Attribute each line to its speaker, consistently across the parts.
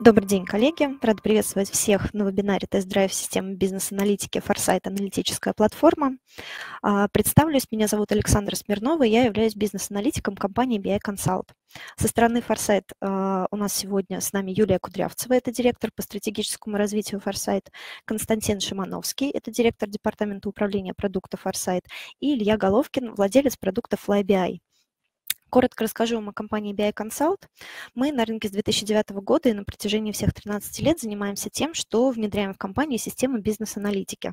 Speaker 1: Добрый день, коллеги. Рада приветствовать всех на вебинаре «Тест-драйв системы бизнес-аналитики Форсайт Аналитическая платформа». А, представлюсь, меня зовут Александра Смирнова, я являюсь бизнес-аналитиком компании BI Consult. Со стороны Форсайт а, у нас сегодня с нами Юлия Кудрявцева, это директор по стратегическому развитию Форсайт, Константин Шимановский, это директор департамента управления продуктов Форсайт, и Илья Головкин, владелец продукта FlyBI. Коротко расскажу вам о компании BI Consult. Мы на рынке с 2009 года и на протяжении всех 13 лет занимаемся тем, что внедряем в компании системы бизнес-аналитики.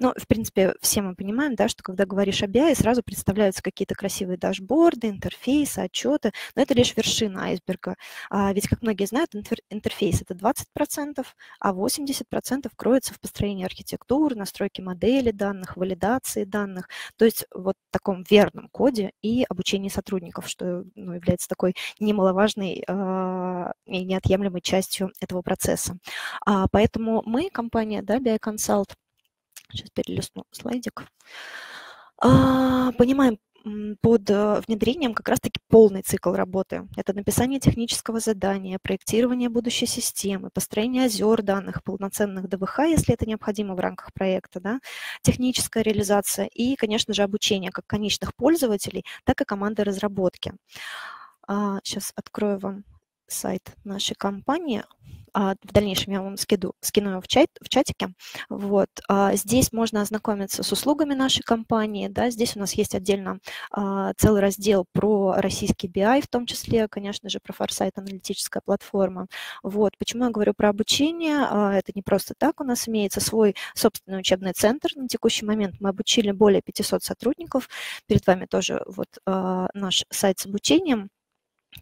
Speaker 1: Но, в принципе, все мы понимаем, да, что когда говоришь о BI, сразу представляются какие-то красивые дашборды, интерфейсы, отчеты, но это лишь вершина айсберга. А ведь, как многие знают, интерфейс – это 20%, а 80% кроется в построении архитектуры, настройке модели данных, валидации данных, то есть вот в таком верном коде и обучении сотрудников, что ну, является такой немаловажной э, и неотъемлемой частью этого процесса. А, поэтому мы, компания да, BI Consult, сейчас перелистну слайдик, а, понимаем под э, внедрением как раз-таки полный цикл работы. Это написание технического задания, проектирование будущей системы, построение озер данных, полноценных ДВХ, если это необходимо в рамках проекта, да, техническая реализация и, конечно же, обучение как конечных пользователей, так и команды разработки. Сейчас а, открою вам сайт нашей компании а в дальнейшем я вам скину, скину его в, чат, в чатике. Вот. А здесь можно ознакомиться с услугами нашей компании. Да. Здесь у нас есть отдельно а, целый раздел про российский BI, в том числе, конечно же, про форсайт аналитическая платформа. Вот. Почему я говорю про обучение? Это не просто так. У нас имеется свой собственный учебный центр. На текущий момент мы обучили более 500 сотрудников. Перед вами тоже вот наш сайт с обучением.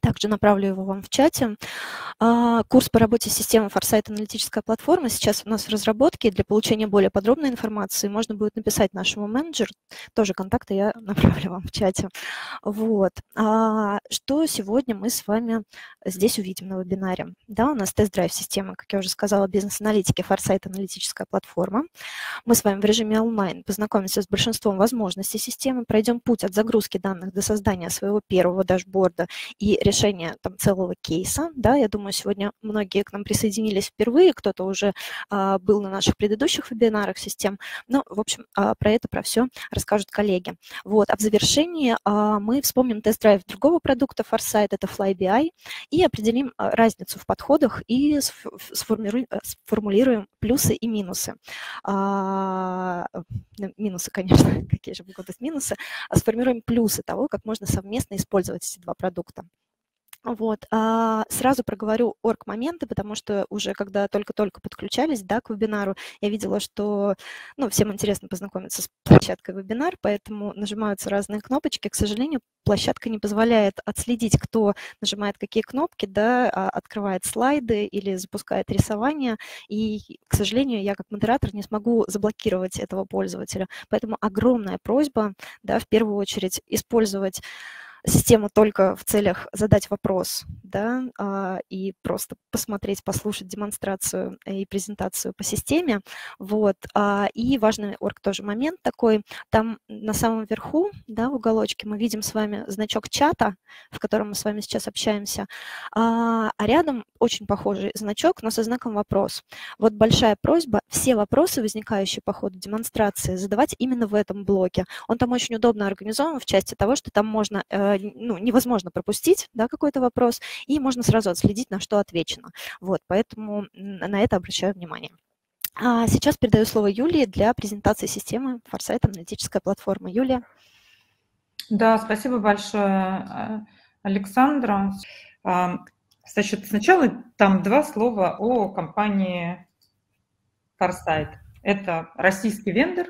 Speaker 1: Также направлю его вам в чате. А, курс по работе с системой Foresight аналитическая платформа сейчас у нас в разработке. Для получения более подробной информации можно будет написать нашему менеджеру. Тоже контакты я направлю вам в чате. Вот. А, что сегодня мы с вами здесь увидим на вебинаре? Да, у нас тест-драйв системы, как я уже сказала, бизнес-аналитики Foresight аналитическая платформа. Мы с вами в режиме онлайн познакомимся с большинством возможностей системы, пройдем путь от загрузки данных до создания своего первого дашборда и решения там, целого кейса. Да, я думаю, сегодня многие к нам присоединились впервые, кто-то уже а, был на наших предыдущих вебинарах систем. Но, в общем, а, про это, про все расскажут коллеги. Вот, а в завершении а, мы вспомним тест-драйв другого продукта Foresight, это FlyBI, и определим а, разницу в подходах и э, сформулируем плюсы и минусы. А, ну, минусы, конечно, какие же будут минусы. А сформируем плюсы того, как можно совместно использовать эти два продукта. Вот. А сразу проговорю орг-моменты, потому что уже когда только-только подключались да, к вебинару, я видела, что ну, всем интересно познакомиться с площадкой вебинар, поэтому нажимаются разные кнопочки. К сожалению, площадка не позволяет отследить, кто нажимает какие кнопки, да, а открывает слайды или запускает рисование. И, к сожалению, я как модератор не смогу заблокировать этого пользователя. Поэтому огромная просьба, да, в первую очередь, использовать систему только в целях задать вопрос, да, а, и просто посмотреть, послушать демонстрацию и презентацию по системе, вот, а, и важный орг тоже момент такой, там на самом верху, да, в уголочке мы видим с вами значок чата, в котором мы с вами сейчас общаемся, а, а рядом очень похожий значок, но со знаком вопрос. Вот большая просьба, все вопросы, возникающие по ходу демонстрации, задавать именно в этом блоке. Он там очень удобно организован в части того, что там можно э, ну, невозможно пропустить да, какой-то вопрос, и можно сразу отследить, на что отвечено. Вот, поэтому на это обращаю внимание. А сейчас передаю слово Юлии для презентации системы Foresight аналитическая платформа. Юлия.
Speaker 2: Да, спасибо большое, э, Александра. Значит, сначала там два слова о компании Foresight. Это российский вендор.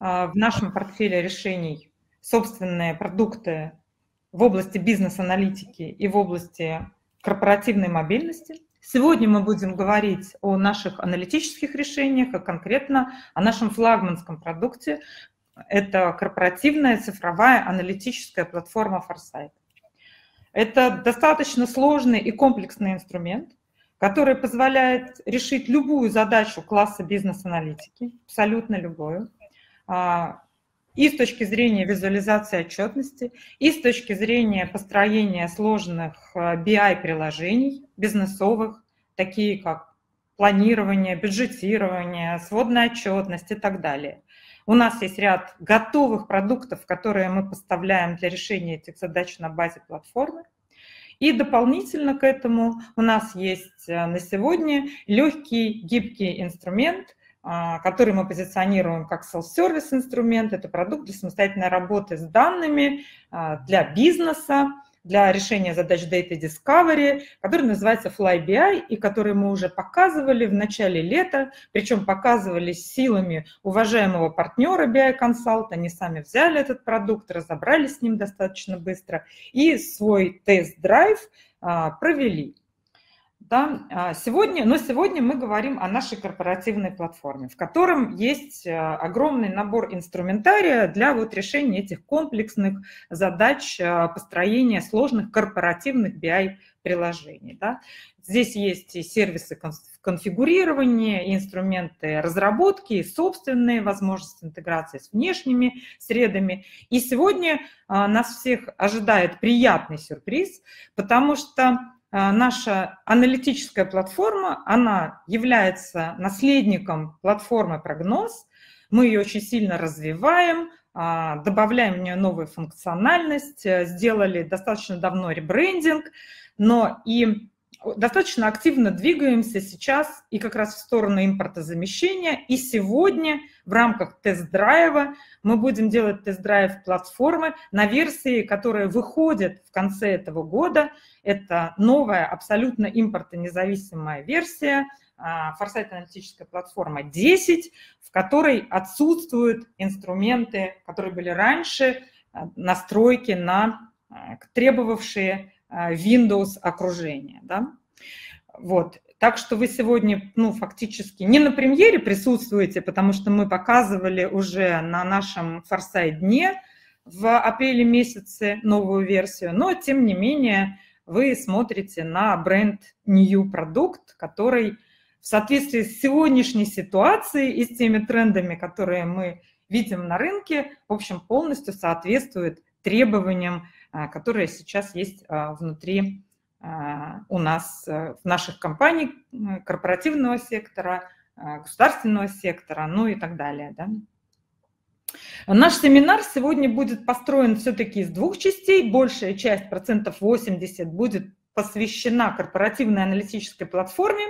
Speaker 2: А, в нашем портфеле решений собственные продукты в области бизнес-аналитики и в области корпоративной мобильности. Сегодня мы будем говорить о наших аналитических решениях, а конкретно о нашем флагманском продукте. Это корпоративная цифровая аналитическая платформа Foresight. Это достаточно сложный и комплексный инструмент, который позволяет решить любую задачу класса бизнес-аналитики, абсолютно любую, а, и с точки зрения визуализации отчетности, и с точки зрения построения сложных BI-приложений, э, бизнесовых, такие как планирование, бюджетирование, сводная отчетность и так далее. У нас есть ряд готовых продуктов, которые мы поставляем для решения этих задач на базе платформы. И дополнительно к этому у нас есть э, на сегодня легкий, гибкий инструмент, который мы позиционируем как self-service инструмент. Это продукт для самостоятельной работы с данными а, для бизнеса, для решения задач Data Discovery, который называется FlyBI и который мы уже показывали в начале лета, причем показывали силами уважаемого партнера BI Consult. Они сами взяли этот продукт, разобрались с ним достаточно быстро и свой тест-драйв а, провели. Да, а, сегодня, но сегодня мы говорим о нашей корпоративной платформе, в котором есть а, огромный набор инструментария для вот решения этих комплексных задач а, построения сложных корпоративных BI-приложений. Да. Здесь есть и сервисы конфигурирования, инструменты разработки, и собственные возможности интеграции с внешними средами. И сегодня нас всех ожидает приятный сюрприз, потому что наша аналитическая платформа, она является наследником платформы «Прогноз». Мы ее очень сильно развиваем, а, добавляем в нее новую функциональность, э, сделали достаточно давно ребрендинг, но и достаточно активно двигаемся сейчас и как раз в сторону импортозамещения. И сегодня в рамках тест-драйва мы будем делать тест-драйв платформы на версии, которая выходит в конце этого года. Это новая, абсолютно импортонезависимая версия, Foresight аналитическая платформа 10, в которой отсутствуют инструменты, которые были раньше, а, настройки на а, требовавшие Windows окружение. Да? Вот. Так что вы сегодня, ну, фактически не на премьере присутствуете, потому что мы показывали уже на нашем Foresight дне в апреле месяце новую версию, но тем не менее вы смотрите на бренд New продукт, который в соответствии с сегодняшней ситуацией и с теми трендами, которые мы видим на рынке, в общем, полностью соответствует требованиям а, которая сейчас есть а, внутри а, у нас э, в наших компаниях корпоративного сектора, государственного сектора, ну и так далее. Да? Наш семинар сегодня будет построен все-таки из двух частей. Большая часть, процентов 80, будет посвящена корпоративной аналитической платформе.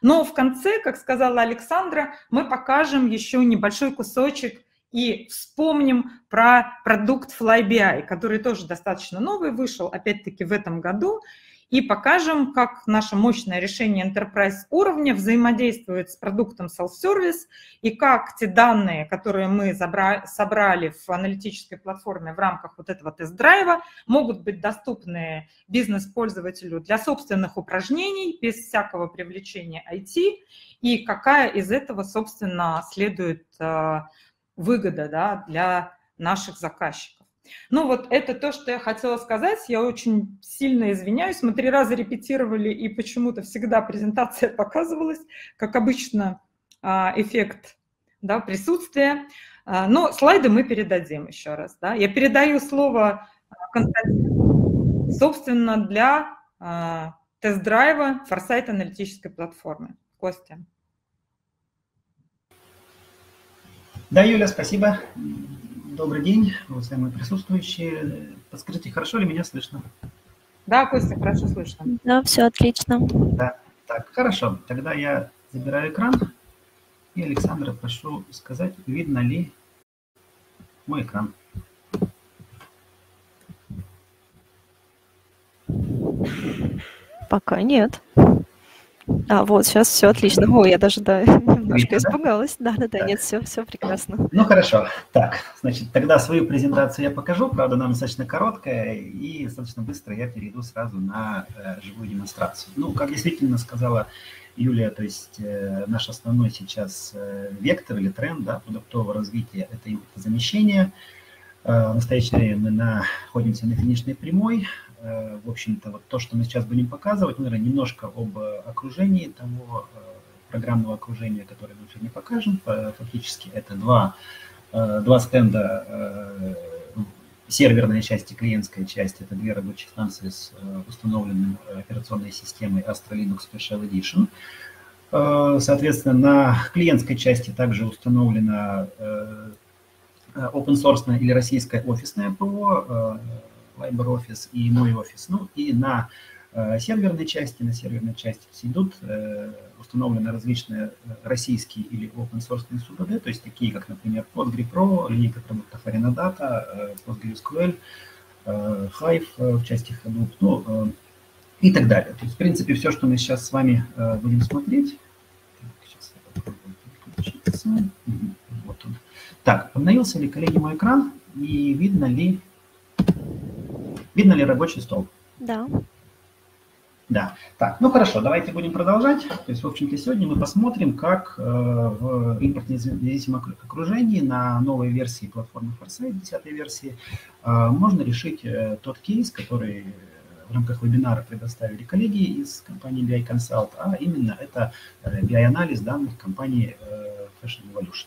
Speaker 2: Но в конце, как сказала Александра, мы покажем еще небольшой кусочек и вспомним про продукт FlyBI, который тоже достаточно новый, вышел опять-таки в этом году, и покажем, как наше мощное решение Enterprise уровня взаимодействует с продуктом Self-Service, и как те данные, которые мы собрали в аналитической платформе в рамках вот этого тест-драйва, могут быть доступны бизнес-пользователю для собственных упражнений, без всякого привлечения IT, и какая из этого, собственно, следует э, выгода да, для наших заказчиков. Ну вот это то, что я хотела сказать. Я очень сильно извиняюсь. Мы три раза репетировали, и почему-то всегда презентация показывалась, как обычно, а, эффект да, присутствия. А, но слайды мы передадим еще раз. Да. Я передаю слово а, Константину, собственно, для тест-драйва Foresight аналитической платформы. Костя.
Speaker 3: Да, Юля, спасибо. Добрый день, уважаемые присутствующие. Подскажите, хорошо ли меня слышно?
Speaker 2: Да, Костя, хорошо слышно.
Speaker 1: Да, все отлично.
Speaker 3: Да, так, хорошо. Тогда я забираю экран. И Александра прошу сказать, видно ли мой экран.
Speaker 1: Пока нет. А, вот, сейчас все отлично. О, я даже, да, немножко испугалась. Да-да-да, нет, все, все прекрасно.
Speaker 3: Ну, хорошо. Так, значит, тогда свою презентацию я покажу. Правда, она достаточно короткая, и достаточно быстро я перейду сразу на э, живую демонстрацию. Ну, как действительно сказала Юлия, то есть э, наш основной сейчас э, вектор или тренд да, продуктового развития – это замещение. Э, в настоящее время мы находимся на финишной прямой. Э, в общем-то, вот то, что мы сейчас будем показывать, наверное, немножко об э, окружении того э, программного окружения, которое мы сегодня покажем. Фактически это два, два стенда серверная часть и клиентская часть – это две рабочие станции с установленной операционной системой Astra Linux Special Edition. Соответственно, на клиентской части также установлена open source или российское офисное ПО, LibreOffice и мой офис. Ну и на Э, серверной части. На серверной части идут э, установлены различные э, российские или open source СУБД, то есть такие, как, например, PostgrePro, линейка продуктов ArenaData, PostgreSQL, Hive в части Hadoop, ну, и так далее. То есть, в принципе, все, что мы сейчас с вами будем смотреть. Сейчас я попробую Вот он. Так, обновился ли, коллеги, мой экран и видно ли, видно ли рабочий стол?
Speaker 1: Да.
Speaker 3: Да, так, ну хорошо, давайте будем продолжать. То есть, в общем-то, сегодня мы посмотрим, как э, в импортно-независимом окружении на новой версии платформы Foresight, 10 версии, э, можно решить э, тот кейс, который в рамках вебинара предоставили коллеги из компании BI Consult, а именно это BI-анализ данных компании Fashion Evolution.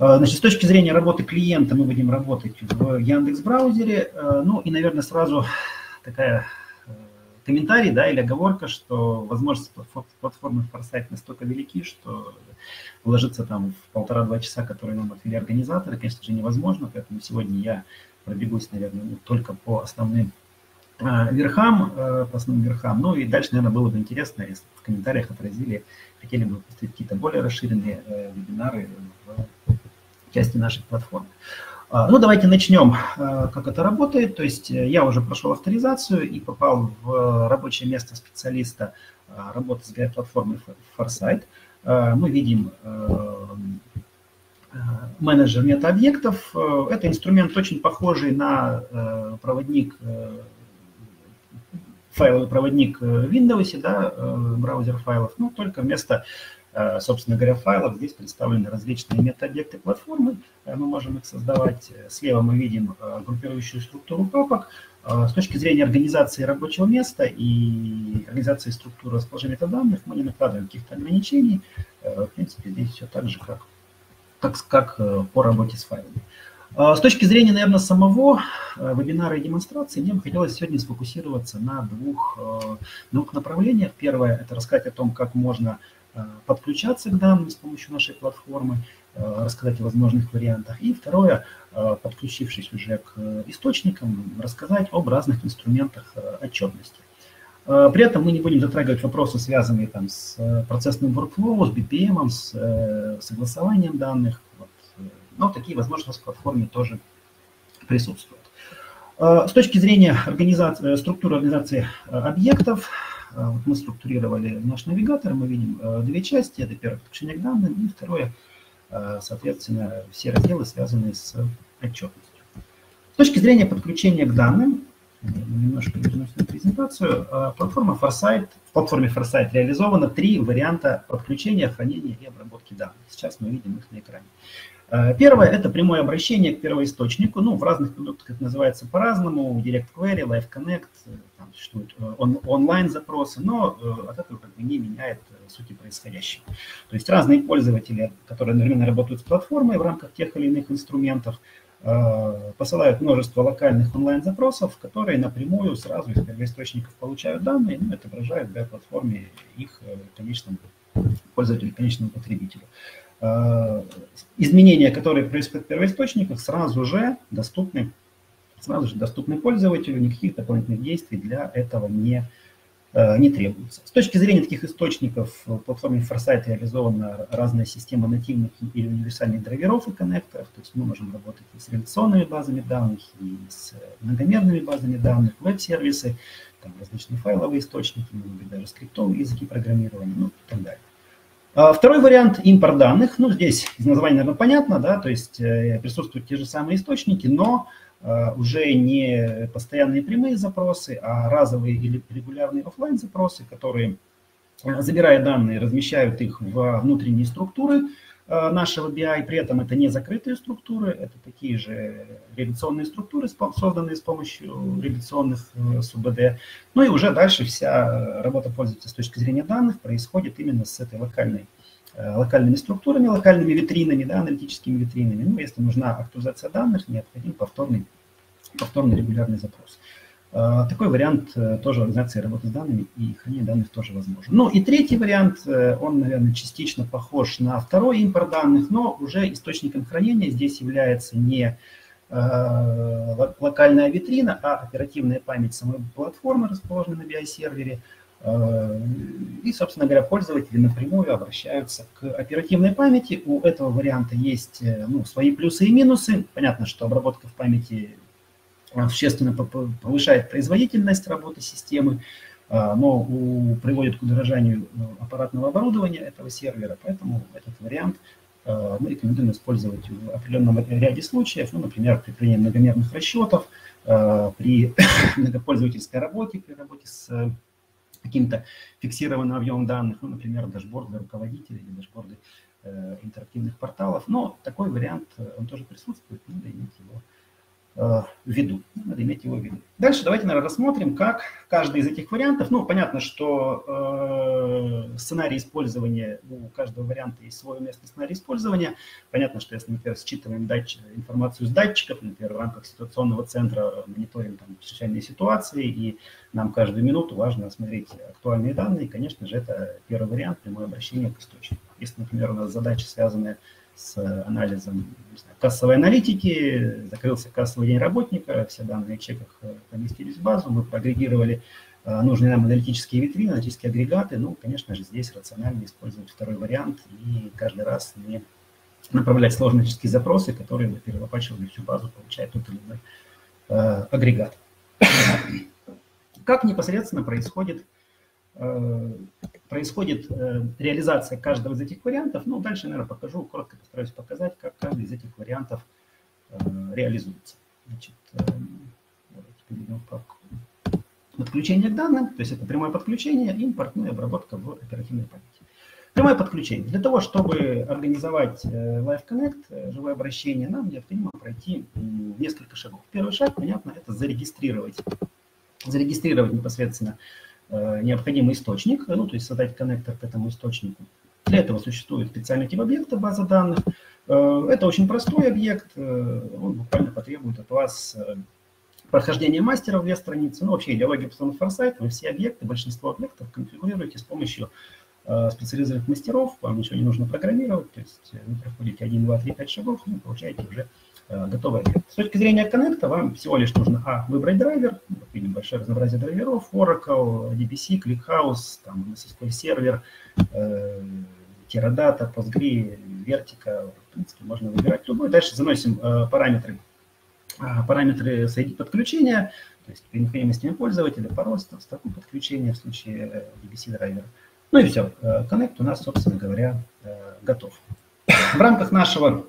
Speaker 3: Значит, с точки зрения работы клиента мы будем работать в Яндекс браузере. Ну и, наверное, сразу такая комментарий, да, или оговорка, что возможности платформы Foresight настолько велики, что вложиться там в полтора-два часа, которые нам отвели организаторы, конечно же, невозможно, поэтому сегодня я пробегусь, наверное, ну, только по основным э, верхам, э, по основным верхам. Ну и дальше, наверное, было бы интересно, если в комментариях отразили, хотели бы посмотреть какие-то более расширенные э, вебинары в части нашей платформы. А, ну, давайте начнем, а, как это работает. То есть э, я уже прошел авторизацию и попал в рабочее место специалиста а, работы с платформой Foresight. Мы видим менеджер метаобъектов. Это инструмент очень похожий на проводник, файловый проводник в Windows, да, браузер файлов, но только вместо Э, собственно говоря, файлов. Здесь представлены различные метаобъекты платформы. Э, мы можем их создавать. Слева мы видим э, группирующую структуру папок. С точки зрения организации рабочего места и организации структуры расположения метаданных мы не накладываем каких-то ограничений. В принципе, здесь все так же, как, как, как по работе с файлами. С точки зрения, наверное, самого вебинара и демонстрации, мне бы хотелось сегодня сфокусироваться на двух, двух направлениях. Первое – это рассказать о том, как можно Э, подключаться к данным с помощью нашей платформы, э, рассказать о возможных вариантах. И второе, э, подключившись уже к источникам, рассказать об разных инструментах отчетности. При этом мы не будем затрагивать вопросы, связанные там, с процессным workflow, с BPM, с согласованием данных. Вот. Но такие возможности в платформе тоже присутствуют. С точки зрения организации, структуры организации объектов, вот мы структурировали наш навигатор, мы видим э, две части. Это первое подключение к данным, и второе, э, соответственно, все разделы, связанные с отчетностью. С точки зрения подключения к данным, немножко вернусь на презентацию, э, платформа Foresight, в платформе Foresight реализовано три варианта подключения, хранения и обработки данных. Сейчас мы видим их на экране. Первое – это прямое обращение к первоисточнику. Ну, в разных продуктах это называется по-разному. Direct Query, Live Connect, там существуют э, он, онлайн-запросы, но э, от этого как бы не меняет э, сути происходящего. То есть разные пользователи, которые одновременно работают с платформой в рамках тех или иных инструментов, посылают множество локальных онлайн-запросов, которые напрямую сразу из первоисточников получают данные, ну, отображают в платформе их конечному пользователю, конечному потребителю. Изменения, которые происходят в первоисточниках, сразу же доступны сразу же доступны пользователю, никаких дополнительных действий для этого не, э, не требуется. С точки зрения таких источников, в платформе Foresight реализована разная система нативных или универсальных драйверов и коннекторов, то есть мы можем работать и с реляционными базами данных, и с многомерными базами данных, веб-сервисы, там различные файловые источники, может быть, даже скриптовые языки программирования, ну и так далее. А второй вариант – импорт данных. Ну, здесь из названия, наверное, понятно, да, то есть э, присутствуют те же самые источники, но Э, уже не постоянные прямые запросы, а разовые или регулярные офлайн запросы, которые, э, забирая данные, размещают их в внутренние структуры нашего BI, при этом это не закрытые структуры, это такие же реляционные структуры, созданные с помощью реляционных СУБД. Ну и уже дальше вся работа пользователя с точки зрения данных происходит именно с этой локальной Э, локальными структурами, локальными витринами, да, аналитическими витринами. Ну, если нужна актуализация данных, необходим повторный повторный регулярный запрос. Такой вариант тоже организации работы с данными и хранения данных тоже возможен. Ну и третий вариант, он, наверное, частично похож на второй импорт данных, но уже источником хранения здесь является не локальная витрина, а оперативная память самой платформы, расположенной на биосервере, Э, и, собственно говоря, пользователи напрямую обращаются к оперативной памяти. У этого варианта есть э, ну, свои плюсы и минусы. Понятно, что обработка в памяти э, существенно повышает производительность работы системы, но у, приводит к удорожанию аппаратного оборудования этого сервера, поэтому этот вариант мы рекомендуем использовать в определенном ряде случаев, ну, например, при применении многомерных расчетов, при многопользовательской работе, при работе с каким-то фиксированным объемом данных, ну, например, дашборд для руководителей или дашборды э, интерактивных порталов. Но такой вариант, э, он тоже присутствует, надо иметь его Э, в виду. Надо иметь его в виду. Дальше давайте, наверное, рассмотрим, как каждый из этих вариантов, ну, понятно, что э, сценарий использования, у каждого варианта есть свой уместный сценарий использования. Понятно, что если, например, считываем дач, информацию с датчиков, например, в рамках ситуационного центра мониторим там чрезвычайные ситуации, и нам каждую минуту важно осмотреть актуальные данные, конечно же, это первый вариант, прямое обращение к источнику. Если, например, у нас задача, связанная с анализом знаю, кассовой аналитики, закрылся кассовый день работника, все данные в чеках э, поместились в базу, мы проагрегировали э, нужные нам аналитические витрины, аналитические агрегаты. Ну, конечно же, здесь рационально использовать второй вариант и каждый раз не направлять сложные аналитические запросы, которые бы перелопачивали всю базу, получая тот или иной э, агрегат. Как непосредственно происходит происходит э, реализация каждого из этих вариантов. Ну, дальше, наверное, покажу, коротко постараюсь показать, как каждый из этих вариантов э, реализуется. Значит, давайте подключение к данным, то есть это прямое подключение, импорт, ну и обработка в оперативной памяти. Прямое подключение. Для того, чтобы организовать Live Connect, живое обращение, нам необходимо пройти несколько шагов. Первый шаг, понятно, это зарегистрировать. Зарегистрировать непосредственно Э, необходимый источник, ну, то есть создать коннектор к этому источнику. Для этого существует специальный тип объекта, база данных. Э, это очень простой объект, э, он буквально потребует от вас прохождения мастера в две страницы. Ну, вообще идеология Python Foresight, вы все объекты, большинство объектов конфигурируете с помощью специализированных мастеров, вам ничего не нужно программировать, то есть вы проходите 1, 2, 3, 5 шагов и получаете уже Э, готовый объект. С точки зрения коннекта вам всего лишь нужно, а, выбрать драйвер, видим большое разнообразие драйверов, Oracle, DBC, ClickHouse, там, SQL сервер, э, Teradata, Postgre, Vertica, в принципе, можно выбирать любой. Дальше заносим э, параметры, э, параметры ID подключения, то есть при необходимости пользователя, пароль, строку подключения в случае э, DBC драйвера. Ну и все, э, Connect у нас, собственно говоря, э, готов. В рамках нашего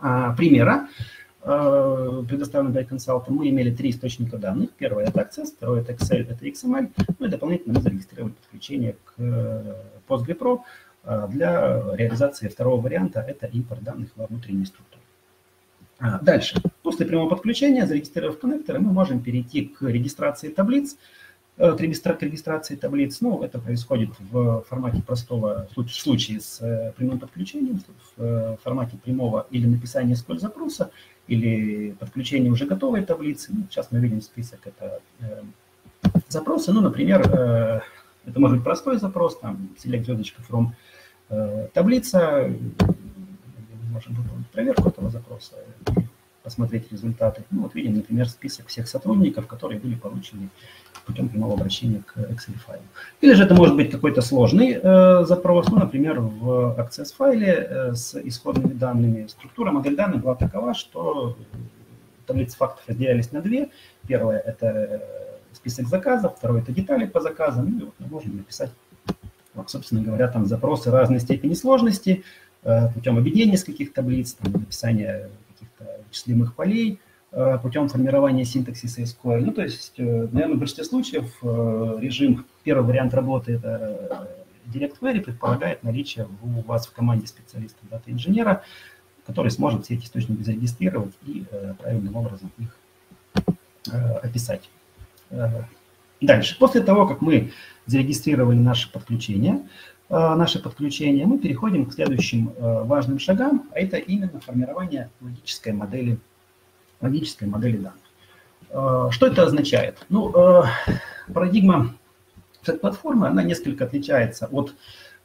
Speaker 3: а, примера, а, предоставленного консалта, мы имели три источника данных. Первый – это Access, второй – это Excel, это XML. Ну и дополнительно мы зарегистрировали подключение к э, PostgrePro а, для реализации второго варианта – это импорт данных во внутренней структуре. Дальше. После прямого подключения, зарегистрировав коннекторы, мы можем перейти к регистрации таблиц, Э, регистра, к регистрации таблиц. Ну, это происходит в формате простого, в случае с э, прямым подключением, в э, формате прямого или написания SQL запроса, или подключения уже готовой таблицы. Ну, сейчас мы видим список это э, запросы. Ну, например, э, это может быть простой запрос, там, select звездочка from э, таблица, можем выполнить проверку этого запроса, посмотреть результаты. Ну, вот видим, например, список всех сотрудников, которые были получены путем прямого обращения к Excel файлу. Или же это может быть какой-то сложный э, запрос, ну, например, в Access файле э, с исходными данными. Структура модель данных была такова, что таблицы фактов разделялись на две. Первое – это список заказов, второе – это детали по заказам. Ну, и вот мы можем написать, вот, собственно говоря, там запросы разной степени сложности э, путем объединения нескольких таблиц, там, написания каких-то вычислимых полей – путем формирования синтаксиса SQL. Ну, то есть, э, наверное, в большинстве случаев э, режим, первый вариант работы – это Direct Query, предполагает наличие у вас в команде специалиста дата-инженера, который сможет все эти источники зарегистрировать и правильным образом их описать. Дальше. После того, как мы зарегистрировали наше подключение, наше подключение, мы переходим к следующим важным шагам, а это именно формирование логической модели логической модели данных. Что это означает? Ну, парадигма платформы, она несколько отличается от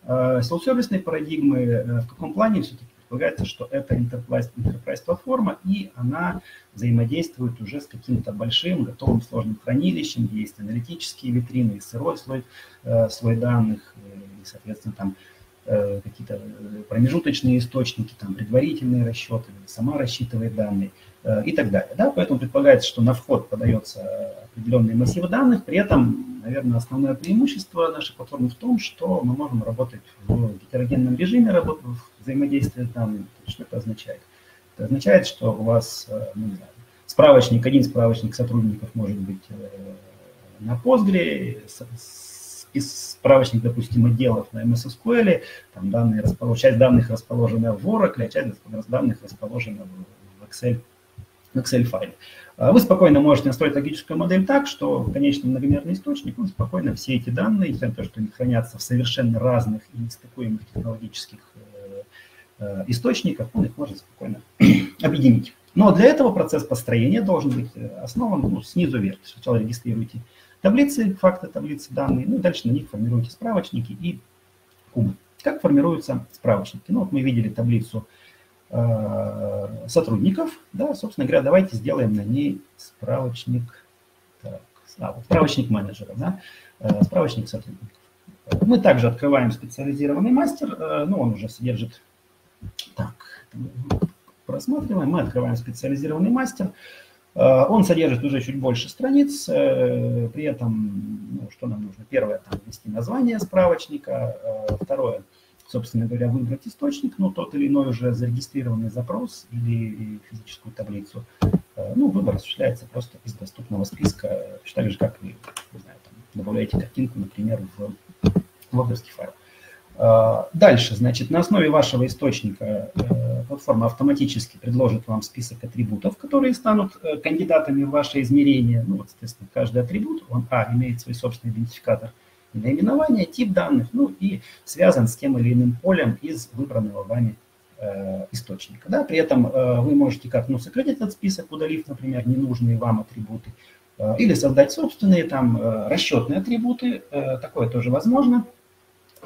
Speaker 3: селф-сервисной парадигмы. В каком плане все-таки предполагается, что это enterprise, enterprise платформа, и она взаимодействует уже с каким-то большим, готовым сложным хранилищем, есть аналитические витрины, сырой слой, слой данных, и, соответственно, там Э, какие-то э, промежуточные источники, там, предварительные расчеты, сама рассчитывает данные э, и так далее. Да? Поэтому предполагается, что на вход подается определенный массив данных, при этом, наверное, основное преимущество нашей платформы в том, что мы можем работать в гетерогенном режиме работы, взаимодействия с данными. Что это означает? Это означает, что у вас, ну, не знаю, справочник, один справочник сотрудников может быть на Postgre, справочник, допустим, отделов на MS SQL, там данные часть данных расположена в Oracle, а часть данных расположена в Excel, в Excel файле. А вы спокойно можете настроить логическую модель так, что конечный многомерный источник, он спокойно все эти данные, несмотря на то, что они хранятся в совершенно разных и нестыкуемых технологических э, э, источниках, он их может спокойно объединить. Но для этого процесс построения должен быть э, основан ну, снизу вверх. Сначала регистрируйте таблицы, факты таблицы данные, ну и дальше на них формируете справочники и кубы. Как формируются справочники? Ну вот мы видели таблицу э, сотрудников, да, собственно говоря, давайте сделаем на ней справочник, так, а, вот справочник менеджеров, да, э, справочник сотрудников. Мы также открываем специализированный мастер, э, ну он уже содержит, так, просматриваем, мы открываем специализированный мастер, Э, он содержит уже чуть больше страниц, э, при этом, ну, что нам нужно? Первое, там, ввести название справочника, э, второе, собственно говоря, выбрать источник, ну, тот или иной уже зарегистрированный запрос или физическую таблицу. Ну, выбор осуществляется просто из доступного списка, так же, как вы, не знаю, там, добавляете картинку, например, в логовский файл. А, дальше, значит, на основе вашего источника э, платформа автоматически предложит вам список атрибутов, которые станут э, кандидатами в ваше измерение. Ну, вот, соответственно, каждый атрибут, он, а, имеет свой собственный идентификатор наименование, тип данных, ну, и связан с тем или иным полем из выбранного вами э, источника. Да? При этом вы можете как, ну, сократить этот список, удалив, например, ненужные вам атрибуты, или создать собственные там расчетные атрибуты, такое тоже возможно –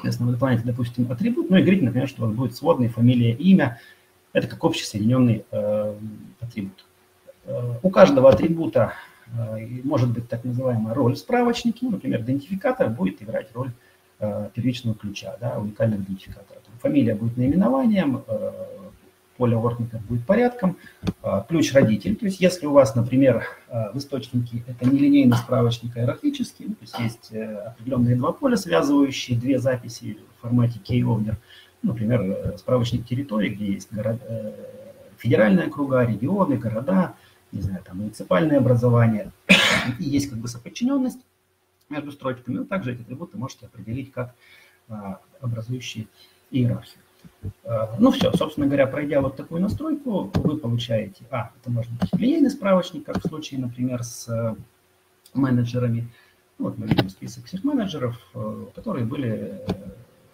Speaker 3: если вы дополняете, допустим, атрибут, ну и говорите, например, что у вас будет сводная фамилия, имя. Это как общий соединенный э, атрибут. Э, у каждого атрибута э, может быть так называемая роль в справочнике. Ну, например, идентификатор будет играть роль э, первичного ключа, да, уникального идентификатора. Там, фамилия будет наименованием, э, поле воркника будет порядком, ключ родитель. То есть если у вас, например, в источнике это не линейный справочник, а иерархический, ну, то есть есть определенные два поля, связывающие две записи в формате key-owner, например, э, справочник территории, где есть город, федеральные округа, регионы, города, не знаю, там муниципальное образование, и есть как бы соподчиненность между строчками, но также эти атрибуты можете определить как а, образующие иерархию. Э, ну все, собственно говоря, пройдя вот такую настройку, вы получаете, а, это может быть линейный справочник, как в случае, например, с э, менеджерами. Ну, вот мы видим список всех менеджеров, э, которые были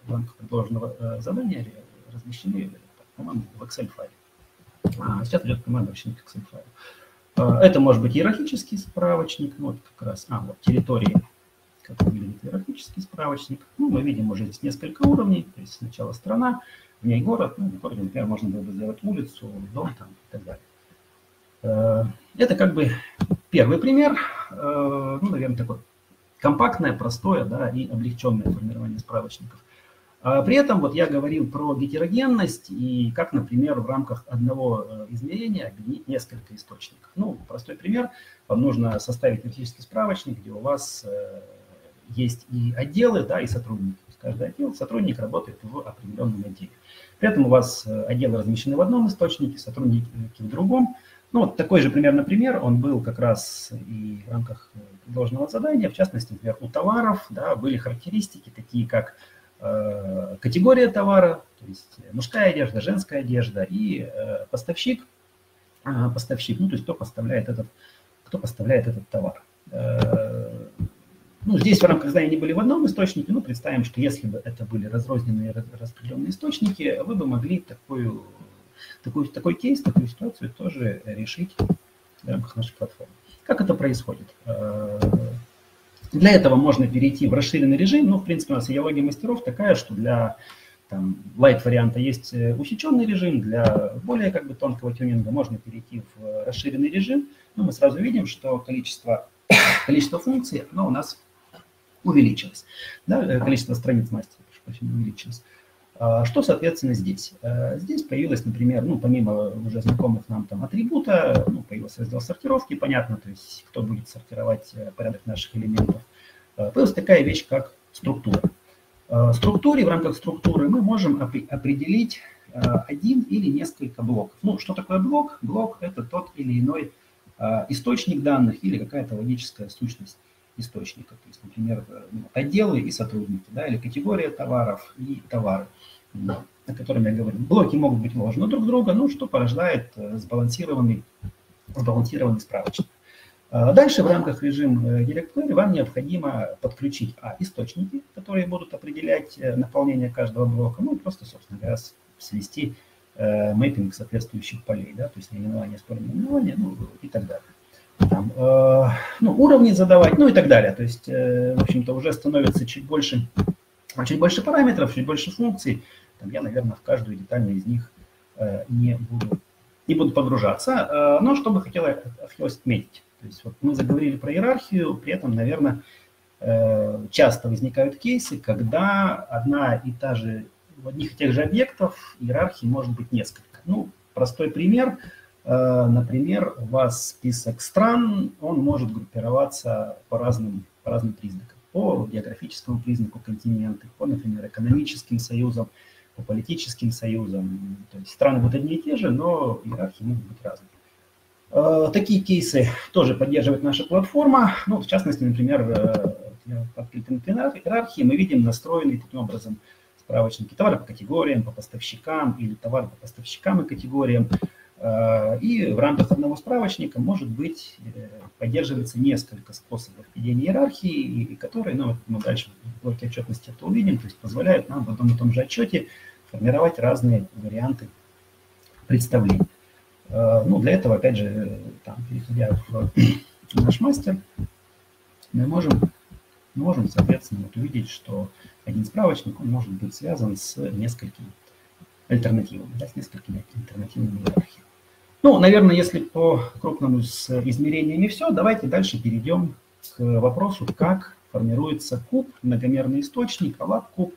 Speaker 3: в рамках предложенного задания размещены, по-моему, в Excel файле. А сейчас идет команда вообще к Excel файлу. Это может быть иерархический справочник, ну, вот как раз, а, вот территории как выглядит иерархический справочник. Ну, мы видим уже здесь несколько уровней, то есть сначала страна, в ней город, ну, в городе, например, можно было бы сделать улицу, дом там и так далее. Э, это как бы первый пример, э, ну, наверное, такое компактное, простое, да, и облегченное формирование справочников. А при этом вот я говорил про гетерогенность и как, например, в рамках одного э, измерения объединить несколько источников. Ну, простой пример. Вам нужно составить теоретический справочник, где у вас есть и отделы, да, и сотрудники. Каждый отдел, сотрудник работает в определенном отделе. При этом у вас э, отделы размещены в одном источнике, сотрудники в другом. Ну, вот такой же примерно пример, он был как раз и в рамках э, должного задания, в частности, например, у товаров да, были характеристики, такие как э, категория товара, то есть мужская одежда, женская одежда и э, поставщик, э, поставщик, ну, то есть кто поставляет этот, кто поставляет этот товар. Э, ну, здесь в рамках здания они были в одном источнике, ну, представим, что если бы это были разрозненные, распределенные источники, вы бы могли такую, такую, такой кейс, такую ситуацию тоже решить в рамках нашей платформы. Как это происходит? Для этого можно перейти в расширенный режим. Ну, в принципе, у нас идеология мастеров такая, что для там, light варианта есть усеченный режим, для более как бы тонкого тюнинга можно перейти в расширенный режим. Но мы сразу видим, что количество, количество функций, оно у нас увеличилось. Да, количество страниц мастера, увеличилось. А, что, соответственно, здесь? А, здесь появилось, например, ну, помимо уже знакомых нам там атрибута, ну, появился раздел сортировки, понятно, то есть кто будет сортировать э, порядок наших элементов. А, появилась такая вещь, как структура. В структуре, в рамках структуры мы можем определить один или несколько блоков. Ну, что такое блок? Блок – это тот или иной источник данных или какая-то логическая сущность источника. То есть, например, ну, отделы и сотрудники, да, или категория товаров и товары о котором я говорю. Блоки могут быть вложены друг в друга, ну, что порождает э, сбалансированный, сбалансированный справочник. А дальше в рамках режима Direct вам необходимо подключить а, источники, которые будут определять э, наполнение каждого блока, ну и просто, собственно говоря, свести э, мэппинг соответствующих полей, да, то есть наименование, спорное наименование, ну и так далее. Там, э, ну, уровни задавать, ну и так далее. То есть, э, в общем-то, уже становится чуть больше, чуть больше параметров, чуть больше функций, там я, наверное, в каждую детально из них э, не, буду, не буду погружаться. Э, но что бы хотела, хотелось отметить. То есть вот мы заговорили про иерархию, при этом, наверное, э, часто возникают кейсы, когда одна и та же, у одних и тех же объектов иерархии может быть несколько. Ну, простой пример. Например, у вас список стран, он может группироваться по разным, по разным признакам. По географическому признаку континенты, по, например, экономическим союзам – по политическим союзам. То есть страны будут одни и те же, но иерархии могут быть разные. Э, такие кейсы тоже поддерживает наша платформа. Ну, в частности, например, э, для открытой иерархии мы видим настроенный таким образом справочники товары по категориям, по поставщикам или товары по поставщикам и категориям. Э, и в рамках одного справочника может быть поддерживается несколько способов ведения иерархии, которые, ну, мы дальше в блоке отчетности это увидим, то есть позволяют нам в одном и том же отчете формировать разные варианты представлений. Э, ну, для этого, опять же, там, переходя в наш мастер, мы можем, мы можем соответственно, вот увидеть, что один справочник, он может быть связан с несколькими альтернативами, да, с несколькими альтернативными иерархиями. Ну, наверное, если по крупному с измерениями все, давайте дальше перейдем к вопросу, как формируется куб, многомерный источник, алаб куб.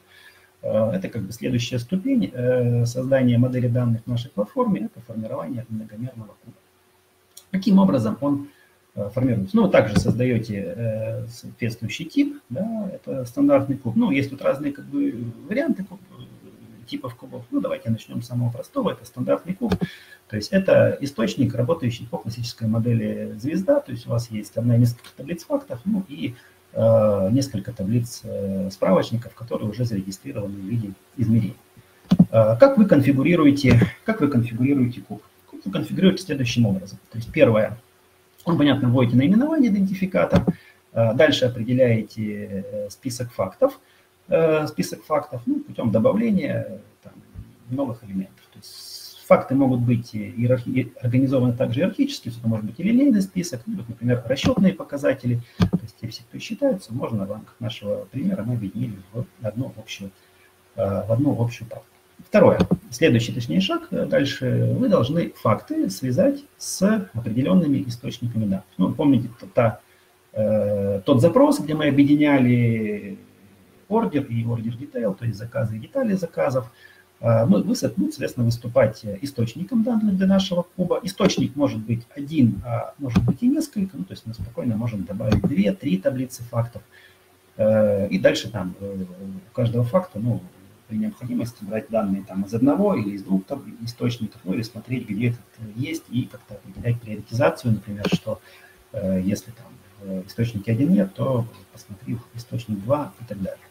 Speaker 3: Э, это как бы следующая ступень э, создания модели данных в нашей платформе, это формирование многомерного куба. Каким образом он э, формируется? Ну, вы также создаете соответствующий тип, да, это стандартный куб. Ну, есть тут разные как бы варианты куб, типов кубов. Ну, давайте начнем с самого простого, это стандартный куб. То есть это источник, работающий по классической модели звезда, то есть у вас есть одна несколько таблиц фактов, ну и э, несколько таблиц э, справочников, которые уже зарегистрированы в виде измерений. Э, как вы конфигурируете, как вы конфигурируете куб? Куб вы конфигурируете следующим образом. То есть первое, он, понятно, вводите наименование идентификатор, э, дальше определяете э, список фактов, список фактов ну, путем добавления там, новых элементов. То есть Факты могут быть иерархи... организованы также иерархически, это может быть и линейный список, ну, например, расчетные показатели. То есть те все, кто считаются, можно в рамках нашего примера мы объединили в одну общую, э, в одну общую правду. Второе. Следующий, точнее, шаг. Дальше вы должны факты связать с определенными источниками данных. Ну, помните та, э, тот запрос, где мы объединяли ордер и ордер детайл, то есть заказы и детали заказов. А, мы, вы, ну, соответственно, выступать источником данных для нашего куба. Источник может быть один, а может быть и несколько, ну, то есть мы спокойно можем добавить две, три таблицы фактов. Э, и дальше там э, у каждого факта, ну, при необходимости брать данные там из одного или из двух там, источников, ну или смотреть, где этот есть, и как-то определять приоритизацию, например, что э, если там в источнике один нет, то посмотри источник 2 и так далее.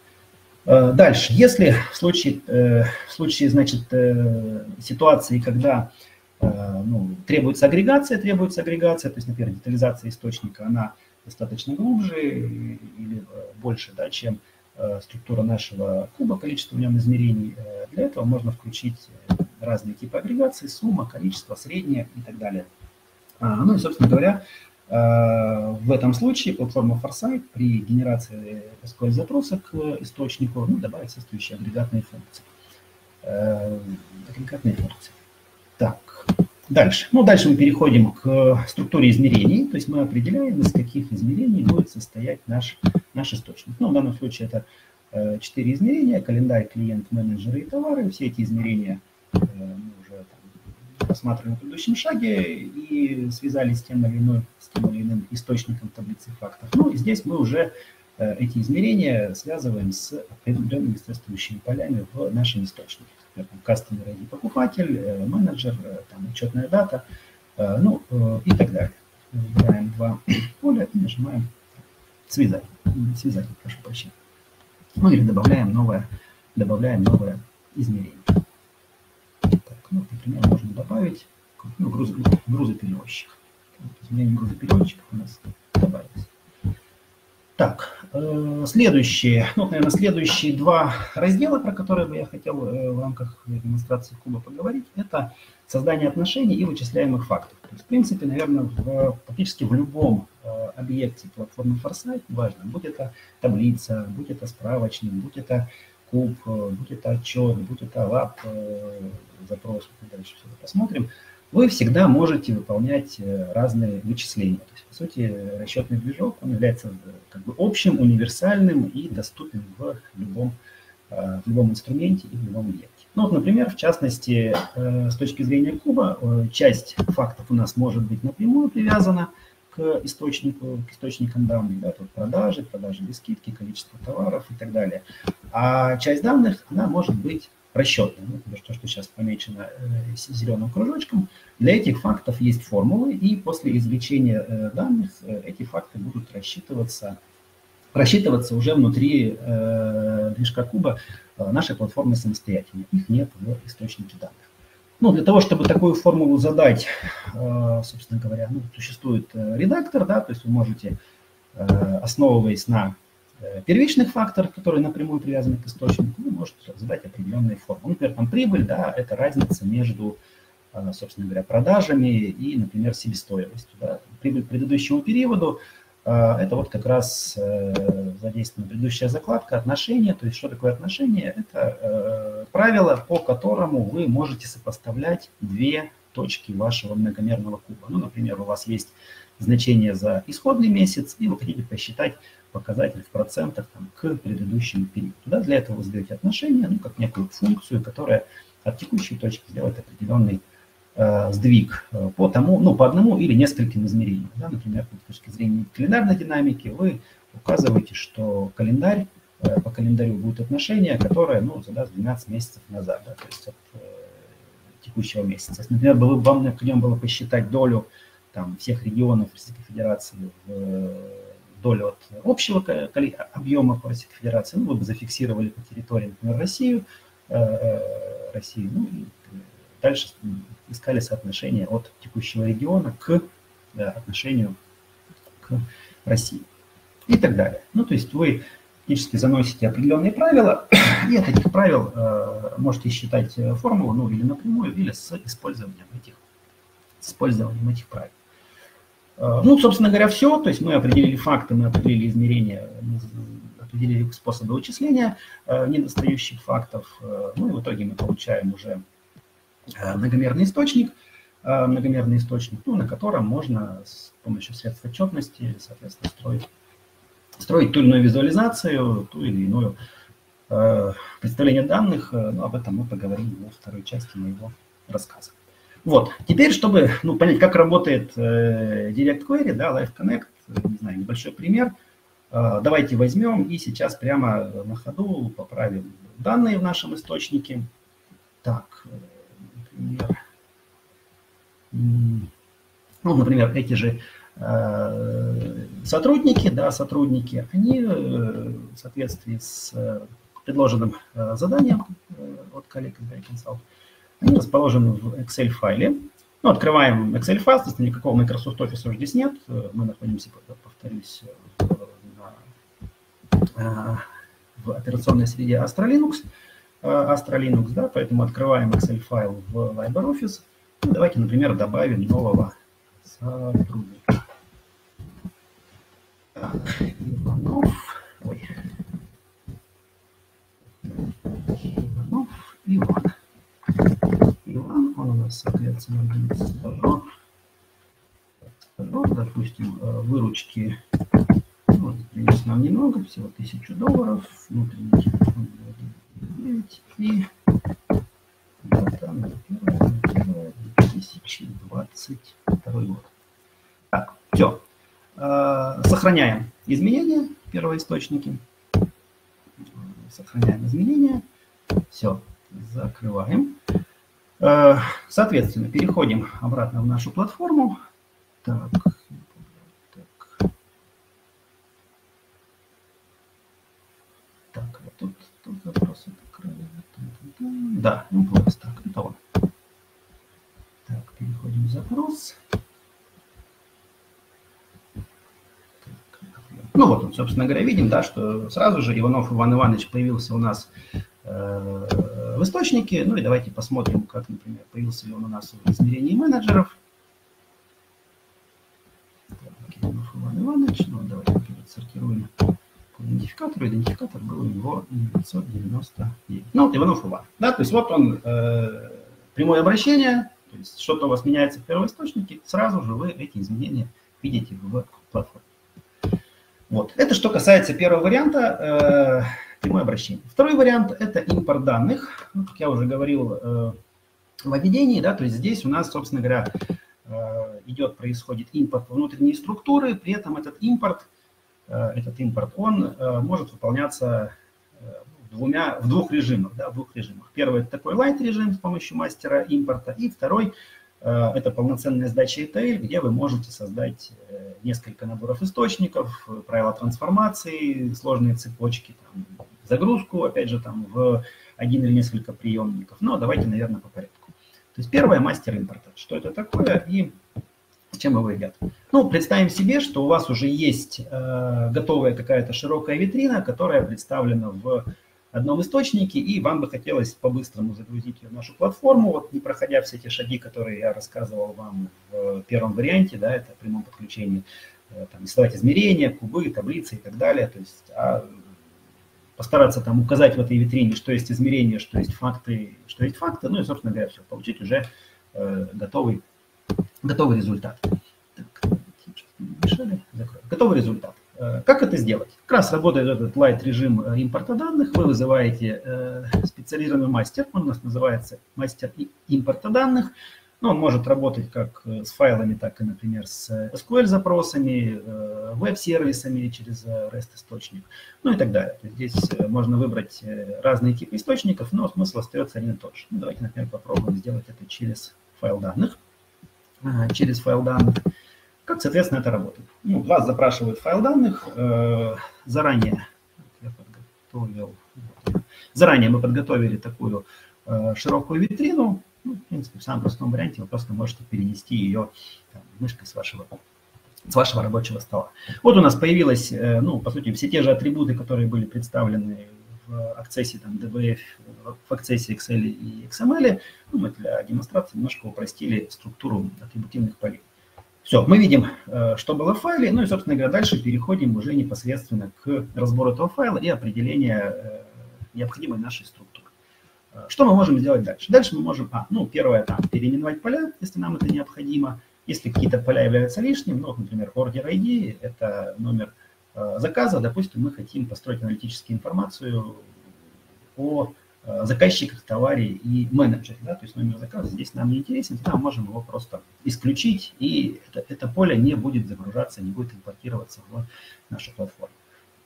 Speaker 3: Э, дальше, если в случае, э, в случае значит, э, ситуации, когда ну, требуется агрегация, требуется агрегация, то есть, например, детализация источника, она достаточно глубже или больше, да, чем структура нашего куба, количество в нем измерений. Для этого можно включить разные типы агрегации, сумма, количество, среднее и так далее. А, ну и, собственно говоря, В этом случае платформа Foresight при генерации SQL-запроса к источнику ну, добавит соответствующие агрегатные функции. Агрегатные функции. Так, дальше. Ну, дальше мы переходим к структуре измерений, то есть мы определяем, из каких измерений будет состоять наш, наш источник. Ну, в данном случае это четыре измерения, календарь, клиент, менеджеры и товары. Все эти измерения мы рассматривали в предыдущем шаге и связали с тем или иным, с тем или иным источником таблицы фактов. Ну, и здесь мы уже эти измерения связываем с определенными соответствующими полями в нашем источнике. Например, customer ID покупатель, менеджер, там, учетная дата, ну и так далее. Выбираем два поля и нажимаем связать. Связать, прошу прощения. Ну или добавляем новое, добавляем новое измерение. Так, ну, например, можно добавить ну, груз, грузоперевозчик. Измерение грузоперевозчиков у нас добавилось. Так, э, следующие, ну, наверное, следующие два раздела, про которые бы я хотел э, в рамках демонстрации куба поговорить, это создание отношений и вычисляемых фактов. То есть, в принципе, наверное, в, практически в любом э, объекте платформы Foresight, важно, будь это таблица, будь это справочник, будь это куб, будь это отчет, будь это лап, запрос, мы дальше все это посмотрим, вы всегда можете выполнять разные вычисления. То есть, по сути, расчетный движок, он является как бы общим, универсальным и доступен в любом, в любом инструменте и в любом объекте. Ну вот, например, в частности, с точки зрения куба, часть фактов у нас может быть напрямую привязана источнику, к источникам данных, да, тут продажи, продажи без скидки, количество товаров и так далее. А часть данных, она может быть расчетной. Ну, например, то, что сейчас помечено э, зеленым кружочком. Для этих фактов есть формулы, и после извлечения э, данных э, эти факты будут рассчитываться, рассчитываться уже внутри э, движка куба э, нашей платформы самостоятельно. Их нет в источнике данных. Ну, для того, чтобы такую формулу задать, э, собственно говоря, ну, существует э, редактор, да, то есть вы можете, э, основываясь на первичных факторах, которые напрямую привязаны к источнику, вы можете задать определенные формулы. Например, там прибыль, да, это разница между, собственно говоря, продажами и, например, себестоимостью. Да. Прибыль к предыдущему периоду а, это вот как раз э, задействована предыдущая закладка отношения. То есть что такое отношение? Это э, правило, по которому вы можете сопоставлять две точки вашего многомерного куба. Ну, например, у вас есть значение за исходный месяц, и вы хотите посчитать показатель в процентах там, к предыдущему периоду. Да, для этого вы задаете отношение, ну, как некую функцию, которая от текущей точки сделает определенный сдвиг э, по тому, ну, по одному или нескольким измерениям. Да? Например, с точки зрения календарной динамики вы указываете, что календарь, э, по календарю будет отношение, которое ну, задаст 12 месяцев назад, да? то есть от текущего месяца. Если, например, было, вам необходимо было посчитать долю там, всех регионов Российской Федерации в долю от общего объема по Российской Федерации, ну, вы бы зафиксировали по территории, например, Россию, Россию, ну, и дальше искали соотношение от текущего региона к отношению к России и так далее. Ну, то есть вы фактически заносите определенные правила, и от этих правил э, можете считать э, формулу, ну, или напрямую, или с использованием этих, использованием этих правил. Э, ну, собственно говоря, все. То есть мы определили факты, мы определили измерения, определили способы вычисления э, недостающих фактов. Э, ну, и в итоге мы получаем уже многомерный источник, э, многомерный источник, ну, на котором можно с помощью средств отчетности, соответственно, строить, строить ту или иную визуализацию, ту или иную э, представление данных. Ну, об этом мы поговорим во второй части моего рассказа. Вот, теперь, чтобы ну, понять, как работает э, Direct Query, да, Live Connect, не знаю, небольшой пример. Э, давайте возьмем и сейчас прямо на ходу поправим данные в нашем источнике. Так, например, ну, например, эти же э, сотрудники, да, сотрудники, они э, в соответствии с э, предложенным заданием от коллег из Consult, они расположены в Excel-файле. Ну, открываем Excel-файл, естественно, никакого Microsoft Office уже здесь нет. Мы находимся, повторюсь, в, в операционной среде Astra Linux. Astra Linux, да, поэтому открываем Excel файл в LibreOffice. И давайте, например, добавим нового сотрудника. Иванов. Ой. Иванов. Иван. Иван, он у нас, соответственно, администратор. Допустим, э, выручки вот, принес нам немного, всего тысячу долларов, внутренний 9 и дата 2022 год. Так, все. Э, сохраняем изменения, первоисточники. Сохраняем изменения. Все, закрываем. Э, соответственно, переходим обратно в нашу платформу. Так. Так, вот тут, тут запрос открыли. Да, ну просто так, это он. Так, переходим в запрос. Ну вот, он, собственно говоря, видим, да, что сразу же Иванов Иван Иванович появился у нас э, в источнике. Ну и давайте посмотрим, как, например, появился ли он у нас в измерении менеджеров. Так, Иванов Иван Иванович, ну давайте сортируем идентификатору. Идентификатор был у него 999. Ну, Иванов Иван. Да, то есть вот он, э, прямое обращение, то есть что-то у вас меняется в первоисточнике, сразу же вы эти изменения видите в платформе. Вот. Это что касается первого варианта, э, прямое обращение. Второй вариант – это импорт данных. Ну, как я уже говорил э, в введении, да, то есть здесь у нас, собственно говоря, э, идет, происходит импорт внутренней структуры, при этом этот импорт, этот импорт, он э, может выполняться э, двумя, в двух режимах, да, в двух режимах. Первый – это такой light режим с помощью мастера импорта, и второй – Э, это полноценная сдача ETL, где вы можете создать э, несколько наборов источников, правила трансформации, сложные цепочки, там, загрузку, опять же, там, в один или несколько приемников. Но давайте, наверное, по порядку. То есть первое – мастер импорта. Что это такое и чем его едят? Ну, представим себе, что у вас уже есть э, готовая какая-то широкая витрина, которая представлена в одном источнике, и вам бы хотелось по-быстрому загрузить ее в нашу платформу, вот не проходя все эти шаги, которые я рассказывал вам в первом варианте, да, это прямом подключении, э, там, рисовать измерения, кубы, таблицы и так далее, то есть а постараться там указать в этой витрине, что есть измерения, что есть факты, что есть факты, ну и, собственно говоря, все, получить уже э, готовый, готовый результат. Так, готовый результат. Э, как это сделать? Как раз работает этот light режим э, импорта данных. Вы вызываете э, специализированный мастер, он у нас называется мастер импорта данных. Ну, он может работать как с файлами, так и, например, с SQL-запросами, веб-сервисами через REST-источник, ну и так далее. здесь можно выбрать разные типы источников, но смысл остается один и тот же. Ну, давайте, например, попробуем сделать это через файл данных. Через файл данных. Как, соответственно, это работает? Ну, вас запрашивают файл данных э, заранее. Я подготовил. Заранее мы подготовили такую э, широкую витрину. Ну, в принципе, в самом простом варианте вы просто можете перенести ее там, мышкой с вашего с вашего рабочего стола. Вот у нас появилось, э, ну, по сути, все те же атрибуты, которые были представлены в акцессе там, DBF, в акцессе Excel и XML. Ну, мы для демонстрации немножко упростили структуру атрибутивных полей. Все, мы видим, э, что было в файле, ну и, собственно говоря, дальше переходим уже непосредственно к разбору этого файла и определению э, необходимой нашей структуры. Э, что мы можем сделать дальше? Дальше мы можем, а, ну, первое, там, переименовать поля, если нам это необходимо. Если какие-то поля являются лишними, ну, например, order ID – это номер заказа, допустим, мы хотим построить аналитическую информацию о Э, заказчиках, товаре и менеджере. Да? То есть номер заказа здесь нам не интересен, мы можем его просто исключить, и это, это поле не будет загружаться, не будет импортироваться в нашу платформу.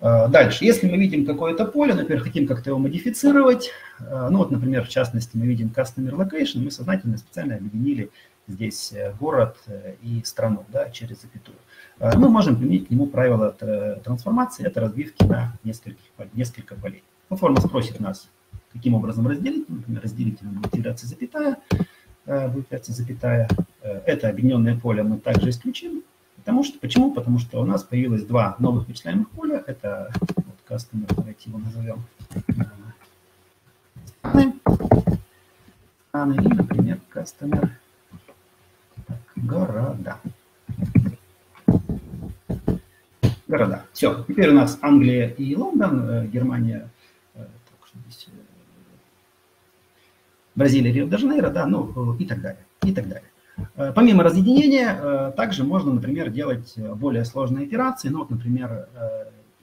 Speaker 3: Э, дальше, если мы видим какое-то поле, например, хотим как-то его модифицировать, э, ну вот, например, в частности, мы видим Customer Location, мы сознательно специально объединили здесь город и страну да, через запятую. Мы можем применить к нему правила трансформации, это разбивки на несколько, несколько полей. Платформа спросит нас, каким образом разделить. Например, разделителем будет являться запятая, э, будет являться запятая. Э, это объединенное поле мы также исключим. Потому что, почему? Потому что у нас появилось два новых вычисляемых поля. Это вот customer, давайте его назовем. И, например, customer города. города. Все, теперь у нас Англия и Лондон, Германия, Бразилия, Рио-де-Жанейро, да, ну и так далее, и так далее. Помимо разъединения, также можно, например, делать более сложные операции. Ну, вот, например,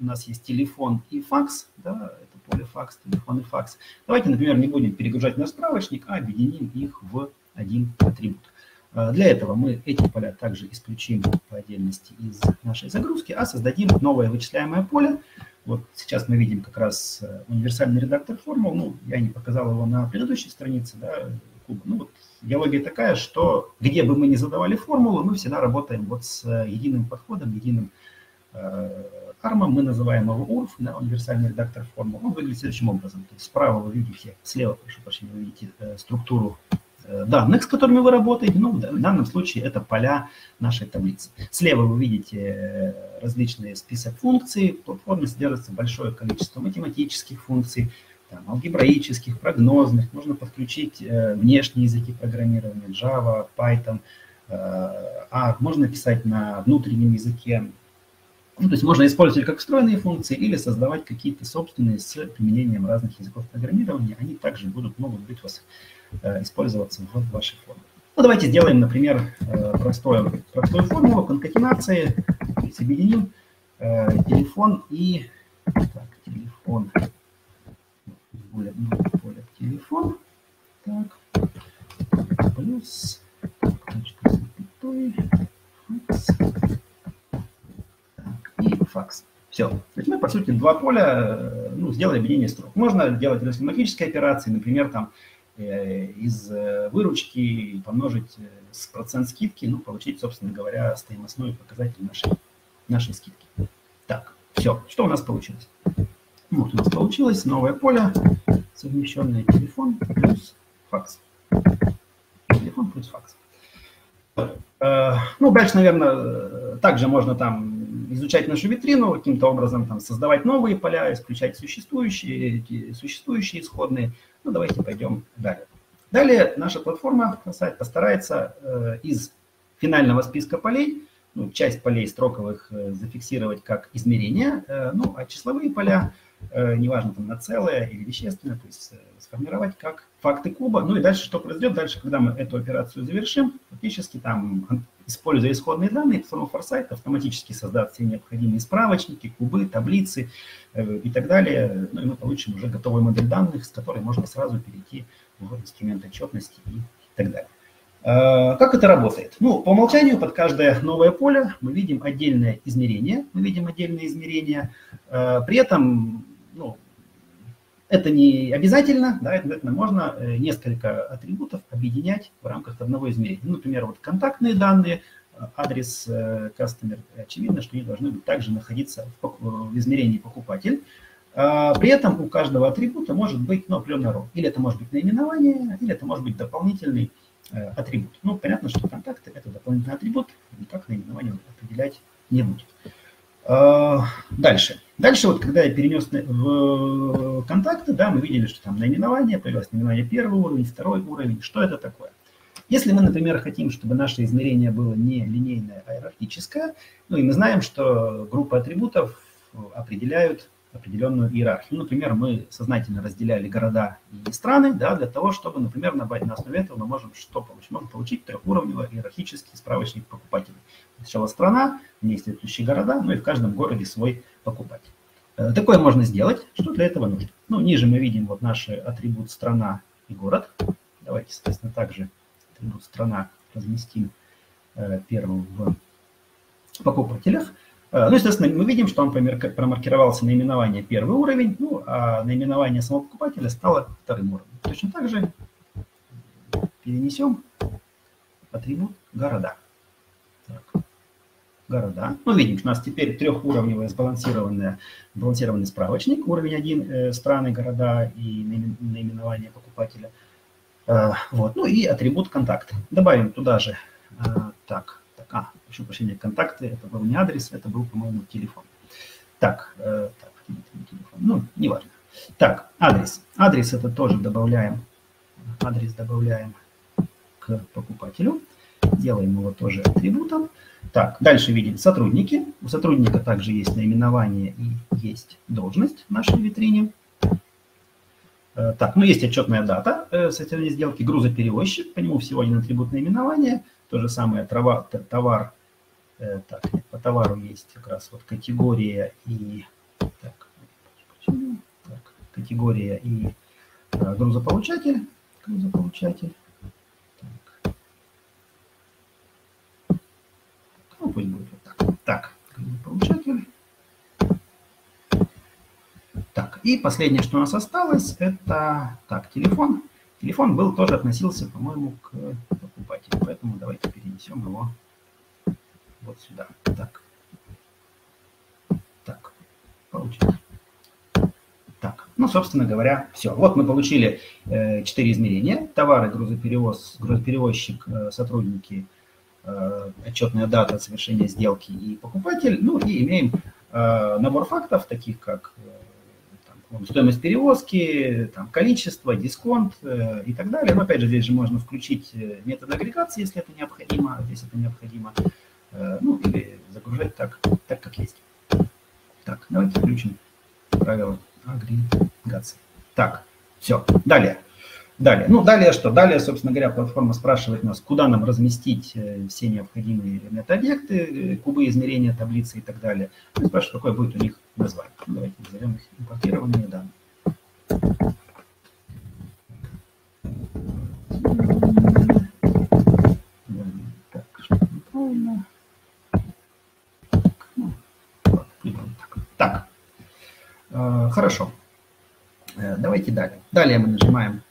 Speaker 3: у нас есть телефон и факс, да, это поле факс, телефон и факс. Давайте, например, не будем перегружать наш справочник, а объединим их в один атрибут. А, для этого мы эти поля также исключим по отдельности из нашей загрузки, а создадим новое вычисляемое поле. Вот сейчас мы видим как раз э, универсальный редактор формул. Ну, я не показал его на предыдущей странице, да, куба. Ну, вот идеология такая, что где бы мы ни задавали формулу, мы всегда работаем вот с единым подходом, единым э, армом. Мы называем его URF, да, универсальный редактор формул. Он выглядит следующим образом. То есть справа вы видите, слева, прошу прощения, вы видите э, структуру Э, данных, с которыми вы работаете. Ну, в данном случае это поля нашей таблицы. Слева вы видите э, различные список функций. В платформе содержится большое количество математических функций, там, алгебраических, прогнозных. Можно подключить э, внешние языки программирования, Java, Python, R. Можно писать на внутреннем языке. Ну, то есть можно использовать как встроенные функции или создавать какие-то собственные с применением разных языков программирования. Они также будут, могут быть у вас Э, использоваться в вашей форме. Ну, давайте сделаем, например, э, простую, простую формулу конкатенации. Объединим э, телефон и... Так, телефон. Более, более телефон. Так. Плюс... Точка запятой. Факс. Факс. Все. То есть мы, по сути, два поля ну, сделали объединение строк. Можно делать арифметические операции, например, там Э, из э, выручки помножить э, с процент скидки, ну, получить, собственно говоря, стоимостной показатель нашей, нашей скидки. Так, все. Что у нас получилось? Вот у нас получилось новое поле, совмещенный телефон плюс факс. Телефон плюс факс. Ну, дальше, наверное, также можно там изучать нашу витрину, каким-то образом там создавать новые поля, исключать существующие, существующие исходные. Ну, давайте пойдем далее. Далее наша платформа, сайт постарается э, из финального списка полей, ну, часть полей строковых э, зафиксировать как измерения, э, ну, а числовые поля, э, неважно там на целое или вещественное, то есть э, сформировать как факты куба. Ну и дальше что произойдет? Дальше, когда мы эту операцию завершим, фактически там, используя исходные данные, платформа Foresight автоматически создаст все необходимые справочники, кубы, таблицы э, и так далее. Ну и мы получим уже готовую модель данных, с которой можно сразу перейти в инструмент отчетности и так далее. Э, как это работает? Ну, по умолчанию под каждое новое поле мы видим отдельное измерение, мы видим отдельные измерения. Э, при этом ну, это не обязательно, да, это можно э, несколько атрибутов объединять в рамках одного измерения. Ну, например, вот контактные данные, э, адрес э, customer, очевидно, что они должны быть также находиться в, измерении покупатель. А, при этом у каждого атрибута может быть ну, определенный роль. Или это может быть наименование, или это может быть дополнительный атрибут. Ну, понятно, что контакты – это дополнительный атрибут, никак наименование определять не будет. А, дальше. Дальше, вот когда я перенес в контакты, да, мы видели, что там наименование, появилось наименование первый уровень, второй уровень. Что это такое? Если мы, например, хотим, чтобы наше измерение было не линейное, а иерархическое, ну и мы знаем, что группы атрибутов определяют определенную иерархию. Ну, например, мы сознательно разделяли города и страны, да, для того, чтобы, например, на, на основе этого мы можем что получить? Можем получить трехуровневый иерархический справочник покупателей. Сначала страна, в ней следующие города, ну и в каждом городе свой покупатель. Э, такое можно сделать. Что для этого нужно? Ну, ниже мы видим вот наши атрибут страна и город. Давайте, соответственно, также атрибут страна разместим э, первым в покупателях. Э, ну, естественно, мы видим, что он промаркировался наименование первый уровень, ну, а наименование самого покупателя стало вторым уровнем. Точно так же перенесем атрибут города. Так. Города. Ну, видим, у нас теперь трехуровневый сбалансированный, сбалансированный справочник. Уровень 1 э, страны, города и наименование покупателя. Э, вот. Ну и атрибут контакт. Добавим туда же. Э, так, а, прошу прощения, контакты, это был не адрес, это был, по-моему, телефон. Так, э, так, телефон, ну, неважно. Так, адрес. Адрес это тоже добавляем, адрес добавляем к покупателю. Делаем его тоже атрибутом. Так, дальше видим сотрудники. У сотрудника также есть наименование и есть должность в нашей витрине. Э, так, ну есть отчетная дата э, соответственно, сделки, грузоперевозчик, по нему всего один атрибут наименования. То же самое товар, товар э, так, по товару есть как раз вот категория и так, так, категория и грузополучатель, грузополучатель. Ну, пусть будет вот так. Так, грузополучатель. Так, и последнее, что у нас осталось, это, так, телефон. Телефон был тоже относился, по-моему, к покупателю, поэтому давайте перенесем его вот сюда. Так, так, получилось. Так, ну, собственно говоря, все. Вот мы получили э, 4 измерения. Товары, грузоперевоз, грузоперевозчик, э, сотрудники, э, отчетная дата совершения сделки и покупатель. Ну, и имеем э, набор фактов, таких как э, стоимость перевозки, там, количество, дисконт э, и так далее. Но опять же, здесь же можно включить э, метод агрегации, если это необходимо, если это необходимо, э, ну или загружать так, так как есть. Так, давайте включим правила агрегации. Так, все, далее. Далее. Ну, далее что? Далее, собственно говоря, платформа спрашивает нас, куда нам разместить э, все необходимые метаобъекты, э, кубы измерения, таблицы и так далее. Ну, спрашивает, какое будет у них название. Ну, давайте назовем их импортированные данные. Так. Э, хорошо. Давайте далее. Далее мы нажимаем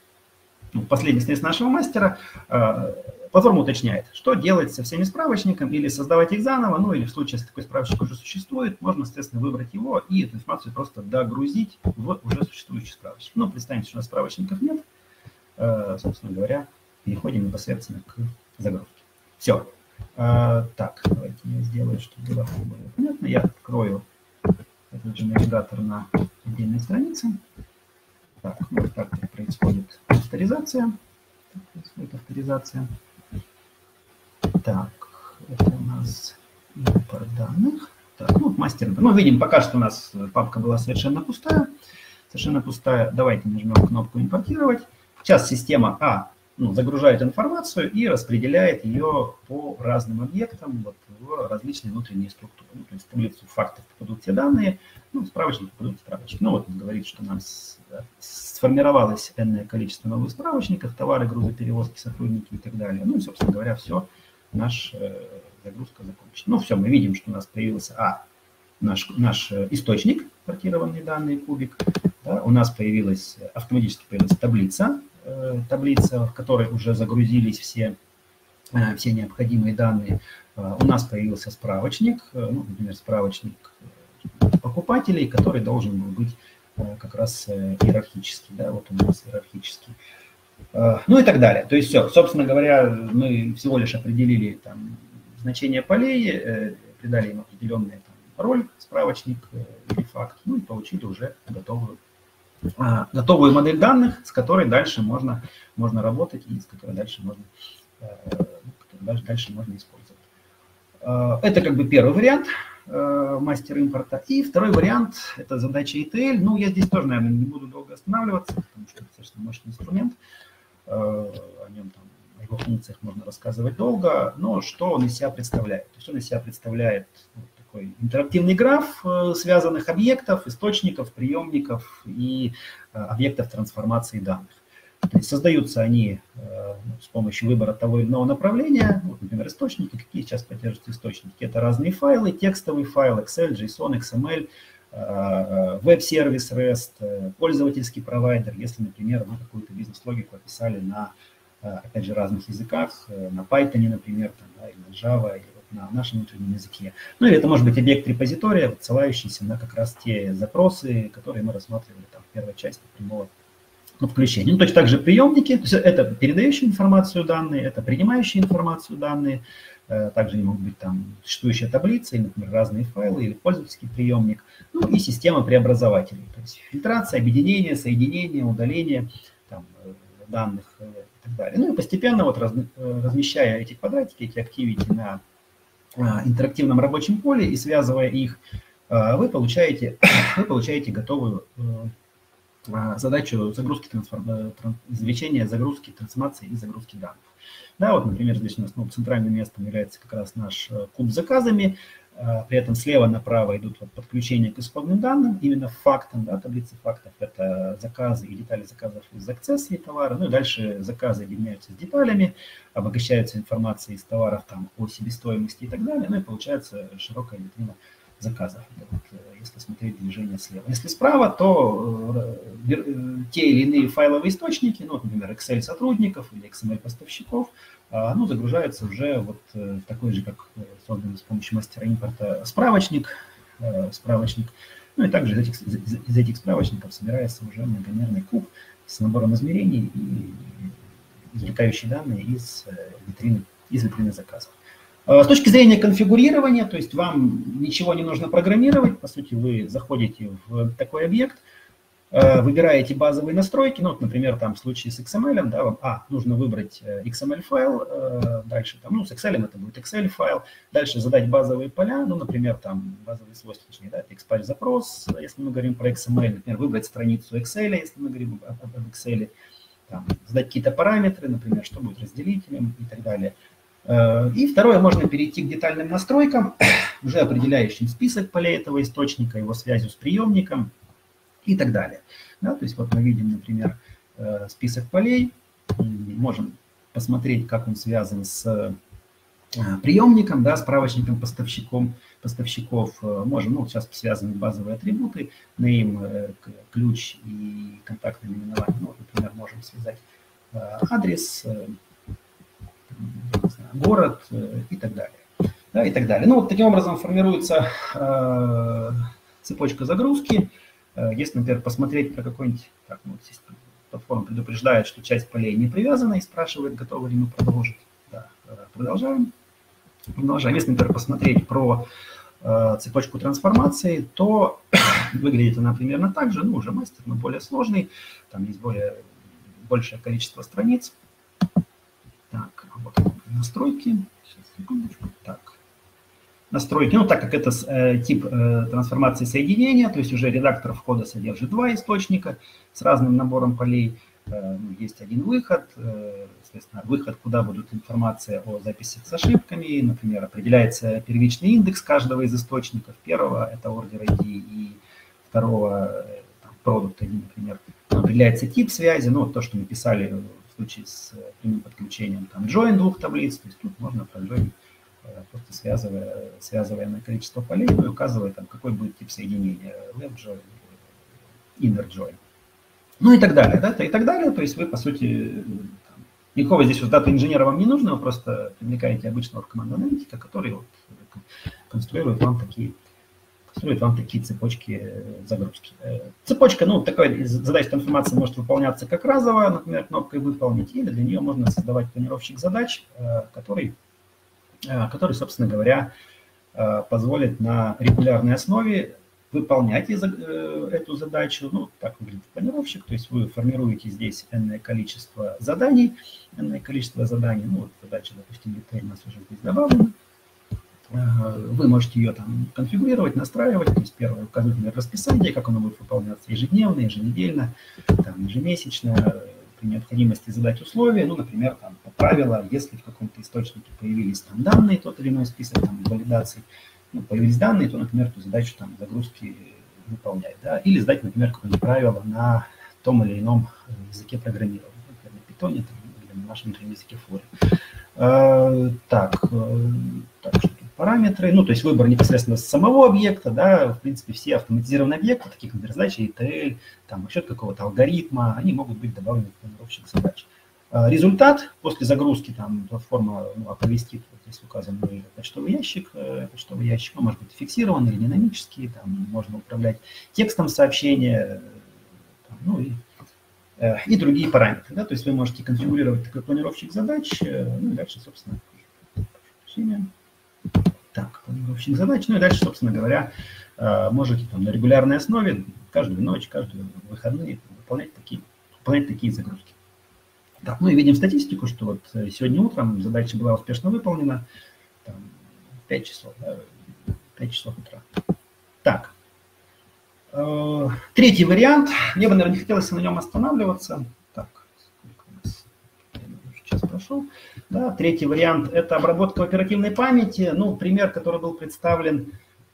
Speaker 3: ну, последний страниц нашего мастера, э, платформа уточняет, что делать со всеми справочниками, или создавать их заново, ну или в случае, если такой справочник уже существует, можно, естественно, выбрать его и эту информацию просто догрузить в уже существующий справочник. Ну, представим, что у нас справочников нет, э, собственно говоря, переходим непосредственно к загрузке. Все. Э, так, давайте я сделаю, чтобы было более понятно. Я открою этот же навигатор на отдельной странице. Так, вот так происходит авторизация. Происходит авторизация. Так, это у нас импорт данных. Так, ну, мастер. Ну, видим, пока что у нас папка была совершенно пустая. Совершенно пустая. Давайте нажмем кнопку «Импортировать». Сейчас система А ну, загружает информацию и распределяет ее по разным объектам вот, в различные внутренние структуры. Ну, то есть в таблицу фактов попадут все данные, ну, справочник попадут справочник. Ну, вот он говорит, что у нас сформировалось энное количество новых справочников, товары, грузы, перевозки, сотрудники и так далее. Ну и, собственно говоря, все, наш э, загрузка закончена. Ну, все, мы видим, что у нас появился, а, наш, наш э, источник, портированные данные, кубик, да, у нас появилась, автоматически появилась таблица, э, таблица, в которой уже загрузились все, э, все необходимые данные. Э, у нас появился справочник, э, ну, например, справочник покупателей, который должен был быть Э, как раз э, иерархический, да, вот у нас иерархический. Э, ну и так далее. То есть все, собственно говоря, мы всего лишь определили там значение полей, придали им определенную там, роль, справочник или факт, ну и получили уже готовую, готовую модель данных, с которой дальше можно, можно работать и с которой дальше можно, дальше, дальше можно использовать. Это как бы первый вариант. Э, мастер импорта. И второй вариант – это задача ETL. Ну, я здесь тоже, наверное, не буду долго останавливаться, потому что это достаточно мощный инструмент. Э, о нем там, о его функциях можно рассказывать долго, но что он из себя представляет? То есть он из себя представляет вот такой интерактивный граф э, связанных объектов, источников, приемников и объектов трансформации данных. То есть создаются они э, с помощью выбора того или иного направления, вот, например, источники, какие сейчас поддерживают источники. Это разные файлы, текстовый файл, Excel, JSON, XML, э, веб-сервис REST, э, пользовательский провайдер, если, например, мы какую-то бизнес-логику описали на, опять же, разных языках, на Python, например, там, да, или на Java, или на нашем внутреннем языке. Ну или это может быть объект репозитория, ссылающийся на как раз те запросы, которые мы рассматривали там, в первой части прямого включение. Ну, точно так же приемники, то есть это передающие информацию данные, это принимающие информацию данные, э, также они могут быть там существующая таблица, или, например, разные файлы, или пользовательский приемник, ну и система преобразователей, то есть фильтрация, объединение, соединение, удаление там, э, данных э, и так далее. Ну и постепенно вот раз, размещая эти квадратики, эти activity на интерактивном рабочем поле и связывая их, вы получаете, вы получаете готовую задачу загрузки, трансформ... извлечения, загрузки, трансформации и загрузки данных. Да, вот, например, здесь у нас ну, центральным местом является как раз наш куб с заказами. А, при этом слева направо идут вот подключения к исходным данным, именно фактам, да, таблицы фактов, это заказы и детали заказов из акцессии товара, ну и дальше заказы объединяются с деталями, обогащаются информацией из товаров там, о себестоимости и так далее, ну и получается широкая витрина заказов, вот, э, если смотреть движение слева. Если справа, то э, э, те или иные файловые источники, ну, например, Excel сотрудников или XML поставщиков, а, ну, загружается уже вот э, такой же, как э, созданный с помощью мастера импорта справочник, э, справочник. Ну и также из этих, из этих справочников собирается уже многомерный куб с набором измерений и извлекающие данные из витрины, из витрины заказов. А, с точки зрения конфигурирования, то есть вам ничего не нужно программировать, по сути вы заходите в такой объект, Э, выбираете базовые настройки, ну, вот, например, там в случае с XML, да, вам, а, нужно выбрать э, XML файл, э, дальше там, ну, с Excel это будет Excel файл, дальше задать базовые поля, ну, например, там базовые свойства, точнее, да, это запрос, если мы говорим про XML, например, выбрать страницу Excel, если мы говорим об Excel, там, задать какие-то параметры, например, что будет разделителем и так далее. И второе, можно перейти к детальным настройкам, уже определяющим список полей этого источника, его связью с приемником, и так далее. Да, то есть вот мы видим, например, э, список полей, можем посмотреть, как он связан с э, приемником, да, справочником поставщиком, поставщиков. Э, можем, ну, сейчас связаны базовые атрибуты, name, ключ и контактное наименование. Ну, например, можем связать адрес, город и так далее. Да, и так далее. Ну, вот таким образом формируется цепочка загрузки. Э, если, например, посмотреть про какой-нибудь, так, ну, здесь платформа предупреждает, что часть полей не привязана и спрашивает, готовы ли мы продолжить. Да, э, продолжаем. Продолжаем. Если, например, посмотреть про э, цепочку трансформации, то выглядит она примерно так же, ну, уже мастер, но более сложный, там есть более, большее количество страниц. Вот настройки. Сейчас, секундочку. Так, настройки, ну, так как это э, тип э, трансформации соединения, то есть уже редактор входа содержит два источника с разным набором полей. Э, ну, есть один выход, э, соответственно, выход, куда будут информация о записях с ошибками, например, определяется первичный индекс каждого из источников. Первого – это order ID, и второго – product ID, например. Определяется тип связи, ну, то, что мы писали случае с прямым подключением, там, join двух таблиц, то есть тут можно про join Э, просто связывая, связываемое количество полей, ну и указывая, там, какой будет тип соединения, left join, inner join. Ну и так далее, да, и так далее, то есть вы, по сути, там, никакого здесь вот дата инженера вам не нужно, вы просто привлекаете обычного командного аналитика, который вот конструирует вам такие конструирует вам такие цепочки загрузки. Э, цепочка, ну, такая задача информации может выполняться как разово, например, кнопкой «Выполнить», или для нее можно создавать планировщик задач, э, который Э, который, собственно говоря, э, позволит на регулярной основе выполнять э, эту задачу. Ну, так выглядит планировщик, то есть вы формируете здесь n количество заданий, n количество заданий, ну, вот задача, допустим, у нас уже здесь добавлена. Вы можете ее там конфигурировать, настраивать, то есть первое указывать расписание, как оно будет выполняться ежедневно, еженедельно, там, ежемесячно, при необходимости задать условия, ну, например, там, по правилу, если в каком-то источнике появились там данные, тот или иной список там, валидаций, ну, появились данные, то, например, эту задачу там, загрузки выполнять, да, или сдать, например, какое-нибудь правило на том или ином языке программирования, например, на питоне там, или на нашем языке форе. Э, так, э, так, что параметры, ну, то есть выбор непосредственно самого объекта, да, в принципе, все автоматизированные объекты, такие как задачи ETL, там, расчет какого-то алгоритма, они могут быть добавлены в планировщик задач. А, результат после загрузки, там, платформа ну, оповестит, вот здесь указан почтовый ящик, э, почтовый ящик, он может быть фиксированный или динамический, там, можно управлять текстом сообщения, там, ну, и э, и другие параметры. Да? То есть вы можете конфигурировать такой планировщик задач, э, ну и дальше, собственно, так, планировщик задач. Ну и дальше, собственно говоря, э, можете там на регулярной основе каждую ночь, каждые выходные выполнять такие, выполнять такие загрузки. Так, ну и видим статистику, что вот э, сегодня утром задача была успешно выполнена. Там, 5 часов, да, 5 часов утра. Так. Э, третий вариант. Мне бы, наверное, не хотелось на нем останавливаться. Так, сколько у нас? Сейчас прошел. Да, третий вариант – это обработка оперативной памяти. Ну, пример, который был представлен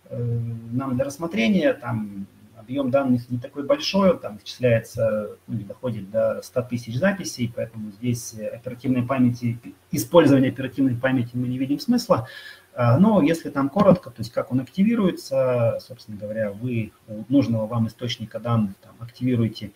Speaker 3: э, нам для рассмотрения, там объем данных не такой большой, там вычисляется, ну, не доходит до 100 тысяч записей, поэтому здесь оперативной памяти, использование оперативной памяти мы не видим смысла. А, но если там коротко, то есть как он активируется, собственно говоря, вы у нужного вам источника данных там, активируете,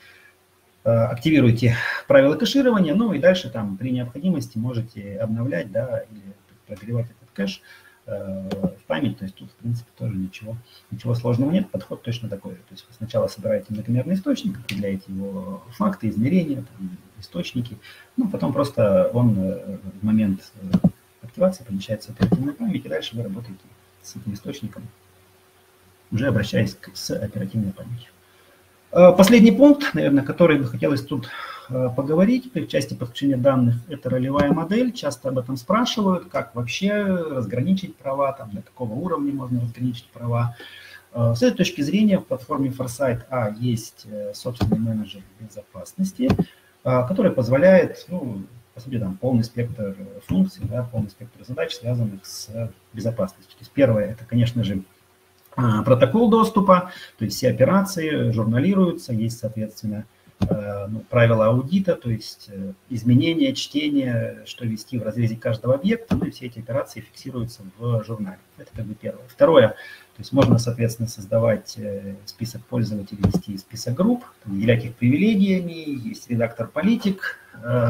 Speaker 3: активируете правила кэширования, ну и дальше там при необходимости можете обновлять да, или прогревать этот кэш Э, в память, то есть тут, в принципе, тоже ничего, ничего сложного нет, подход точно такой же. То есть вы сначала собираете многомерный источник, определяете его факты, измерения, там, источники, ну, потом просто он э, в момент э, активации помещается в оперативную память, и дальше вы работаете с этим источником, уже обращаясь к, с оперативной памятью. Последний пункт, наверное, который бы хотелось тут Э, поговорить в части подключения данных. Это ролевая модель, часто об этом спрашивают, как вообще разграничить права, там, до какого уровня можно разграничить права. Э, с этой точки зрения в платформе Foresight A есть э, собственный менеджер безопасности, который позволяет, ну, по сути, там полный спектр функций, да, полный спектр задач, связанных с безопасностью. То есть первое, это, конечно же, протокол доступа, то есть все операции журналируются, есть, соответственно, Э, ну, правила аудита, то есть э, изменения, чтение, что вести в разрезе каждого объекта, ну и все эти операции фиксируются в журнале. Это как бы первое. Второе, то есть можно, соответственно, создавать э, список пользователей, вести список групп, выделять их привилегиями, есть редактор-политик,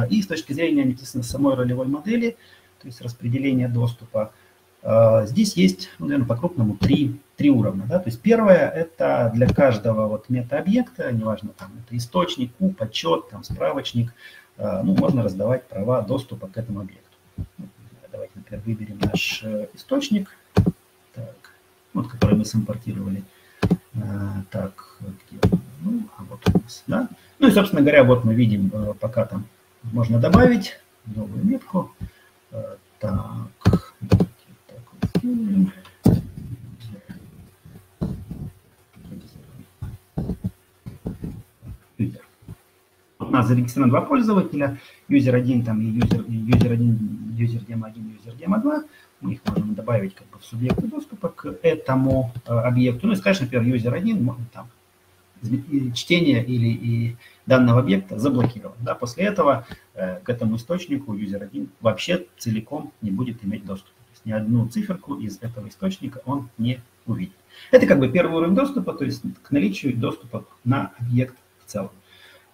Speaker 3: и с точки зрения непосредственно самой ролевой модели, то есть распределения доступа, а, здесь есть, ну, наверное, по-крупному три, три уровня. Да? То есть первое – это для каждого вот метаобъекта, неважно, там, это источник, куб, отчет, там, справочник, а, ну, можно раздавать права доступа к этому объекту. Давайте, например, выберем наш э, источник, так, вот, который мы симпортировали. Так, где Ну, а вот у нас, да? Ну и, собственно говоря, вот мы видим, э, пока там можно добавить новую метку. Так, у нас зарегистрировано два пользователя, user 1 там, и user, user 1, user demo 1, user demo 2. Мы их можем добавить как бы в субъекты доступа к этому э, объекту. Ну и сказать, например, user 1 можно там чтение или и данного объекта заблокировать. Да? После этого э, к этому источнику user 1 вообще целиком не будет иметь доступ есть ни одну циферку из этого источника он не увидит. Это как бы первый уровень доступа, то есть к наличию доступа на объект в целом.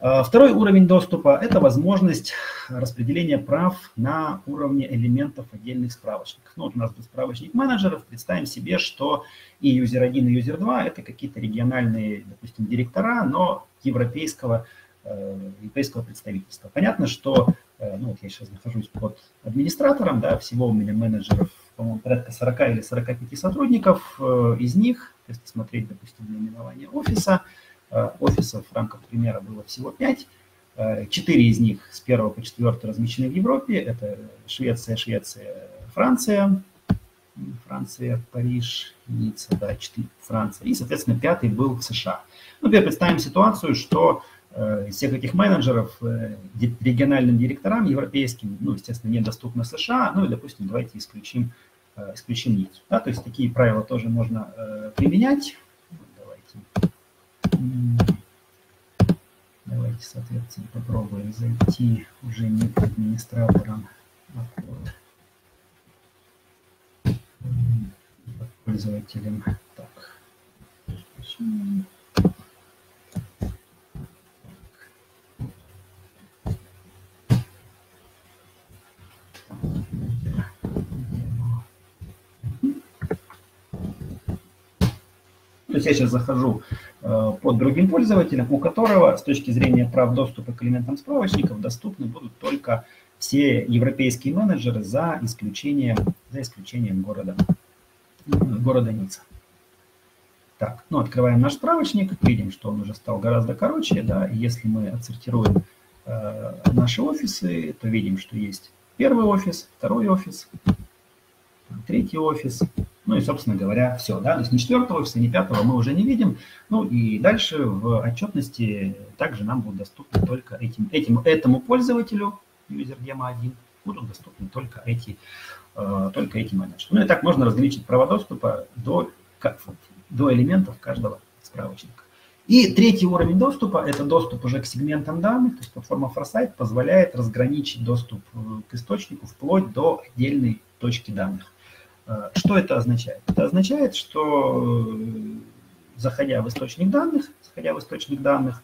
Speaker 3: А, второй уровень доступа – это возможность распределения прав на уровне элементов отдельных справочников. Ну, вот у нас был справочник менеджеров. Представим себе, что и юзер 1, и юзер 2 – это какие-то региональные, допустим, директора, но европейского, э, европейского представительства. Понятно, что ну вот я сейчас нахожусь под администратором, да, всего у меня менеджеров, по-моему, порядка 40 или 45 сотрудников, э, из них, если смотреть, допустим, наименование офиса, э, офисов в рамках примера было всего 5, Четыре из них с первого по четвертый размещены в Европе. Это Швеция, Швеция, Франция. Франция, Париж, Ницца, да, 4, Франция. И, соответственно, пятый был в США. Ну, теперь представим ситуацию, что Э, всех этих менеджеров э, региональным директорам европейским, ну, естественно, недоступно США, ну и, допустим, давайте исключим, э, исключим НИЦ. Да, то есть такие правила тоже можно применять. Давайте, давайте, соответственно, попробуем зайти уже не к администраторам, а под пользователям. Так. То есть я сейчас захожу э, под другим пользователем, у которого с точки зрения прав доступа к элементам справочников доступны будут только все европейские менеджеры за исключением, за исключением города, города Ницца. Так, ну открываем наш справочник, видим, что он уже стал гораздо короче, да, и если мы отсортируем э, наши офисы, то видим, что есть первый офис, второй офис, третий офис, Ну и, собственно говоря, все. Да? То есть ни четвертого офиса, ни пятого мы уже не видим. Ну и дальше в отчетности также нам будут доступны только этим, этим, этому пользователю, юзер демо 1, будут доступны только эти, э, только эти менеджеры. Ну и так можно разграничить права доступа до, до элементов каждого справочника. И третий уровень доступа – это доступ уже к сегментам данных, то есть платформа Foresight позволяет разграничить доступ э, к источнику вплоть до отдельной точки данных. Э, что это означает? Это означает, что э, заходя в источник данных, заходя в источник данных,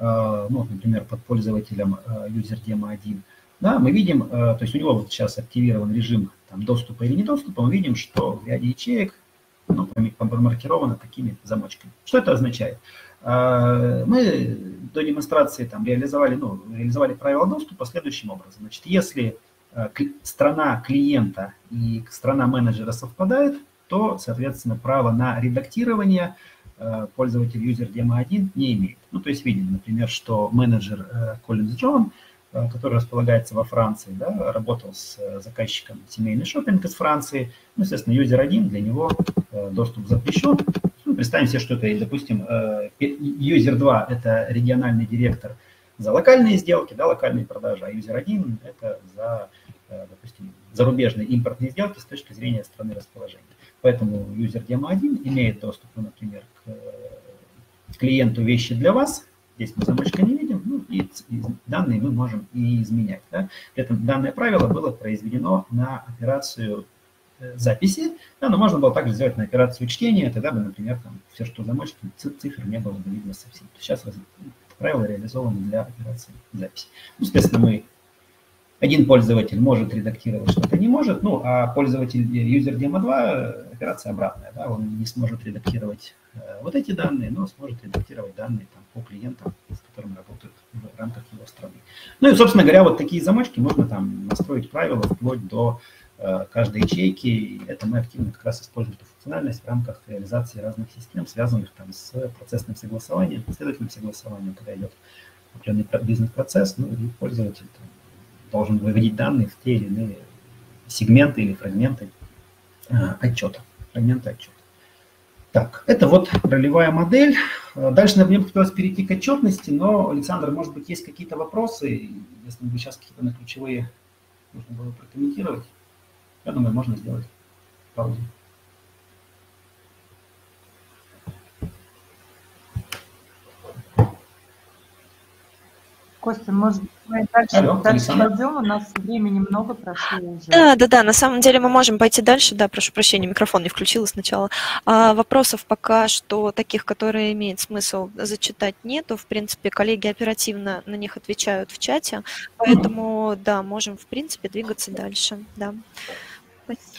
Speaker 3: ну, например, под пользователем UserDemo 1, да, мы видим, то есть у него вот сейчас активирован режим там, доступа или недоступа, мы видим, что в ряде ячеек ну, промаркировано такими замочками. Что это означает? Мы до демонстрации там реализовали, ну, реализовали правила доступа следующим образом. Значит, если страна клиента и страна менеджера совпадает, то, соответственно, право на редактирование а, пользователь юзер демо 1 не имеет. Ну, то есть видим, например, что менеджер Коллинз Джон, который располагается во Франции, да, работал с заказчиком семейный шопинг из Франции. Ну, естественно, юзер 1, для него доступ запрещен, ну, представим себе, что это, допустим, user э, 2 – это региональный директор за локальные сделки, да, локальные продажи, а user 1 – это за, э, допустим, зарубежные импортные сделки с точки зрения страны расположения. Поэтому user Demo 1 имеет доступ, ну, например, к э, клиенту вещи для вас, здесь мы замочка не видим, ну, и, и данные мы можем и изменять. Да. При этом данное правило было произведено на операцию Э, записи, да, но можно было также сделать на операцию чтения, тогда бы, например, там, все, что замочки, цифр не было бы видно совсем. Сейчас правило реализовано для операции записи. Ну, соответственно, мы один пользователь может редактировать, что-то не может, ну, а пользователь user demo 2 операция обратная, да, он не сможет редактировать э, вот эти данные, но сможет редактировать данные там, по клиентам, с которыми работают в рамках его страны. Ну и, собственно говоря, вот такие замочки можно там настроить правила вплоть до Э, каждой ячейки. Это мы активно как раз используем эту функциональность в рамках реализации разных систем, связанных там с процессным согласованием, последовательным согласованием, когда идет определенный бизнес-процесс, ну и пользователь там, должен выводить данные в те или иные сегменты или фрагменты э, отчета, фрагменты отчета. Так, это вот ролевая модель. Дальше мне хотелось перейти к отчетности, но, Александр, может быть, есть какие-то вопросы, если бы сейчас какие-то на ключевые нужно было прокомментировать. Я думаю, можно сделать паузу.
Speaker 2: Костя, может, мы дальше, Алло, дальше пойдем, у нас времени много прошло уже.
Speaker 1: Да, да, да, на самом деле мы можем пойти дальше, да, прошу прощения, микрофон не включила сначала. А, вопросов пока что таких, которые имеет смысл зачитать нету, в принципе, коллеги оперативно на них отвечают в чате, поэтому, да, можем, в принципе, двигаться дальше, да.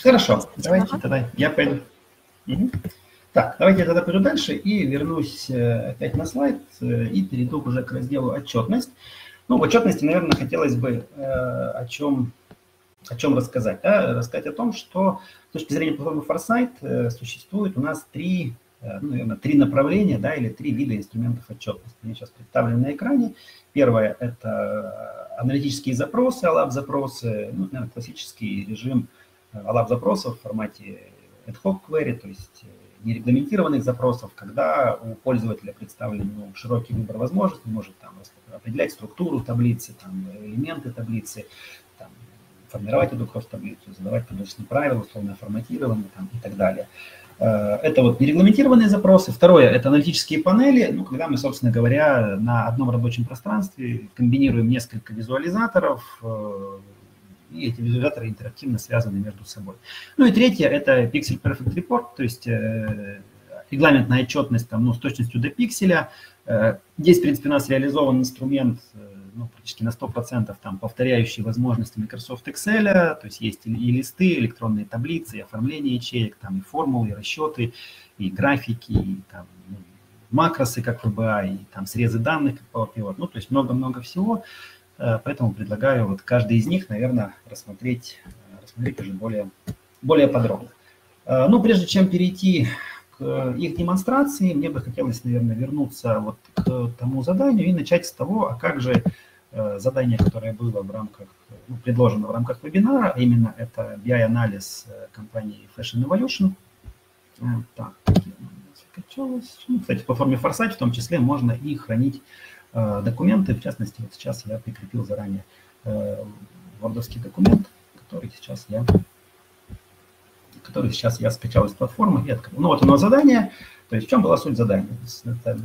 Speaker 3: Хорошо, давайте ага. тогда я пойду. Угу. Так, давайте я тогда пойду дальше и вернусь э, опять на слайд э, и перейду уже к разделу отчетность. Ну, в отчетности, наверное, хотелось бы э, о чем о чем рассказать. Да? Рассказать о том, что с точки зрения платформы Foresight существует у нас три, ну, наверное, три направления да, или три вида инструментов отчетности. Они сейчас представлены на экране. Первое – это аналитические запросы, ALAP-запросы, ну, наверное, классический режим – ALAP запросов в формате ad hoc query, то есть нерегламентированных запросов, когда у пользователя представлен ну, широкий выбор возможностей, может там определять структуру таблицы, там, элементы таблицы, там, формировать эту кросс-таблицу, задавать табличные правила, условное форматирование там, и так далее. Э, это вот нерегламентированные запросы. Второе – это аналитические панели, ну, когда мы, собственно говоря, на одном рабочем пространстве комбинируем несколько визуализаторов, э, и эти визуализаторы интерактивно связаны между собой. Ну и третье – это Pixel Perfect Report, то есть э, регламентная отчетность там, ну, с точностью до пикселя. Э, здесь, в принципе, у нас реализован инструмент э, ну, практически на 100% там, повторяющий возможности Microsoft Excel, то есть есть и, и листы, электронные таблицы, и оформление ячеек, там, и формулы, и расчеты, и графики, и там, ну, макросы, как VBA, и там срезы данных, как Power Pivot, ну, то есть много-много всего. Э, поэтому предлагаю вот каждый из них, наверное, рассмотреть, э, рассмотреть уже более, более подробно. Э, ну, прежде чем перейти к их демонстрации, мне бы хотелось, наверное, вернуться вот к тому заданию и начать с того, а как же задание, которое было в рамках, ну, предложено в рамках вебинара, а именно это BI-анализ компании Fashion Evolution, Так. Ну, кстати, по форме Foresight в том числе можно и хранить документы. В частности, вот сейчас я прикрепил заранее э, вордовский документ, который сейчас я который сейчас я скачал из платформы и открыл. Ну вот оно задание. То есть в чем была суть задания? Это,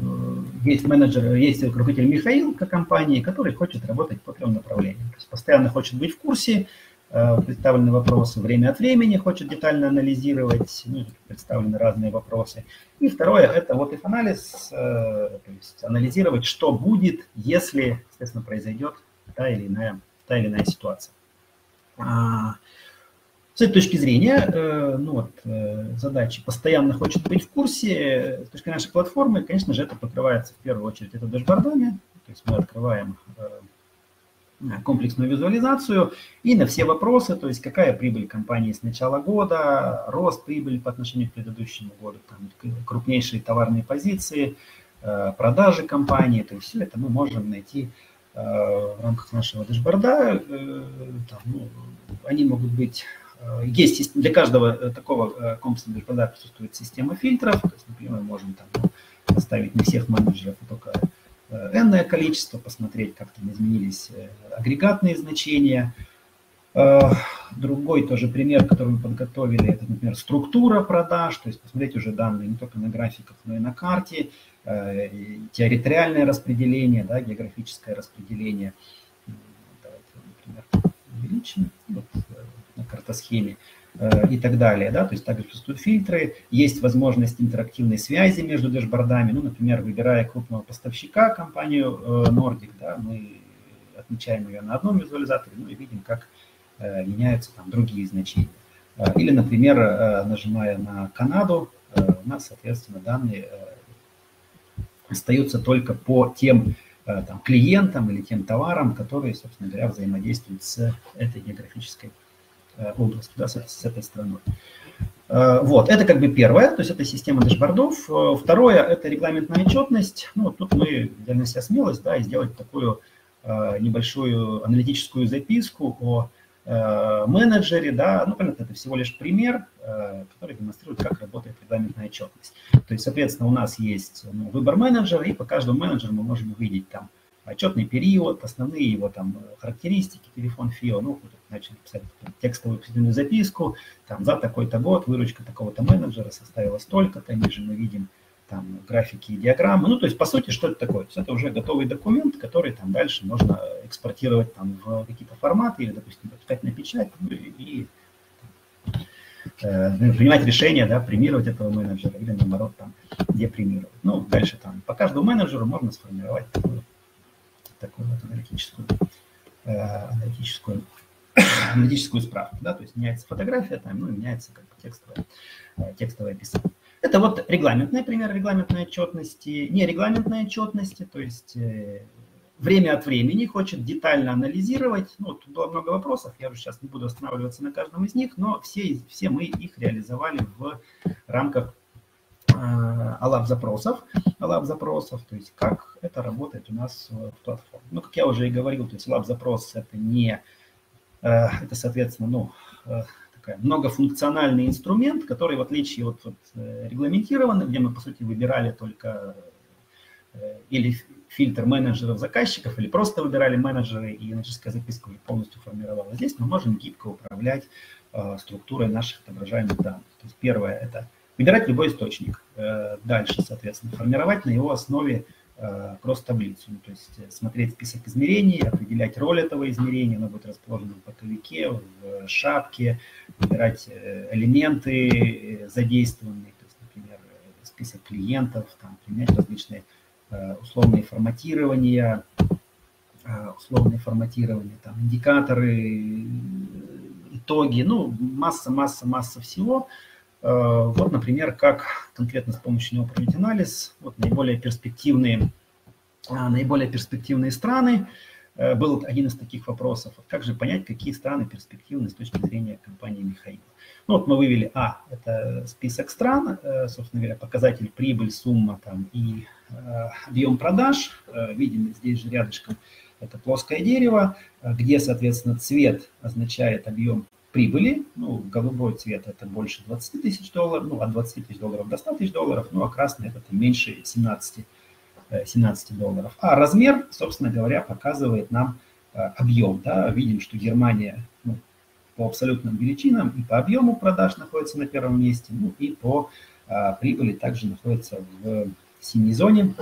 Speaker 3: есть менеджер, есть руководитель Михаил компании, который хочет работать по трем направлениям. То есть постоянно хочет быть в курсе, Э, представлены вопросы, время от времени хочет детально анализировать, ну, представлены разные вопросы. И второе, это вот их анализ, э, то есть анализировать, что будет, если, естественно, произойдет та или иная, та или иная ситуация. А, с этой точки зрения, э, ну вот, задачи постоянно хочет быть в курсе, с точки нашей платформы, конечно же, это покрывается в первую очередь это дашбордами, то есть мы открываем комплексную визуализацию и на все вопросы, то есть какая прибыль компании с начала года, рост прибыли по отношению к предыдущему году, там, крупнейшие товарные позиции, э, продажи компании, то есть все это мы можем найти э, в рамках нашего дашборда. Э, там, ну, они могут быть есть для каждого такого комплексного дашборда присутствует система фильтров. То есть, например, мы можем там, поставить не всех менеджеров, а только n количество, посмотреть, как там изменились э, агрегатные значения. Э, другой тоже пример, который мы подготовили, это, например, структура продаж, то есть посмотреть уже данные не только на графиках, но и на карте, э, территориальное распределение, да, географическое распределение. Давайте, например, увеличим вот, на картосхеме. Э, и так далее. Да? То есть также существуют фильтры, есть возможность интерактивной связи между дэшбордами. Ну, например, выбирая крупного поставщика, компанию э, Nordic, да, мы отмечаем ее на одном визуализаторе, ну и видим, как э, меняются там другие значения. Или, например, нажимая на Канаду, у нас, соответственно, данные остаются только по тем там, клиентам или тем товарам, которые, собственно говоря, взаимодействуют с этой географической Э, областью, да, с, с этой страной. Э, вот, это как бы первое, то есть это система дашбордов. Э, второе, это регламентная отчетность. Ну, тут мы взяли на себя смелость, да, и сделать такую небольшую аналитическую записку о менеджере, да, ну, понятно, это всего лишь пример, который демонстрирует, как работает регламентная отчетность. То есть, соответственно, у нас есть ну, выбор менеджера, и по каждому менеджеру мы можем увидеть там отчетный период, основные его там характеристики, телефон ФИО, ну, начали писать текстовую позитивную записку, там за такой-то год выручка такого-то менеджера составила столько-то, ниже мы видим там графики и диаграммы. Ну, то есть, по сути, что это такое? То есть, это уже готовый документ, который там дальше можно экспортировать там в какие-то форматы или, допустим, писать на печать ну, и э, принимать решение, да, премировать этого менеджера или, наоборот, там, депремировать. Ну, дальше там по каждому менеджеру можно сформировать такую, такую вот аналитическую, э, аналитическую аналитическую справку, да, то есть меняется фотография, там, ну и меняется как бы текстовое, э, текстовое описание. Это вот регламентный пример регламентной отчетности, не регламентной отчетности, то есть э, время от времени хочет детально анализировать. Ну, тут было много вопросов, я уже сейчас не буду останавливаться на каждом из них, но все, все мы их реализовали в рамках алаб запросов, алаб запросов, то есть как это работает у нас в платформе. Ну, как я уже и говорил, то есть алаб запрос это не Э, это, соответственно, ну, э, такой многофункциональный инструмент, который, в отличие от, от э, регламентированных, где мы, по сути, выбирали только или фильтр менеджеров заказчиков, или просто выбирали менеджеры, и менеджерская записка уже полностью формировалась. Здесь мы можем гибко управлять структурой наших отображаемых данных. То есть первое – это выбирать любой источник. Дальше, соответственно, формировать на его основе кросс-таблицу, ну, то есть э, смотреть список измерений, определять роль этого измерения, оно будет расположено в боковике, в шапке, выбирать э, элементы э, задействованные, то есть, например, список клиентов, там, применять различные условные форматирования, условные форматирования, там, индикаторы, итоги, ну, масса, масса, масса всего – Э, вот, например, как конкретно с помощью него проводить анализ. Вот наиболее перспективные, а, наиболее перспективные страны. Э, был один из таких вопросов. Как же понять, какие страны перспективны с точки зрения компании Михаила? Ну, вот мы вывели, а, это список стран, э, собственно говоря, показатель прибыль, сумма там и объем продаж. Видим здесь же рядышком это плоское дерево, где, соответственно, цвет означает объем прибыли, ну, голубой цвет это больше 20 тысяч долларов, ну, от 20 тысяч долларов до 100 тысяч долларов, ну, а красный это меньше 17, 17 э, долларов. А размер, собственно говоря, показывает нам э, объем, да, видим, что Германия ну, по абсолютным величинам и по объему продаж находится на первом месте, ну, и по а, прибыли также находится в синей зоне,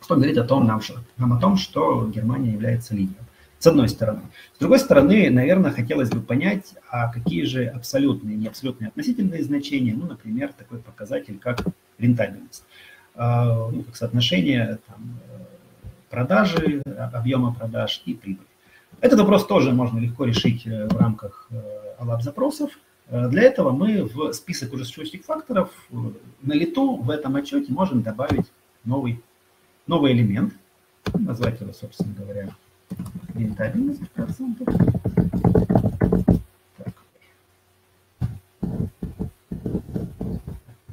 Speaker 3: что говорит о том, нам, нам о том, что Германия является лидером с одной стороны. С другой стороны, наверное, хотелось бы понять, а какие же абсолютные, не абсолютные, относительные значения, ну, например, такой показатель, как рентабельность, а, ну, как соотношение там, продажи, объема продаж и прибыли. Этот вопрос тоже можно легко решить э, в рамках лаб-запросов. Э, для этого мы в список уже существующих факторов э, на лету в этом отчете можем добавить новый, новый элемент, назвать его, собственно говоря, рентабельность процентов. Так.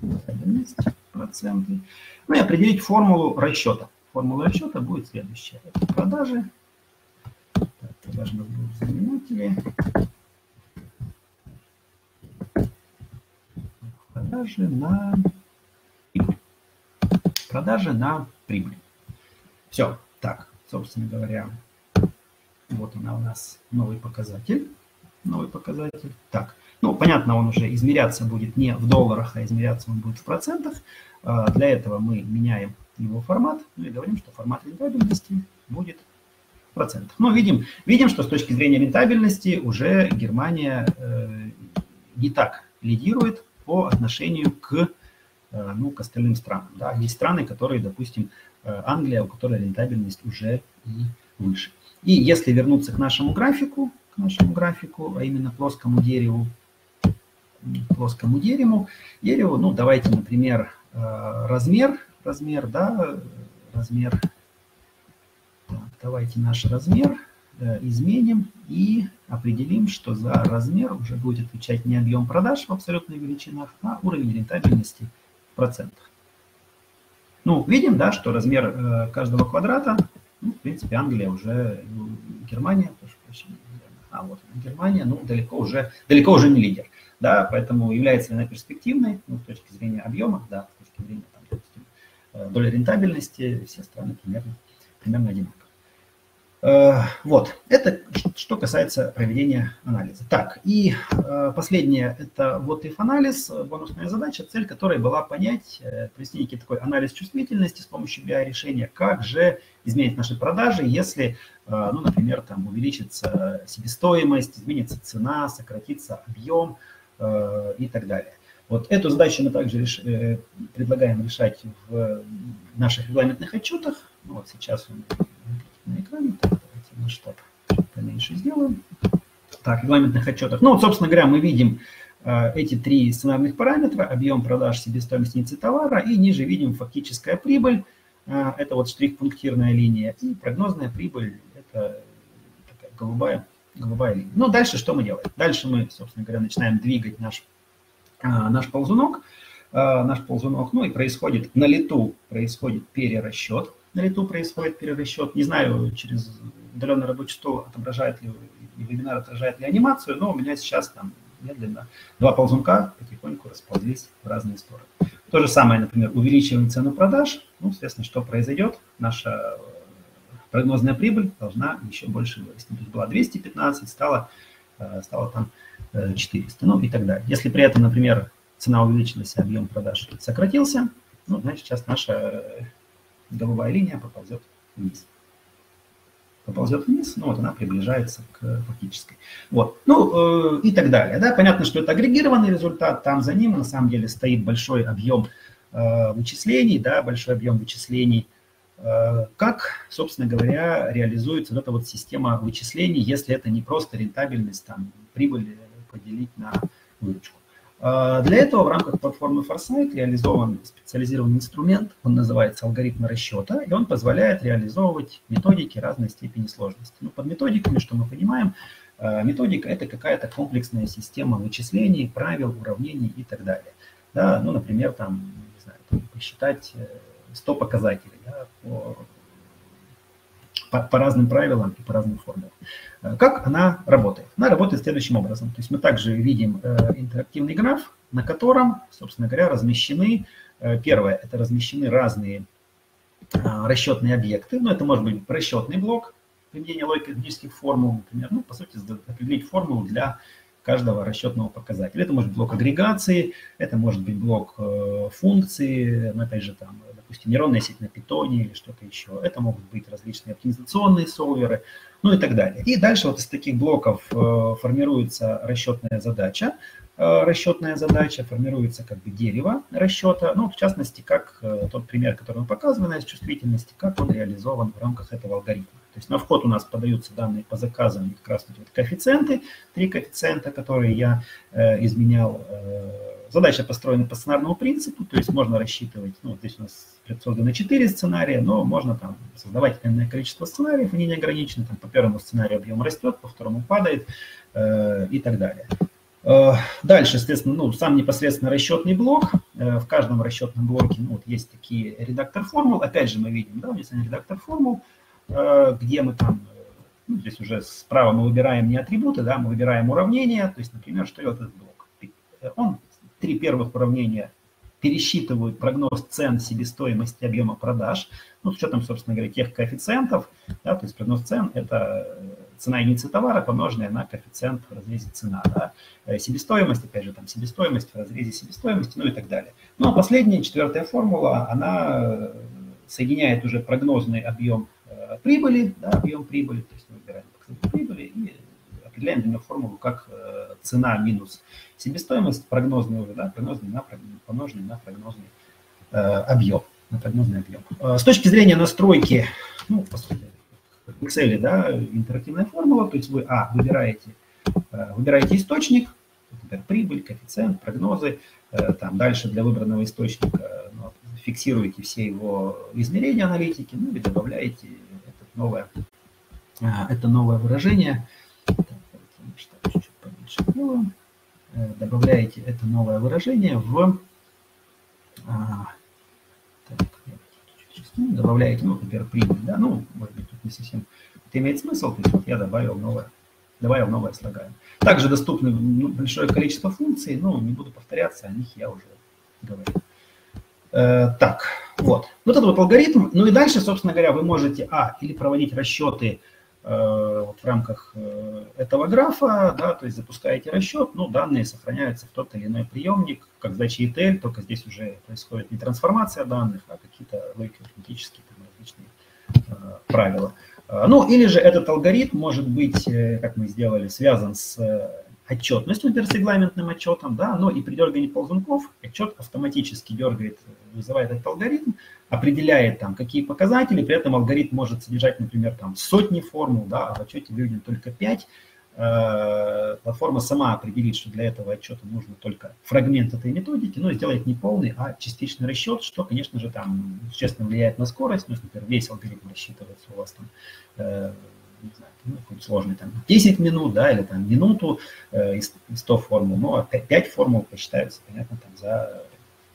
Speaker 3: Рентабельность проценты. Ну и определить формулу расчета. Формула расчета будет следующая. Это продажи. Так, продажи у нас будут знаменатели. Продажи на Продажи на прибыль. Все. Так, собственно говоря, вот она у нас новый показатель. Новый показатель. Так, ну, понятно, он уже измеряться будет не в долларах, а измеряться он будет в процентах. А, для этого мы меняем его формат, ну и говорим, что формат рентабельности будет в процентах. Но видим, видим, что с точки зрения рентабельности уже Германия э, не так лидирует по отношению к, э, ну, к остальным странам. Да. Есть страны, которые, допустим, э, Англия, у которой рентабельность уже и выше. И если вернуться к нашему графику, к нашему графику, а именно плоскому дереву, плоскому дереву, дереву, ну, давайте, например, э, размер, размер, да, размер, так, давайте наш размер э, изменим и определим, что за размер уже будет отвечать не объем продаж в абсолютных величинах, а уровень рентабельности в процентах. Ну, видим, да, что размер э, каждого квадрата ну, в принципе, Англия уже, ну, Германия, прошу а вот Германия, ну, далеко уже, далеко уже не лидер, да, поэтому является ли она перспективной, ну, с точки зрения объема, да, с точки зрения, там, допустим, э, доли рентабельности, все страны примерно, примерно одинаковые. Э, вот, это что касается проведения анализа. Так, и э, последнее, это вот if анализ, бонусная задача, цель которой была понять, э, провести некий такой анализ чувствительности с помощью BI-решения, как же изменить наши продажи, если, ну, например, там увеличится себестоимость, изменится цена, сократится объем и так далее. Вот эту задачу мы также реш... предлагаем решать в наших регламентных отчетах. Ну, вот сейчас он на экране. Так, давайте масштаб поменьше сделаем. Так, регламентных отчетах. Ну, вот, собственно говоря, мы видим э, эти три сценарных параметра. Объем продаж, себестоимость единицы товара. И ниже видим фактическая прибыль. Э, это вот штрих-пунктирная линия. И прогнозная прибыль – это такая голубая, голубая линия. Ну, дальше что мы делаем? Дальше мы, собственно говоря, начинаем двигать наш, э, наш ползунок. Э, наш ползунок. Ну и происходит на лету происходит перерасчет на лету происходит перерасчет. Не знаю, через удаленный рабочий стол отображает ли вебинар отражает ли анимацию, но у меня сейчас там медленно два ползунка потихоньку расползлись в разные стороны. То же самое, например, увеличиваем цену продаж. Ну, соответственно, что произойдет? Наша прогнозная прибыль должна еще больше вырасти. То была 215, стало, э, стало там 400, ну и так далее. Если при этом, например, цена увеличилась, объем продаж сократился, ну, значит, сейчас наша голубая линия поползет вниз. Поползет вниз, ну вот она приближается к фактической. Вот, ну э, и так далее. Да? Понятно, что это агрегированный результат, там за ним на самом деле стоит большой объем э, вычислений, да, большой объем вычислений, э, как, собственно говоря, реализуется вот эта вот система вычислений, если это не просто рентабельность, там, прибыль поделить на выручку. А, для этого в рамках платформы Foresight реализован специализированный инструмент, он называется алгоритм расчета, и он позволяет реализовывать методики разной степени сложности. Ну, под методиками, что мы понимаем, а, методика – это какая-то комплексная система вычислений, правил, уравнений и так далее. Да, ну, например, там, не знаю, посчитать 100 э, показателей да, по, по, по разным правилам и по разным формулам. Как она работает? Она работает следующим образом. То есть мы также видим интерактивный граф, на котором, собственно говоря, размещены, первое, это размещены разные расчетные объекты. Ну, это может быть расчетный блок, применения логико-логических формул, например, ну, по сути, определить формулу для каждого расчетного показателя. Это может быть блок агрегации, это может быть блок э, функции, ну, опять же, там, допустим, нейронная сеть на питоне или что-то еще. Это могут быть различные оптимизационные солверы, ну и так далее. И дальше вот из таких блоков э, формируется расчетная задача, Э, расчетная задача, формируется как бы дерево расчета, ну, в частности, как э, тот пример, который мы показываем из чувствительности, как он реализован в рамках этого алгоритма. То есть на вход у нас подаются данные по заказам, как раз вот коэффициенты, три коэффициента, которые я э, изменял. Э, задача построена по сценарному принципу, то есть можно рассчитывать, ну, здесь у нас созданы четыре сценария, но можно там создавать энное количество сценариев, они не ограничены, там по первому сценарию объем растет, по второму падает э, и так далее. Э, дальше, естественно, ну, сам непосредственно расчетный блок. Э, в каждом расчетном блоке ну, вот есть такие редактор формул. Опять же мы видим, да, здесь редактор формул, э, где мы там, ну, здесь уже справа мы выбираем не атрибуты, да, мы выбираем уравнения. То есть, например, что этот блок? Он три первых уравнения пересчитывают прогноз цен, себестоимости, объема продаж, ну, с учетом, собственно говоря, тех коэффициентов, да, то есть прогноз цен – это цена единицы товара, помноженная на коэффициент в разрезе цена. Да? Э, себестоимость, опять же, там себестоимость в разрезе себестоимости, ну и так далее. Ну а последняя, четвертая формула, она э, соединяет уже прогнозный объем э, прибыли, да, объем прибыли, то есть мы выбираем прибыли и определяем для него формулу как цена минус себестоимость, прогнозный уже, да, прогнозный на, помноженный на прогнозный объем, на прогнозный объем. С точки зрения настройки, ну, по сути, в Excel, да, интерактивная формула, то есть вы, а, выбираете, э, выбираете источник, например, прибыль, коэффициент, прогнозы, э, там дальше для выбранного источника ну, фиксируете все его измерения аналитики, ну и добавляете это новое, э, это новое выражение, поменьше делаем, добавляете это новое выражение в а, так, добавляете, ну, например, прибыль, да, ну, может быть, тут не совсем это имеет смысл, то есть вот я добавил новое, добавил новое слагаемое. Также доступно ну, большое количество функций, но не буду повторяться, о них я уже говорил. Э, так, вот. Вот это вот алгоритм. Ну и дальше, собственно говоря, вы можете, а, или проводить расчеты э, вот в рамках э, этого графа, да, то есть запускаете расчет, ну, данные сохраняются в тот или иной приемник, как сдача ETL, только здесь уже происходит не трансформация данных, а какие-то логико-арифметические различные э, правила. Ну, или же этот алгоритм может быть, э, как мы сделали, связан с с регламентным отчетом, да, но и при дергании ползунков отчет автоматически дергает, вызывает этот алгоритм, определяет там, какие показатели, при этом алгоритм может содержать, например, там сотни формул, да, а в отчете видим только 5, Э, платформа сама определит, что для этого отчета нужно только фрагмент этой методики, но сделает не полный, а частичный расчет, что, конечно же, там существенно влияет на скорость. Ну, например, весь алгоритм рассчитывается у вас там, э, знаю, ну, какой сложный, там, 10 минут, да, или там минуту э, из, из 100 формул, но 5 формул посчитаются, понятно, там за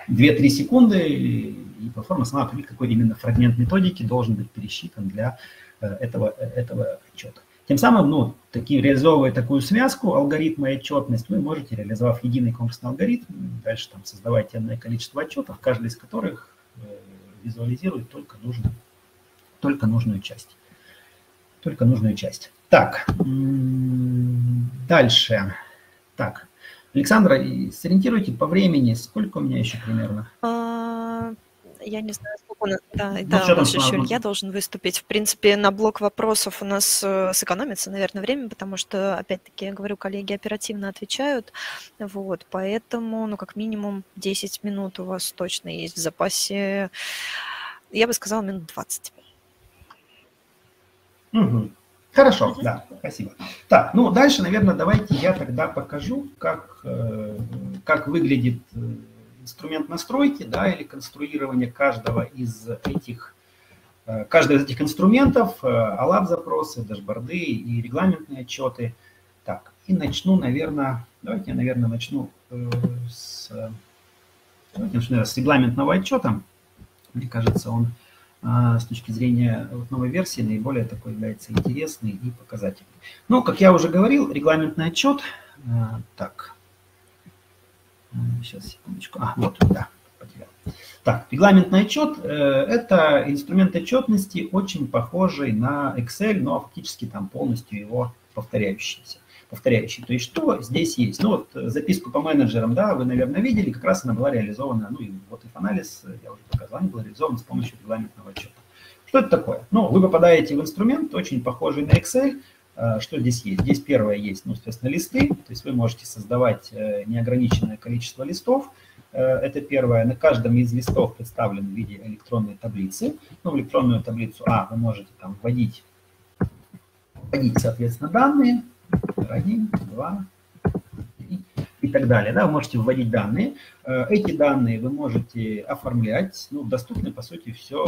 Speaker 3: 2-3 секунды, и платформа сама определит, какой именно фрагмент методики должен быть пересчитан для э, этого, этого отчета. Тем самым, ну, такие, реализовывая такую связку алгоритма и отчетность, вы можете, реализовав единый конкурсный алгоритм, дальше там создавать энное количество отчетов, каждый из которых э, визуализирует только, нужную, только нужную часть. Только нужную часть. Так, дальше. Так, Александра, сориентируйте по времени, сколько у меня еще примерно?
Speaker 1: А, я не знаю, сколько у нас... Да, ну, да у нас еще я должен выступить. В принципе, на блок вопросов у нас э, сэкономится, наверное, время, потому что, опять-таки, я говорю, коллеги оперативно отвечают. Вот, поэтому, ну, как минимум 10 минут у вас точно есть в запасе. Я бы сказала, минут 20.
Speaker 3: Угу. Хорошо, да, спасибо. Так, ну дальше, наверное, давайте я тогда покажу, как, э, как выглядит э, инструмент настройки, да, или конструирования каждого из этих, э, каждого из этих инструментов, алаб-запросы, дашборды и регламентные отчеты. Так, и начну, наверное, давайте я, наверное, начну э, с, давайте начну, с регламентного отчета. Мне кажется, он а, с точки зрения вот новой версии наиболее такой является интересный и показательный. Ну, как я уже говорил, регламентный отчет. А, так, сейчас, секундочку. А, вот, да, потерял. Так, регламентный отчет э, – это инструмент отчетности, очень похожий на Excel, но фактически там полностью его повторяющийся повторяющий. То есть что здесь есть? Ну вот записку по менеджерам, да, вы, наверное, видели, как раз она была реализована, ну и вот и анализ, я уже показал, она была реализована с помощью регламентного отчета. Что это такое? Ну, вы попадаете в инструмент, очень похожий на Excel, э, что здесь есть? Здесь первое есть, ну, соответственно, листы, то есть вы можете создавать э, неограниченное количество листов, э, это первое. На каждом из листов представлен в виде электронной таблицы. Ну, в электронную таблицу А вы можете там вводить, вводить, соответственно, данные, один, два, три и так далее. Да, вы можете вводить данные. Э, эти данные вы можете оформлять. Ну, доступны, по сути, все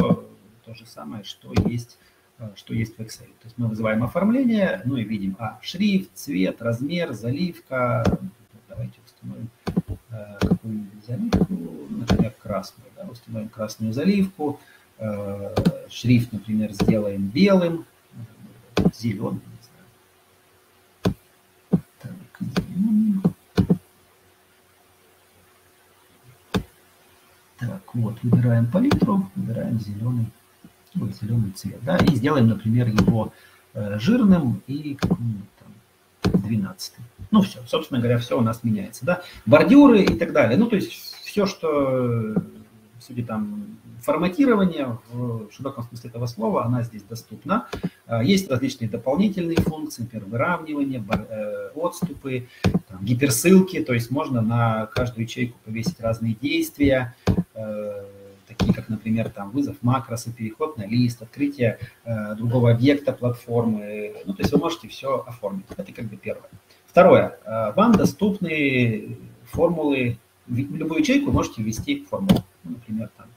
Speaker 3: то же самое, что есть, э, что есть в Excel. То есть мы вызываем оформление, ну и видим а, шрифт, цвет, размер, заливка. Давайте установим э, какую-нибудь заливку, например, красную. Да, установим красную заливку. Шрифт, например, сделаем белым, зеленым, Так, вот, выбираем палитру, выбираем зеленый, ой, зеленый цвет, да, и сделаем, например, его э, жирным и каким-нибудь там 12. Ну, все, собственно говоря, все у нас меняется, да. Бордюры и так далее, ну, то есть все, что, судя там, форматирование в широком смысле этого слова, она здесь доступна. А, есть различные дополнительные функции, например, выравнивание, э, отступы, там, гиперссылки, то есть можно на каждую ячейку повесить разные действия, э, такие как, например, там, вызов макроса, переход на лист, открытие э, другого объекта платформы. Ну, то есть вы можете все оформить. Это как бы первое. Второе. Вам доступны формулы. В любую ячейку можете ввести формулу. Ну, например, там,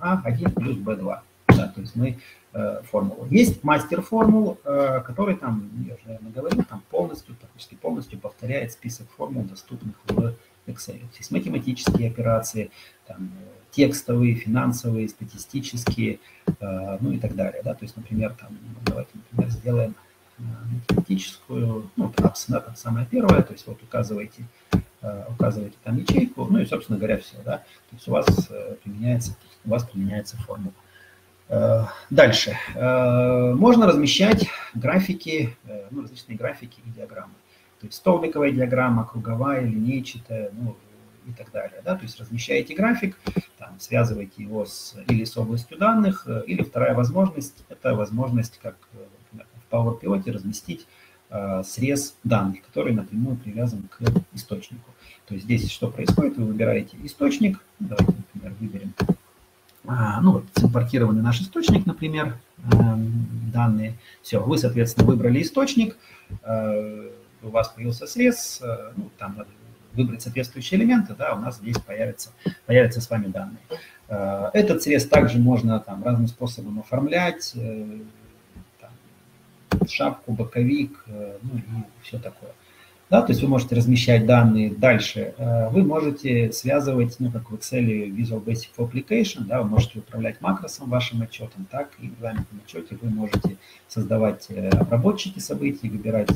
Speaker 3: а1 плюс B2. Да, то есть мы э, формулу. Есть мастер формул, э, который там, я уже, наверное, говорил, там полностью, практически полностью повторяет список формул, доступных в Excel. Есть математические операции, там, текстовые, финансовые, статистические, э, ну и так далее. Да? То есть, например, там, ну, давайте, например, сделаем э, математическую, ну, апс, да, там самое первое, то есть вот указываете указываете там ячейку, ну и, собственно говоря, все, да. То есть у вас э, применяется, у вас применяется формула. Э, дальше. Можно размещать графики, ну, различные графики и диаграммы. То есть столбиковая диаграмма, круговая, линейчатая, ну, и так далее. Да? То есть размещаете график, там, связываете его с, или с областью данных, или вторая возможность, это возможность, как например, в Power разместить Э, срез данных, который напрямую привязан к источнику. То есть здесь что происходит? Вы выбираете источник, давайте, например, выберем, а, ну вот, импортированный наш источник, например, эм, данные. Все, вы, соответственно, выбрали источник, э, у вас появился срез, э, ну, там надо выбрать соответствующие элементы, да, у нас здесь появятся, появятся с вами данные. Этот срез также можно там разным способом оформлять, шапку, боковик, э, ну и все такое. Да, то есть вы можете размещать данные дальше. Э, вы можете связывать, ну, как в Excel Visual Basic Application, да, вы можете управлять макросом вашим отчетом, так и в регламентном отчете вы можете создавать э, обработчики событий, выбирать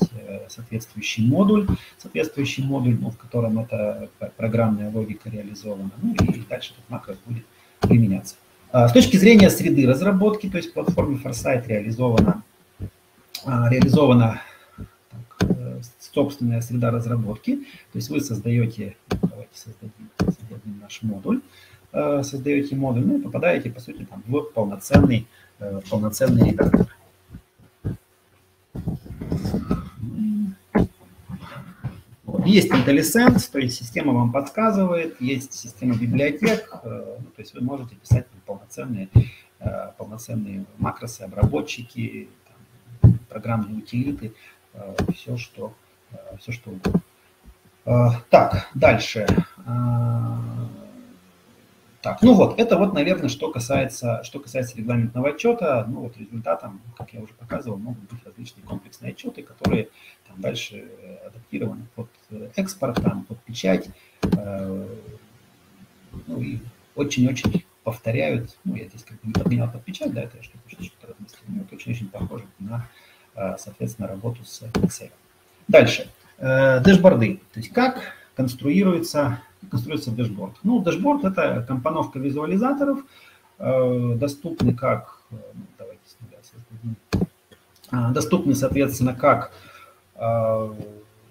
Speaker 3: соответствующий модуль, соответствующий модуль, ну, в котором эта программная логика реализована, ну и дальше этот макрос будет применяться. С точки зрения среды разработки, то есть в платформе Foresight реализована а, реализована так, э, собственная среда разработки. То есть вы создаете, давайте создадим, создадим наш модуль, э, создаете модуль, ну и попадаете, по сути, там, в полноценный, э, полноценный редактор. Есть IntelliSense, то есть система вам подсказывает, есть система библиотек, то есть вы можете писать полноценные, полноценные макросы, обработчики, программные утилиты, э, все, что, э, все, что угодно. Э, так, дальше. Так, ну вот, это вот, наверное, что касается, что касается регламентного отчета. Ну вот результатом, как я уже показывал, могут быть различные комплексные отчеты, которые там дальше адаптированы под экспорт, там, под печать. Ну и очень-очень повторяют, ну, я здесь как бы не подменял под печать, да, это что-то что разместил, но очень-очень похоже на, соответственно, работу с Excel. Дальше. Дэшборды. То есть как конструируется, конструируется дэшборд. Ну, дэшборд – это компоновка визуализаторов, доступны как, ну, давайте с создадим, доступны, соответственно, как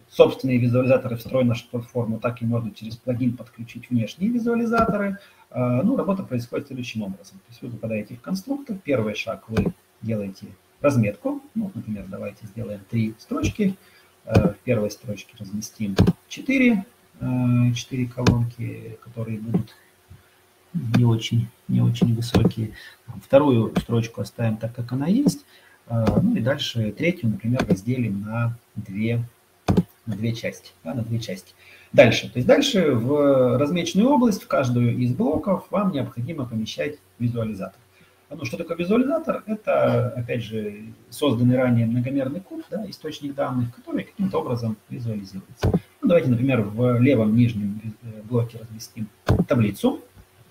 Speaker 3: собственные визуализаторы встроены в нашу платформу, так и можно через плагин подключить внешние визуализаторы. А, ну, работа происходит следующим образом. То есть вы попадаете в конструктор, первый шаг вы делаете разметку. Ну, например, давайте сделаем три строчки. А, в первой строчке разместим 4, 4 а, колонки, которые будут не очень, не очень высокие. Вторую строчку оставим так, как она есть. Ну и дальше третью, например, разделим на две на две части. Да, на две части. Дальше. То есть дальше в размеченную область, в каждую из блоков вам необходимо помещать визуализатор. Ну, что такое визуализатор? Это, опять же, созданный ранее многомерный куб, да, источник данных, который каким-то образом визуализируется. Ну, давайте, например, в левом нижнем э, блоке разместим таблицу.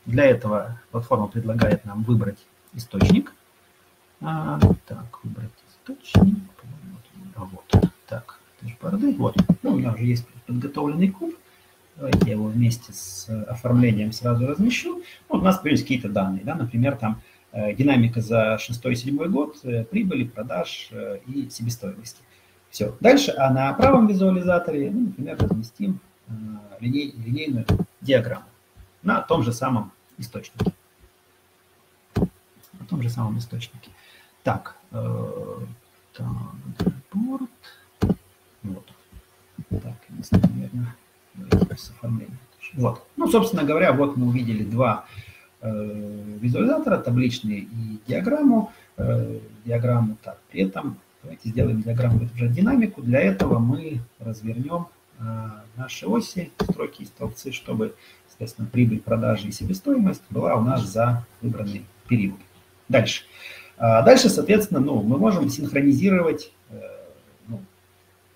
Speaker 3: Для этого платформа предлагает нам выбрать источник. А, так, выбрать источник. Вот, так, порды. Вот, ну, у меня уже есть подготовленный куб. Давайте я его вместе с оформлением сразу размещу. Вот у нас появились какие-то данные, да, например, там динамика за 6-7 год, э, прибыли, продаж э, и себестоимости. Все. Дальше, а на правом визуализаторе, ну, например, разместим линей, линейную диаграмму на том же самом источнике. На том же самом источнике. Так, э. Вот. Так, наверное, с оформлением. Вот. Ну, собственно говоря, вот мы увидели два э, визуализатора, табличные и диаграмму. Э, диаграмму так. При этом давайте сделаем диаграмму уже динамику. Для этого мы развернем э, наши оси, строки и столбцы, чтобы, соответственно, прибыль, продажи и себестоимость была у нас за выбранный период. Дальше. А дальше, соответственно, ну, мы можем синхронизировать э,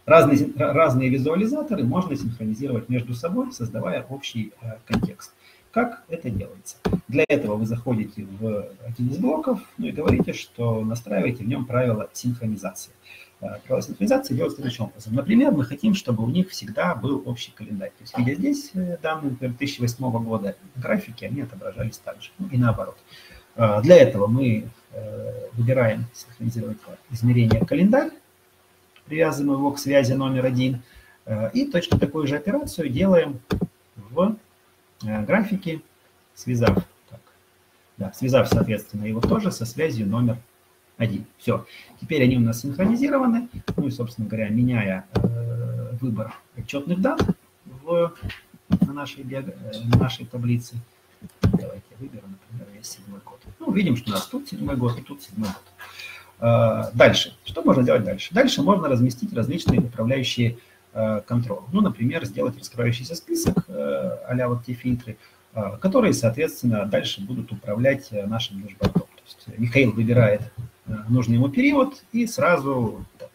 Speaker 3: Разные, разные визуализаторы можно синхронизировать между собой, создавая общий э, контекст. Как это делается? Для этого вы заходите в один из блоков ну и говорите, что настраиваете в нем правила синхронизации. Э, правила синхронизации делают следующим образом. Например, мы хотим, чтобы у них всегда был общий календарь. То есть, видя здесь э, данные, например, 2008 года графики, они отображались также. Ну и наоборот. Для этого мы выбираем синхронизировать измерение календарь, привязываем его к связи номер один. Э, и точно такую же операцию делаем в э, графике, связав, так, да, связав, соответственно, его тоже со связью номер один. Все. Теперь они у нас синхронизированы. Ну и, собственно говоря, меняя э, выбор отчетных данных в, на, нашей, на нашей таблице. Давайте я выберу, например, весь седьмой год. Ну, видим, что у нас тут седьмой год и тут седьмой год. А, дальше. Что можно делать дальше? Дальше можно разместить различные управляющие а, контролы. Ну, например, сделать раскрывающийся список а вот те фильтры, а, которые, соответственно, дальше будут управлять нашим дашбордом. То есть Михаил выбирает нужный ему период и сразу... Так,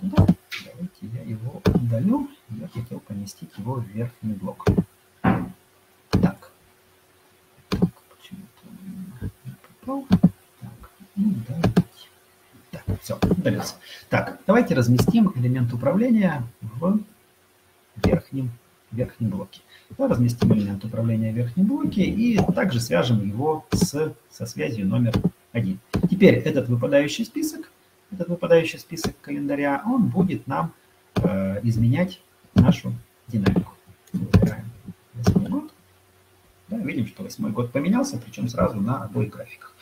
Speaker 3: туда. Давайте я его удалю. Я хотел поместить его в верхний блок. Так. Так, почему-то не попал. Так, все, удалился. Так, давайте разместим элемент управления в верхнем, верхнем блоке. Да, разместим элемент управления в верхнем блоке и также свяжем его с, со связью номер один. Теперь этот выпадающий список, этот выпадающий список календаря, он будет нам э, изменять нашу динамику. Выбираем. Да, видим, что восьмой год поменялся, причем сразу на обоих графиках.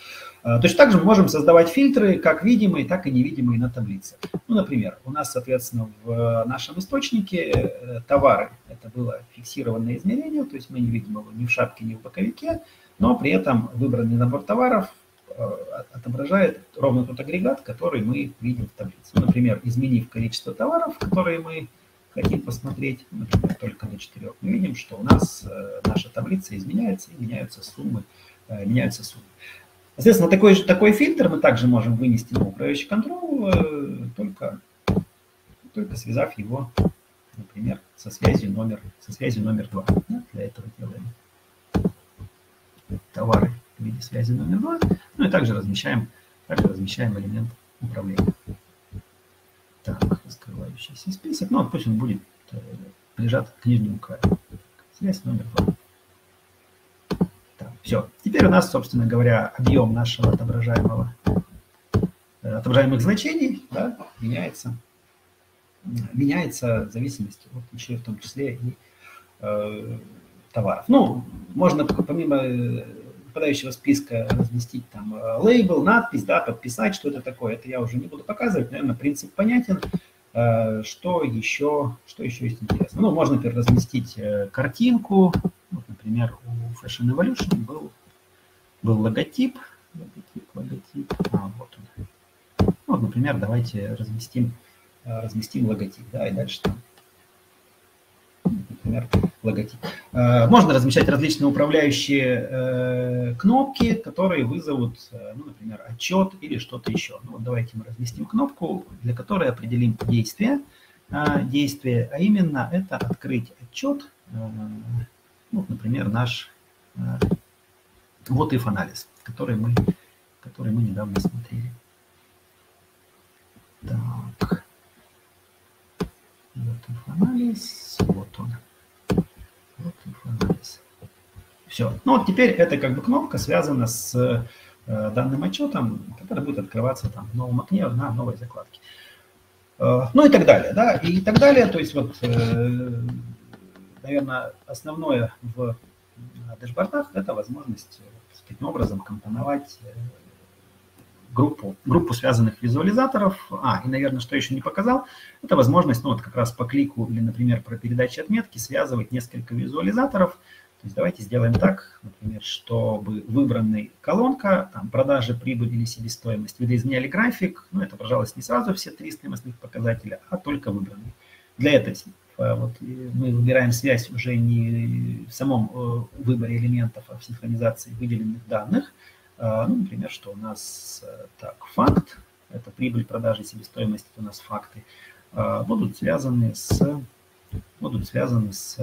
Speaker 3: А, точно так же мы можем создавать фильтры, как видимые, так и невидимые на таблице. Ну, например, у нас, соответственно, в нашем источнике э, товары – это было фиксированное измерение, то есть мы не видим его ни в шапке, ни в боковике, но при этом выбранный набор товаров э, отображает ровно тот агрегат, который мы видим в таблице. Например, изменив количество товаров, которые мы хотим посмотреть, например, только на четырех, мы видим, что у нас э, наша таблица изменяется и меняются суммы, меняются суммы. Соответственно, такой, такой фильтр мы также можем вынести на управляющий контроль, э, только, только связав его, например, со связью номер, со связью номер 2. Да, для этого делаем товары в виде связи номер два, ну и также размещаем, также размещаем элемент управления. Так, раскрывающийся список, ну пусть он будет э, лежат к нижнему краю. Связь номер два. Так, все. Теперь у нас, собственно говоря, объем нашего отображаемого, э, отображаемых значений да, меняется, меняется в зависимости от еще в том числе и э, товаров. Ну, можно помимо э, выпадающего списка разместить там э, лейбл, надпись, да, подписать, что это такое. Это я уже не буду показывать, наверное, принцип понятен. Э, что еще, что еще есть интересно? Ну, можно, например, разместить картинку. Вот, например, у Fashion Evolution был, был логотип. Логотип, логотип. А, вот он. Вот, например, давайте разместим, разместим логотип, да, и дальше там например, логотип. Э, можно размещать различные управляющие э, кнопки, которые вызовут, э, ну, например, отчет или что-то еще. Ну, вот давайте мы разместим кнопку, для которой определим действие, действие, а именно это открыть отчет, ну, например, наш вот if анализ, который мы, который мы недавно смотрели. Так. Вот анализ, вот он. Анализ. Все. Ну вот теперь эта как бы кнопка связана с э, данным отчетом, который будет открываться там в новом окне на новой закладке. Э, ну и так далее, да, и так далее. То есть вот, э, наверное, основное в дэшбордах это возможность таким образом компоновать группу, группу связанных визуализаторов. А, и, наверное, что еще не показал, это возможность, ну вот как раз по клику или, например, про передачи отметки связывать несколько визуализаторов. То есть давайте сделаем так, например, чтобы выбранная колонка, там, продажи, прибыль или себестоимость, видоизменяли график, ну, это отображалось не сразу все три стоимостных показателя, а только выбранные. Для этого вот, мы выбираем связь уже не в самом э, выборе элементов, а в синхронизации выделенных данных – ну, например, что у нас э, так, факт, это прибыль, продажи, себестоимость, это у нас факты, а, будут связаны с, будут связаны с,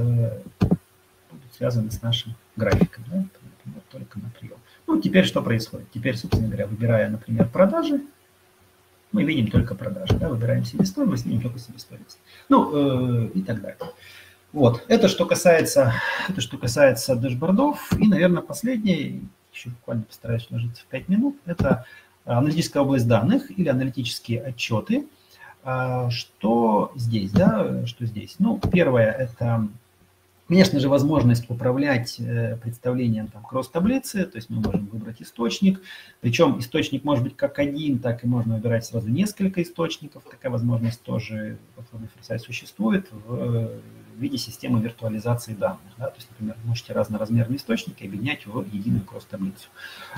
Speaker 3: будут связаны с нашим графиком, да, например, только на прием. Ну, теперь что происходит? Теперь, собственно говоря, выбирая, например, продажи, мы видим только продажи, да, выбираем себестоимость, видим только себестоимость. Ну, э, и так далее. Вот, это что касается, это что касается дэшбордов. И, наверное, последнее, еще буквально постараюсь уложиться в 5 минут, это аналитическая область данных или аналитические отчеты. А, что здесь, да, что здесь? Ну, первое – это Конечно же, возможность управлять э, представлением там, кросс-таблицы, то есть мы можем выбрать источник, причем источник может быть как один, так и можно выбирать сразу несколько источников. Такая возможность тоже в платформе существует в виде системы виртуализации данных. Да? То есть, например, можете разноразмерные источники объединять в единую кросс-таблицу.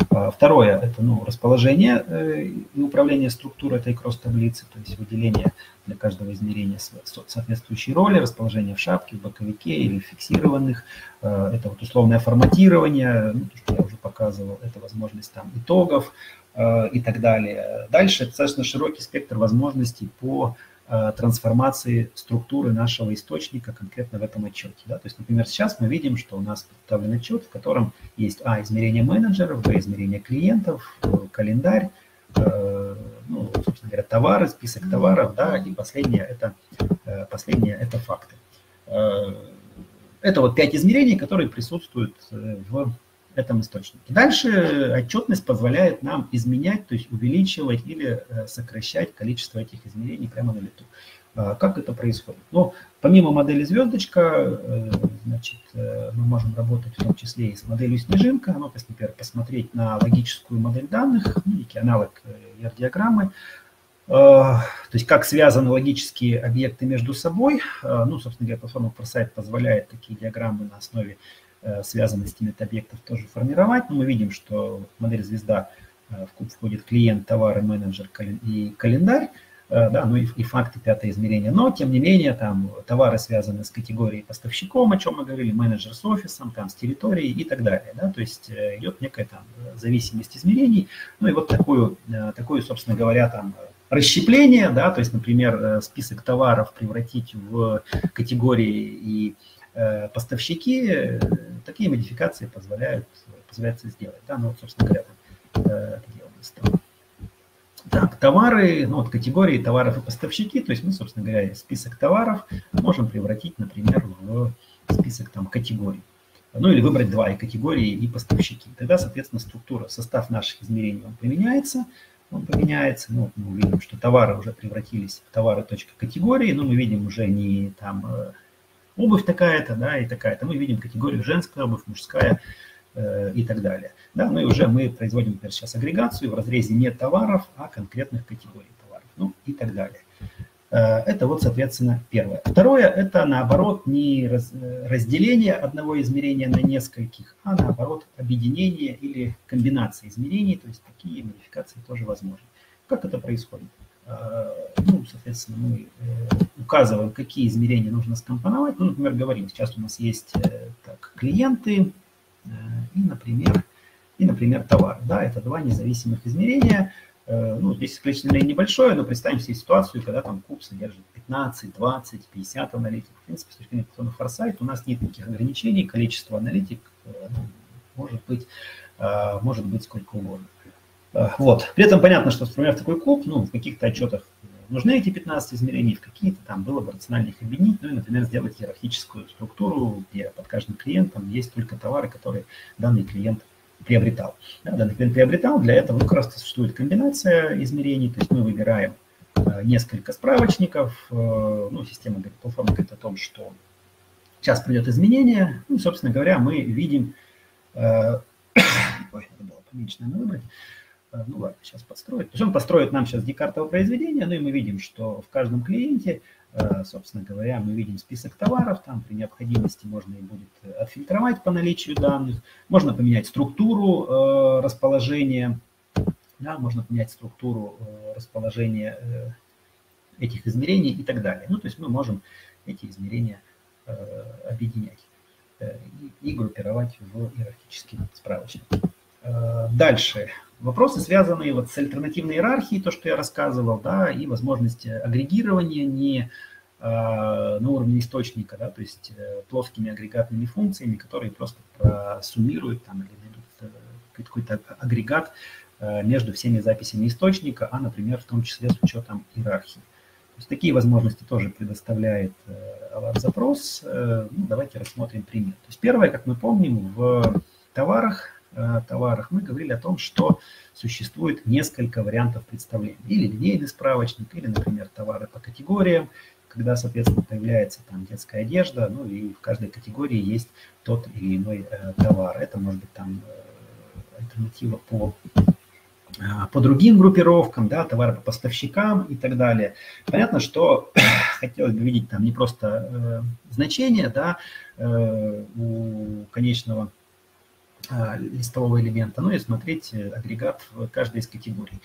Speaker 3: А, второе – это ну, расположение э, и управление структурой этой кросс-таблицы, то есть выделение для каждого измерения соответствующей роли, расположение в шапке, в боковике или фиксированных. Э, это вот условное форматирование, ну, то, что я уже показывал, это возможность там итогов э, и так далее. Дальше достаточно широкий спектр возможностей по трансформации структуры нашего источника конкретно в этом отчете. Да? То есть, например, сейчас мы видим, что у нас представлен отчет, в котором есть А, измерение менеджеров, Б, измерение клиентов, э, календарь, э, ну, собственно говоря, товары, список товаров, да, и последнее это, последнее это факты. Это вот пять измерений, которые присутствуют в этом источнике. Дальше отчетность позволяет нам изменять, то есть увеличивать или э, сокращать количество этих измерений прямо на лету. А, как это происходит? Ну, помимо модели звездочка, э, значит, э, мы можем работать в том числе и с моделью снежинка. Ну, то есть, например, посмотреть на логическую модель данных, ну, некий аналог ER-диаграммы, то есть как связаны логические объекты между собой. Ну, собственно говоря, платформа Foresight позволяет такие диаграммы на основе Э, связанности метаобъектов тоже формировать. Но мы видим, что модель звезда э, в куб входит клиент, товары, менеджер и календарь, э, да, ну и, и факты пятое измерение. Но, тем не менее, там товары связаны с категорией поставщиком, о чем мы говорили, менеджер с офисом, там с территорией и так далее. Да, то есть идет некая там зависимость измерений. Ну и вот такую, такую собственно говоря, там расщепление, да, то есть, например, список товаров превратить в категории и поставщики, э, такие модификации позволяют позволяется сделать. Да, ну вот, собственно говоря, там, э, нас там. Так, товары, ну вот категории товаров и поставщики, то есть мы, собственно говоря, список товаров можем превратить, например, в список там категорий. Ну или выбрать два и категории, и поставщики. Тогда, соответственно, структура, состав наших измерений он применяется, он поменяется. Ну, мы увидим, что товары уже превратились в товары точка категории, но мы видим уже не там э, обувь такая-то, да, и такая-то. Мы видим категорию женская обувь, мужская э, и так далее. Да, ну и уже мы производим, например, сейчас агрегацию в разрезе не товаров, а конкретных категорий товаров, ну и так далее. Э, это вот, соответственно, первое. Второе – это, наоборот, не разделение одного измерения на нескольких, а, наоборот, объединение или комбинация измерений, то есть такие модификации тоже возможны. Как это происходит? Э, ну, соответственно, мы э, указываем, какие измерения нужно скомпоновать. Ну, например, говорим, сейчас у нас есть так, клиенты и, например, и, например, товар. Да, это два независимых измерения – Э, ну, здесь количество небольшое, но представим себе ситуацию, когда там куб содержит 15, 20, 50 аналитиков. В принципе, с точки зрения платформы Foresight у нас нет никаких ограничений, количество аналитик э, может быть, э, может быть сколько угодно. Вот. При этом понятно, что сформировав такой куб, ну, в каких-то отчетах нужны эти 15 измерений, в какие-то там было бы рационально их объединить, ну и, например, сделать иерархическую структуру, где под каждым клиентом есть только товары, которые данный клиент приобретал. Да, данный клиент приобретал, для этого как раз существует комбинация измерений, то есть мы выбираем э, несколько справочников, э, ну, система говорит, платформа говорит о том, что сейчас придет изменение, ну, собственно говоря, мы видим, э, ой, надо было поменьше, наверное, выбрать, э, ну ладно, сейчас подстроит. То есть он построит нам сейчас декартовое произведение, ну и мы видим, что в каждом клиенте Э, собственно говоря, мы видим список товаров, там при необходимости можно и будет отфильтровать по наличию данных, можно поменять структуру э, расположения, да, можно поменять структуру э, расположения этих измерений и так далее. Ну, то есть мы можем эти измерения объединять и группировать в иерархический справочник. Дальше. Вопросы, связанные вот с альтернативной иерархией, то, что я рассказывал, да, и возможность агрегирования не э, на уровне источника, да, то есть э, плоскими агрегатными функциями, которые просто суммируют там или найдут э, какой-то агрегат между всеми записями источника, а, например, в том числе с учетом иерархии. То есть такие возможности тоже предоставляет ALAP-запрос. Ну, давайте рассмотрим пример. То есть первое, как мы помним, в товарах Э, товарах, мы говорили о том, что существует несколько вариантов представления. Или линейный справочник, или, например, товары по категориям, когда, соответственно, появляется там детская одежда, ну и в каждой категории есть тот или иной э, товар. Это может быть там э, альтернатива по э, по другим группировкам, да, товары по поставщикам и так далее. Понятно, что хотелось бы видеть там не просто э, значение, да, э, у конечного листового элемента, ну и смотреть э, агрегат в каждой из категорий.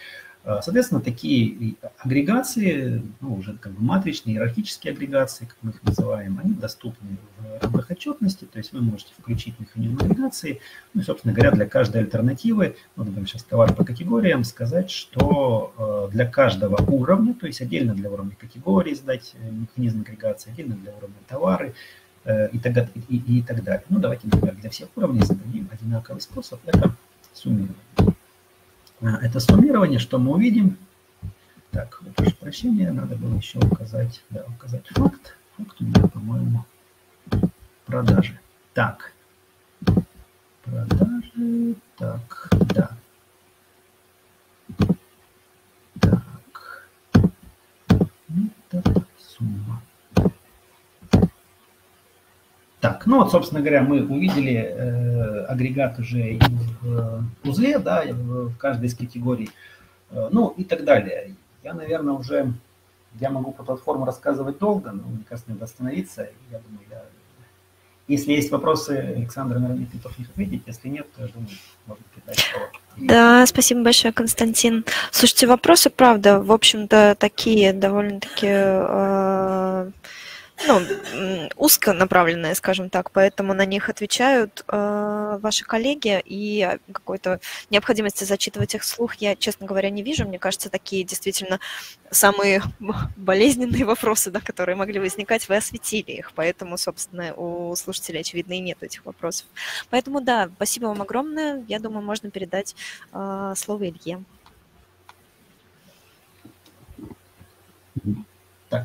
Speaker 3: А, соответственно, такие агрегации, ну, уже как бы матричные, иерархические агрегации, как мы их называем, они доступны в рамках отчетности, то есть вы можете включить механизм агрегации, ну и, собственно говоря, для каждой альтернативы, ну, например, сейчас товар по категориям, сказать, что э, для каждого уровня, то есть отдельно для уровня категории сдать э, механизм агрегации, отдельно для уровня товары, Э, и так, и, и так далее. Ну, давайте, например, для всех уровней зададим одинаковый способ. Это суммирование. А, это суммирование, что мы увидим. Так, прошу прощения, надо было еще указать, да, указать факт. Факт у меня, по-моему, продажи. Так, продажи, так, да. Так, ну вот, собственно говоря, мы увидели э, агрегат уже и в э, узле, да, и в, в каждой из категорий, э, ну и так далее. Я, наверное, уже, я могу про платформу рассказывать долго, но мне кажется, надо остановиться. Я думаю, я... Если есть вопросы, Александр, наверное, готов их ответить. Если нет, то, я думаю, можно передать слово.
Speaker 1: Да, спасибо большое, Константин. Слушайте, вопросы, правда, в общем-то, такие довольно-таки... Э ну, узконаправленные, скажем так, поэтому на них отвечают э, ваши коллеги, и какой-то необходимости зачитывать их вслух я, честно говоря, не вижу. Мне кажется, такие действительно самые болезненные вопросы, да, которые могли возникать, вы осветили их, поэтому, собственно, у слушателей, очевидно, и нет этих вопросов. Поэтому, да, спасибо вам огромное. Я думаю, можно передать э, слово Илье.
Speaker 4: Так,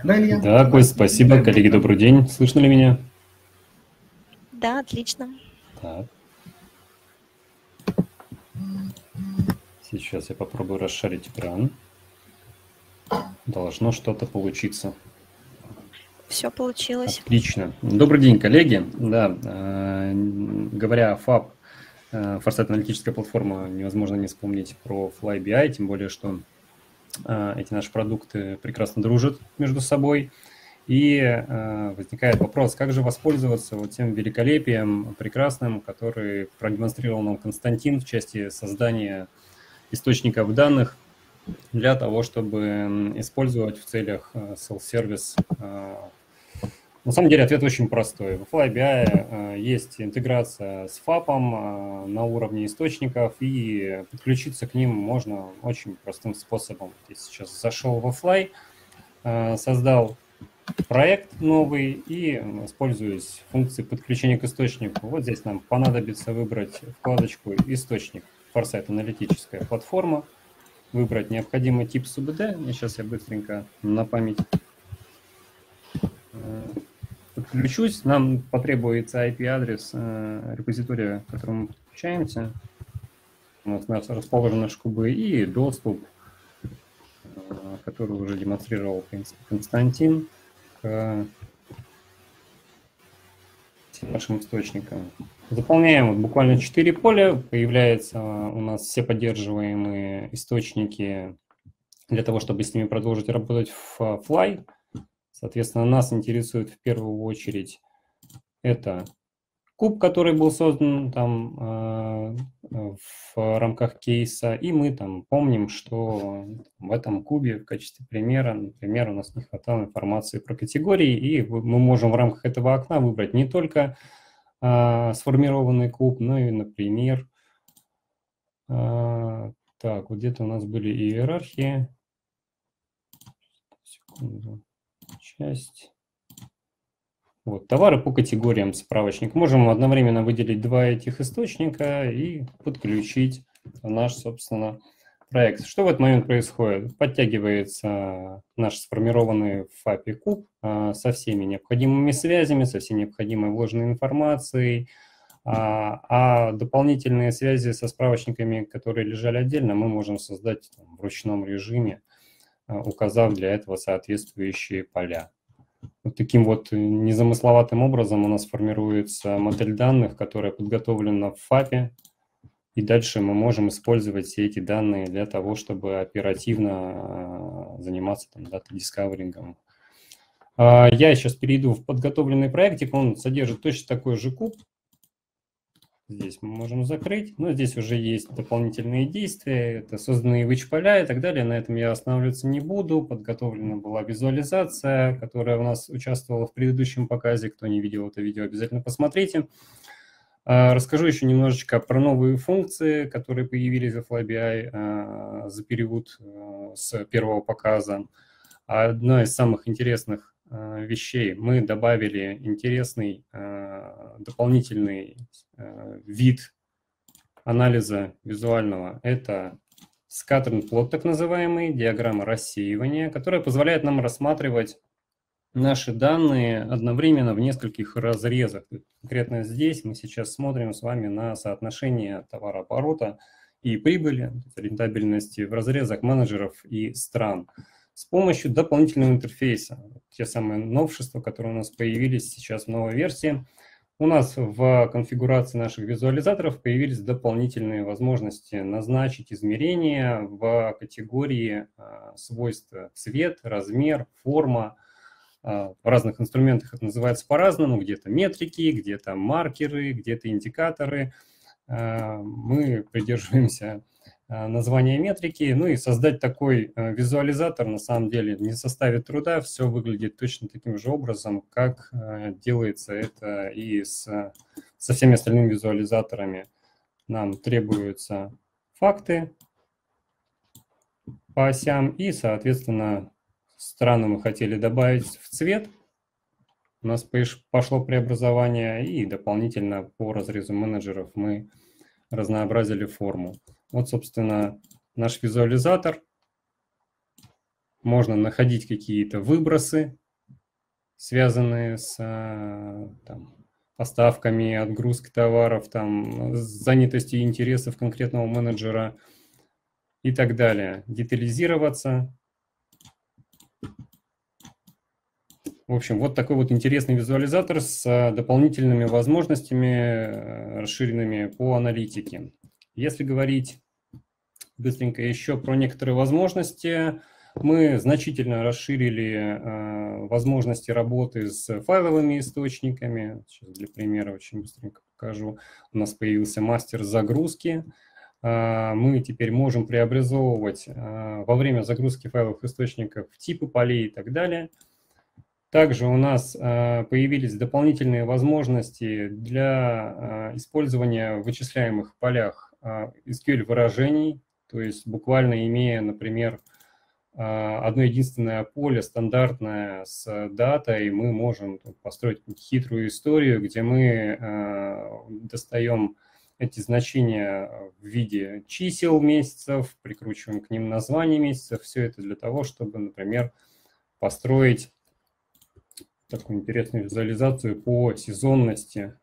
Speaker 4: да, Илья? Да, Кость, спасибо. Коллеги, добрый день. Слышно ли меня?
Speaker 1: Да, отлично. Так.
Speaker 4: Сейчас я попробую расшарить экран. Должно что-то получиться.
Speaker 1: Все получилось.
Speaker 4: Отлично. Добрый день, коллеги. Да, э, говоря о FAB, э, Foresight аналитическая платформа, невозможно не вспомнить про FlyBI, тем более, что эти наши продукты прекрасно дружат между собой. И э, возникает вопрос, как же воспользоваться вот тем великолепием прекрасным, который продемонстрировал нам Константин в части создания источников данных для того, чтобы использовать в целях э, self-service на самом деле ответ очень простой. В FlyBI э, есть интеграция с фапом э, на уровне источников, и подключиться к ним можно очень простым способом. Я сейчас зашел во Fly, э, создал проект новый и используясь функцией подключения к источнику. Вот здесь нам понадобится выбрать вкладочку «Источник», Foresight аналитическая платформа, выбрать необходимый тип СУБД. Сейчас я быстренько на память подключусь, нам потребуется IP-адрес э, репозитория, к которому мы подключаемся. У нас, у нас расположены шкубы и доступ, э, который уже демонстрировал, в принципе, Константин, к нашим источникам. Заполняем вот буквально 4 поля, появляются у нас все поддерживаемые источники для того, чтобы с ними продолжить работать в Fly. Соответственно, нас интересует в первую очередь это куб, который был создан там э, в рамках кейса, и мы там помним, что в этом кубе в качестве примера, например, у нас не хватало информации про категории, и мы можем в рамках этого окна выбрать не только э, сформированный куб, но и, например, э, так, вот где-то у нас были иерархии. Секунду часть. Вот, товары по категориям справочник. Можем одновременно выделить два этих источника и подключить наш, собственно, проект. Что в этот момент происходит? Подтягивается наш сформированный в FAPI куб а, со всеми необходимыми связями, со всей необходимой вложенной информацией, а, а дополнительные связи со справочниками, которые лежали отдельно, мы можем создать в ручном режиме указав для этого соответствующие поля. Вот таким вот незамысловатым образом у нас формируется модель данных, которая подготовлена в ФАПе, и дальше мы можем использовать все эти данные для того, чтобы оперативно а, заниматься там дата-дискаверингом. А, я сейчас перейду в подготовленный проектик, он содержит точно такой же куб, Здесь мы можем закрыть. Но здесь уже есть дополнительные действия. Это созданные вич-поля и так далее. На этом я останавливаться не буду. Подготовлена была визуализация, которая у нас участвовала в предыдущем показе. Кто не видел это видео, обязательно посмотрите. А, расскажу еще немножечко про новые функции, которые появились в FlyBI а, за период а, с первого показа. Одна из самых интересных Э, вещей мы добавили интересный э, дополнительный э, вид анализа визуального. Это scattered плот, так называемый, диаграмма рассеивания, которая позволяет нам рассматривать наши данные одновременно в нескольких разрезах. Конкретно здесь мы сейчас смотрим с вами на соотношение товарооборота и прибыли, рентабельности в разрезах менеджеров и стран с помощью дополнительного интерфейса. Те самые новшества, которые у нас появились сейчас в новой версии. У нас в конфигурации наших визуализаторов появились дополнительные возможности назначить измерения в категории а, свойства цвет, размер, форма. А, в разных инструментах это называется по-разному. Где-то метрики, где-то маркеры, где-то индикаторы. А, мы придерживаемся название метрики, ну и создать такой визуализатор на самом деле не составит труда, все выглядит точно таким же образом, как делается это и с, со всеми остальными визуализаторами. Нам требуются факты по осям и, соответственно, страну мы хотели добавить в цвет. У нас пошло преобразование и дополнительно по разрезу менеджеров мы разнообразили форму. Вот, собственно, наш визуализатор. Можно находить какие-то выбросы, связанные с там, поставками, отгрузкой товаров, там, занятостью интересов конкретного менеджера и так далее. Детализироваться, В общем, вот такой вот интересный визуализатор с э, дополнительными возможностями, э, расширенными по аналитике. Если говорить быстренько еще про некоторые возможности, мы значительно расширили э, возможности работы с файловыми источниками. Сейчас для примера очень быстренько покажу. У нас появился мастер загрузки. Мы теперь можем преобразовывать во время загрузки файловых источников типы полей и так далее – также у нас э, появились дополнительные возможности для э, использования в вычисляемых полях э, SQL-выражений, то есть буквально имея, например, одно единственное поле стандартное с датой, мы можем построить хитрую историю, где мы достаем эти значения в виде чисел месяцев, прикручиваем к ним название месяцев. Все это для того, чтобы, например, построить такую интересную визуализацию по сезонности.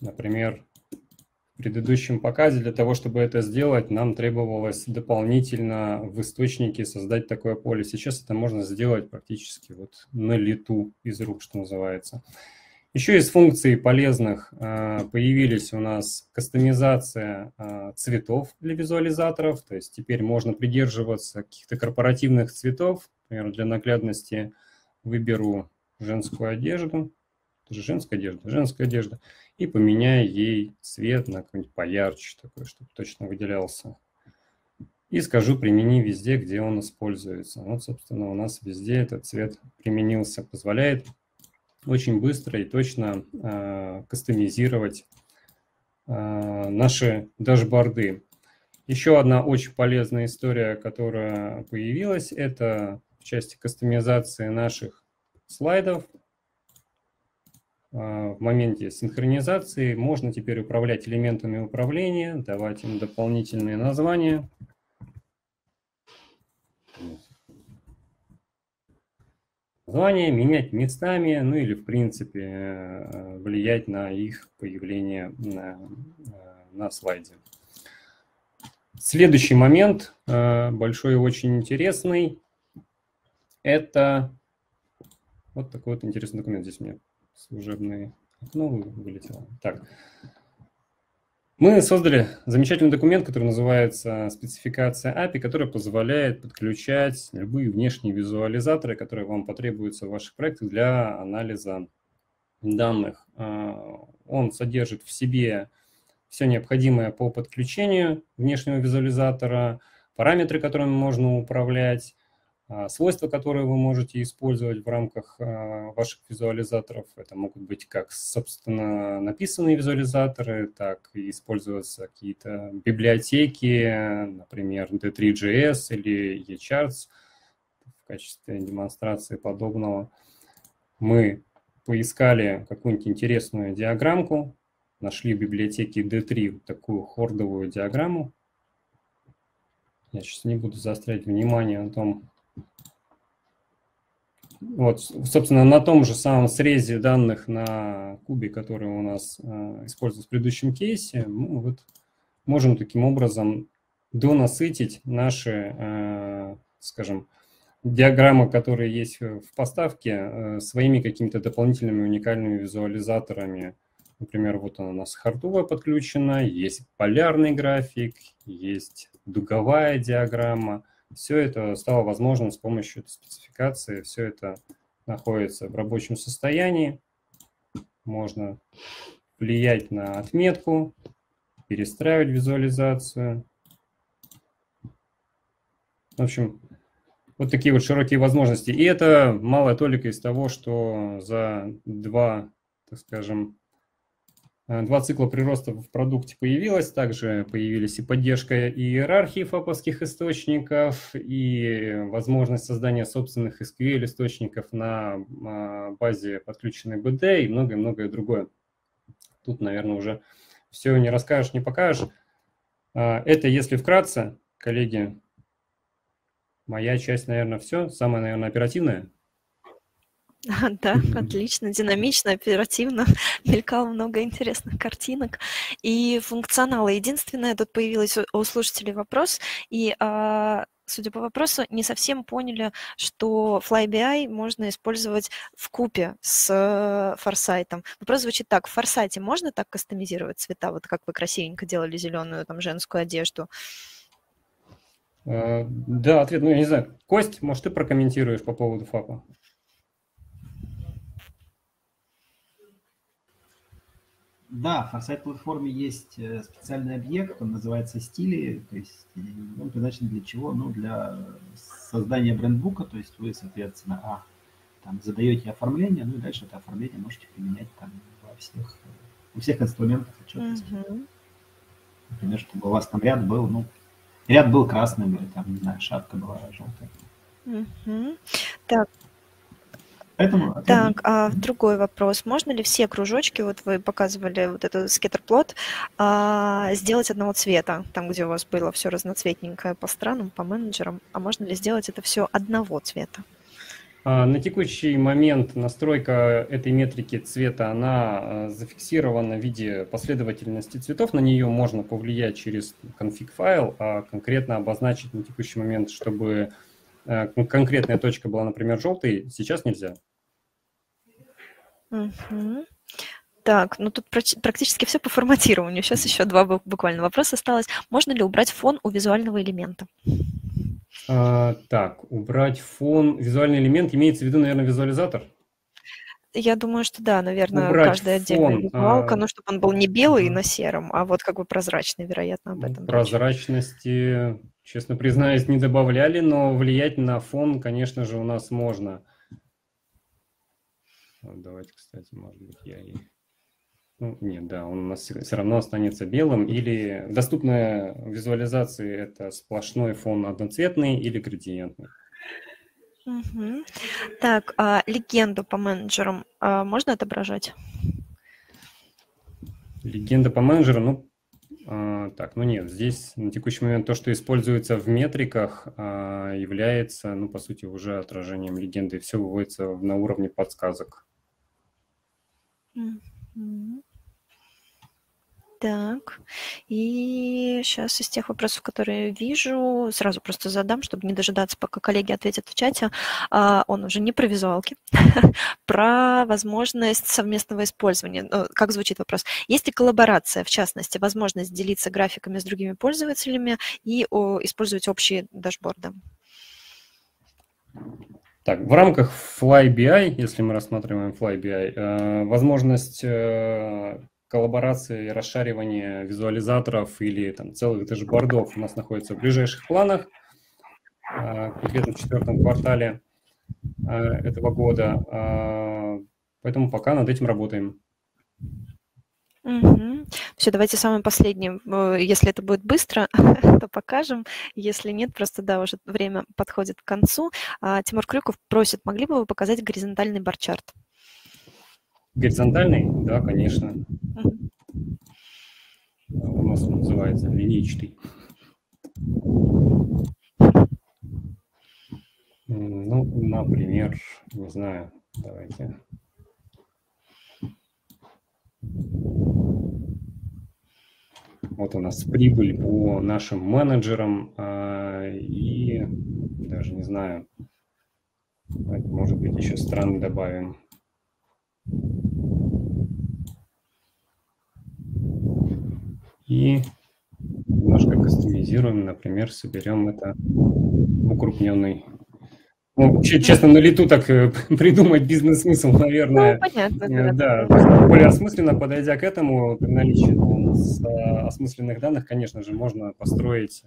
Speaker 4: Например, предыдущем показе для того, чтобы это сделать, нам требовалось дополнительно в источнике создать такое поле. Сейчас это можно сделать практически вот на лету из рук, что называется. Еще из функций полезных а, появились у нас кастомизация а, цветов для визуализаторов, то есть теперь можно придерживаться каких-то корпоративных цветов, например, для наглядности выберу женскую одежду, же женская одежда, женская одежда, и поменяю ей цвет на какой-нибудь поярче такой, чтобы точно выделялся. И скажу «примени везде, где он используется». Вот, собственно, у нас везде этот цвет применился. Позволяет очень быстро и точно э, кастомизировать э, наши дашборды. Еще одна очень полезная история, которая появилась, это в части кастомизации наших слайдов. А, в моменте синхронизации можно теперь управлять элементами управления, давать им дополнительные названия. Названия менять местами, ну или в принципе э, влиять на их появление на, э, на слайде. Следующий момент, э, большой и очень интересный, это вот такой вот интересный документ. Здесь у меня служебное окно вылетело. Так. Мы создали замечательный документ, который называется спецификация API, который позволяет подключать любые внешние визуализаторы, которые вам потребуются в ваших проектах для анализа данных. А, он содержит в себе все необходимое по подключению внешнего визуализатора, параметры, которыми можно управлять, свойства, которые вы можете использовать в рамках а, ваших визуализаторов. Это могут быть как, собственно, написанные визуализаторы, так и использоваться какие-то библиотеки, например, D3.js или eCharts в качестве демонстрации подобного. Мы поискали какую-нибудь интересную диаграммку, нашли в библиотеке D3 такую хордовую диаграмму. Я сейчас не буду заострять внимание на том, вот, собственно, на том же самом срезе данных на кубе, который у нас э, используется в предыдущем кейсе, мы вот можем таким образом донасытить наши, э, скажем, диаграммы, которые есть в поставке, э, своими какими-то дополнительными уникальными визуализаторами. Например, вот она у нас хардовая подключена, есть полярный график, есть дуговая диаграмма. Все это стало возможным с помощью этой спецификации. Все это находится в рабочем состоянии. Можно влиять на отметку, перестраивать визуализацию. В общем, вот такие вот широкие возможности. И это малая толика из того, что за два, так скажем, два цикла прироста в продукте появилось, также появились и поддержка иерархии фаповских источников, и возможность создания собственных SQL источников на а, базе подключенной BD и многое-многое другое. Тут, наверное, уже все не расскажешь, не покажешь. А, это если вкратце, коллеги, моя часть, наверное, все. Самое, наверное, оперативное –
Speaker 1: Да, отлично, динамично, оперативно. Мелькало много интересных картинок и функционала. Единственное, тут появилась у слушателей вопрос, и а, судя по вопросу, не совсем поняли, что FlyBI можно использовать в купе с форсайтом. Вопрос звучит так. В форсайте можно так кастомизировать цвета, вот как вы красивенько делали зеленую там женскую одежду?
Speaker 4: А, да, ответ, ну я не знаю. Кость, может, ты прокомментируешь по поводу ФАПа?
Speaker 3: Да, в Foresight платформе есть э, специальный объект, он называется стили, то есть э, он предназначен для чего? Ну, для создания брендбука, то есть вы, соответственно, а, там задаете оформление, ну и дальше это оформление можете применять там во всех, у всех инструментах отчетности. Mm-hmm. Например, чтобы у вас там ряд был, ну, ряд был красным, или там, не знаю, шапка была желтая.
Speaker 1: Mm-hmm. Так, Поэтому, так, а другой вопрос. Можно ли все кружочки, вот вы показывали вот этот скеттерплот, а, сделать одного цвета, там, где у вас было все разноцветненькое по странам, по менеджерам, а можно ли сделать это все одного цвета?
Speaker 4: А, на текущий момент настройка этой метрики цвета, она а, зафиксирована в виде последовательности цветов. На нее можно повлиять через конфиг файл, а конкретно обозначить на текущий момент, чтобы э, конкретная точка была, например, желтой, сейчас нельзя.
Speaker 1: Так, ну тут практически все по форматированию. Сейчас еще два буквально вопроса осталось. Можно ли убрать фон у визуального элемента?
Speaker 4: А, так, убрать фон, визуальный элемент, имеется в виду, наверное, визуализатор?
Speaker 1: Я думаю, что да, наверное, Убрать каждая отдельная фон, визуалка, а... ну, чтобы он был не белый на сером, а вот как бы прозрачный, вероятно, об этом.
Speaker 4: Прозрачности, честно признаюсь, не добавляли, но влиять на фон, конечно же, у нас можно. Давайте, кстати, может быть, я и... Ну, нет, да, он у нас все равно останется белым. Или доступная визуализации это сплошной фон одноцветный или градиентный.
Speaker 1: Угу. Так, а легенду по менеджерам а можно отображать?
Speaker 4: Легенда по менеджерам, ну, а, так, ну нет, здесь на текущий момент то, что используется в метриках, а, является, ну, по сути, уже отражением легенды. Все выводится на уровне подсказок.
Speaker 1: Так, и сейчас из тех вопросов, которые вижу, сразу просто задам, чтобы не дожидаться, пока коллеги ответят в чате. А, он уже не про визуалки, про возможность совместного использования. Ну, как звучит вопрос? Есть ли коллаборация, в частности, возможность делиться графиками с другими пользователями и использовать общие дашборды?
Speaker 4: Так, в рамках FlyBI, если мы рассматриваем FlyBI, э, возможность э, коллаборации и расшаривания визуализаторов или там, целых дашбордов у нас находится в ближайших планах, э, конкретно в четвертом квартале этого года. Поэтому пока над этим работаем.
Speaker 1: Угу. Все, давайте самым последним. Э, если это будет быстро, то покажем. Если нет, просто да, уже время подходит к концу. А, Тимур Крюков просит, могли бы вы показать горизонтальный барчарт?
Speaker 4: Горизонтальный? Да, конечно. Угу. У нас он называется линейчатый. Ну, например, не знаю, давайте Вот у нас прибыль по нашим менеджерам а, и даже не знаю, может быть еще страны добавим. И немножко кастомизируем, например, соберем это в укрупненный ну, честно, на лету так э, придумать бизнес-смысл, наверное. Ну, понятно, да. да более осмысленно, подойдя к этому, при наличии с осмысленных данных, конечно же, можно построить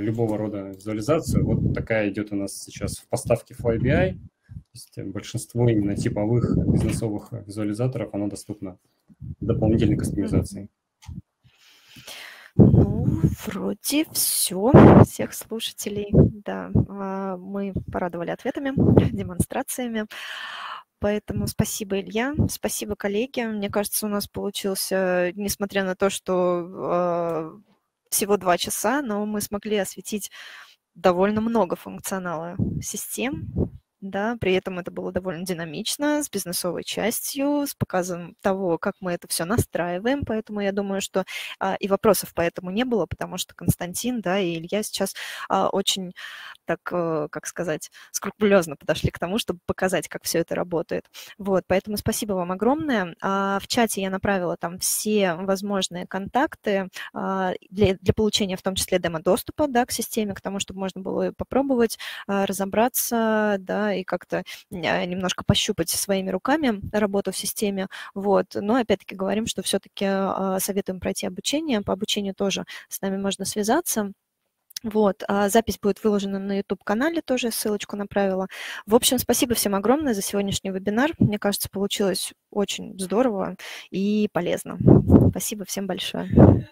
Speaker 4: любого рода визуализацию. Вот такая идет у нас сейчас в поставке FlyBI. То есть большинство именно типовых бизнесовых визуализаторов, оно доступно дополнительной кастомизации.
Speaker 1: Ну, вроде все. Всех слушателей, да, а, мы порадовали ответами, демонстрациями. Поэтому спасибо, Илья, спасибо, коллеги. Мне кажется, у нас получился, несмотря на то, что э, всего два часа, но мы смогли осветить довольно много функционала систем, да, при этом это было довольно динамично, с бизнесовой частью, с показом того, как мы это все настраиваем, поэтому я думаю, что а, и вопросов поэтому не было, потому что Константин, да, и Илья сейчас а, очень так, а, как сказать, скрупулезно подошли к тому, чтобы показать, как все это работает. Вот, поэтому спасибо вам огромное. А, в чате я направила там все возможные контакты а, для, для получения, в том числе демо-доступа, да, к системе, к тому, чтобы можно было попробовать а, разобраться, да, и как-то а, немножко пощупать своими руками работу в системе. Вот. Но опять-таки говорим, что все-таки а, советуем пройти обучение. По обучению тоже с нами можно связаться. Вот, а запись будет выложена на YouTube-канале, тоже ссылочку направила. В общем, спасибо всем огромное за сегодняшний вебинар. Мне кажется, получилось очень здорово и полезно. Спасибо всем большое.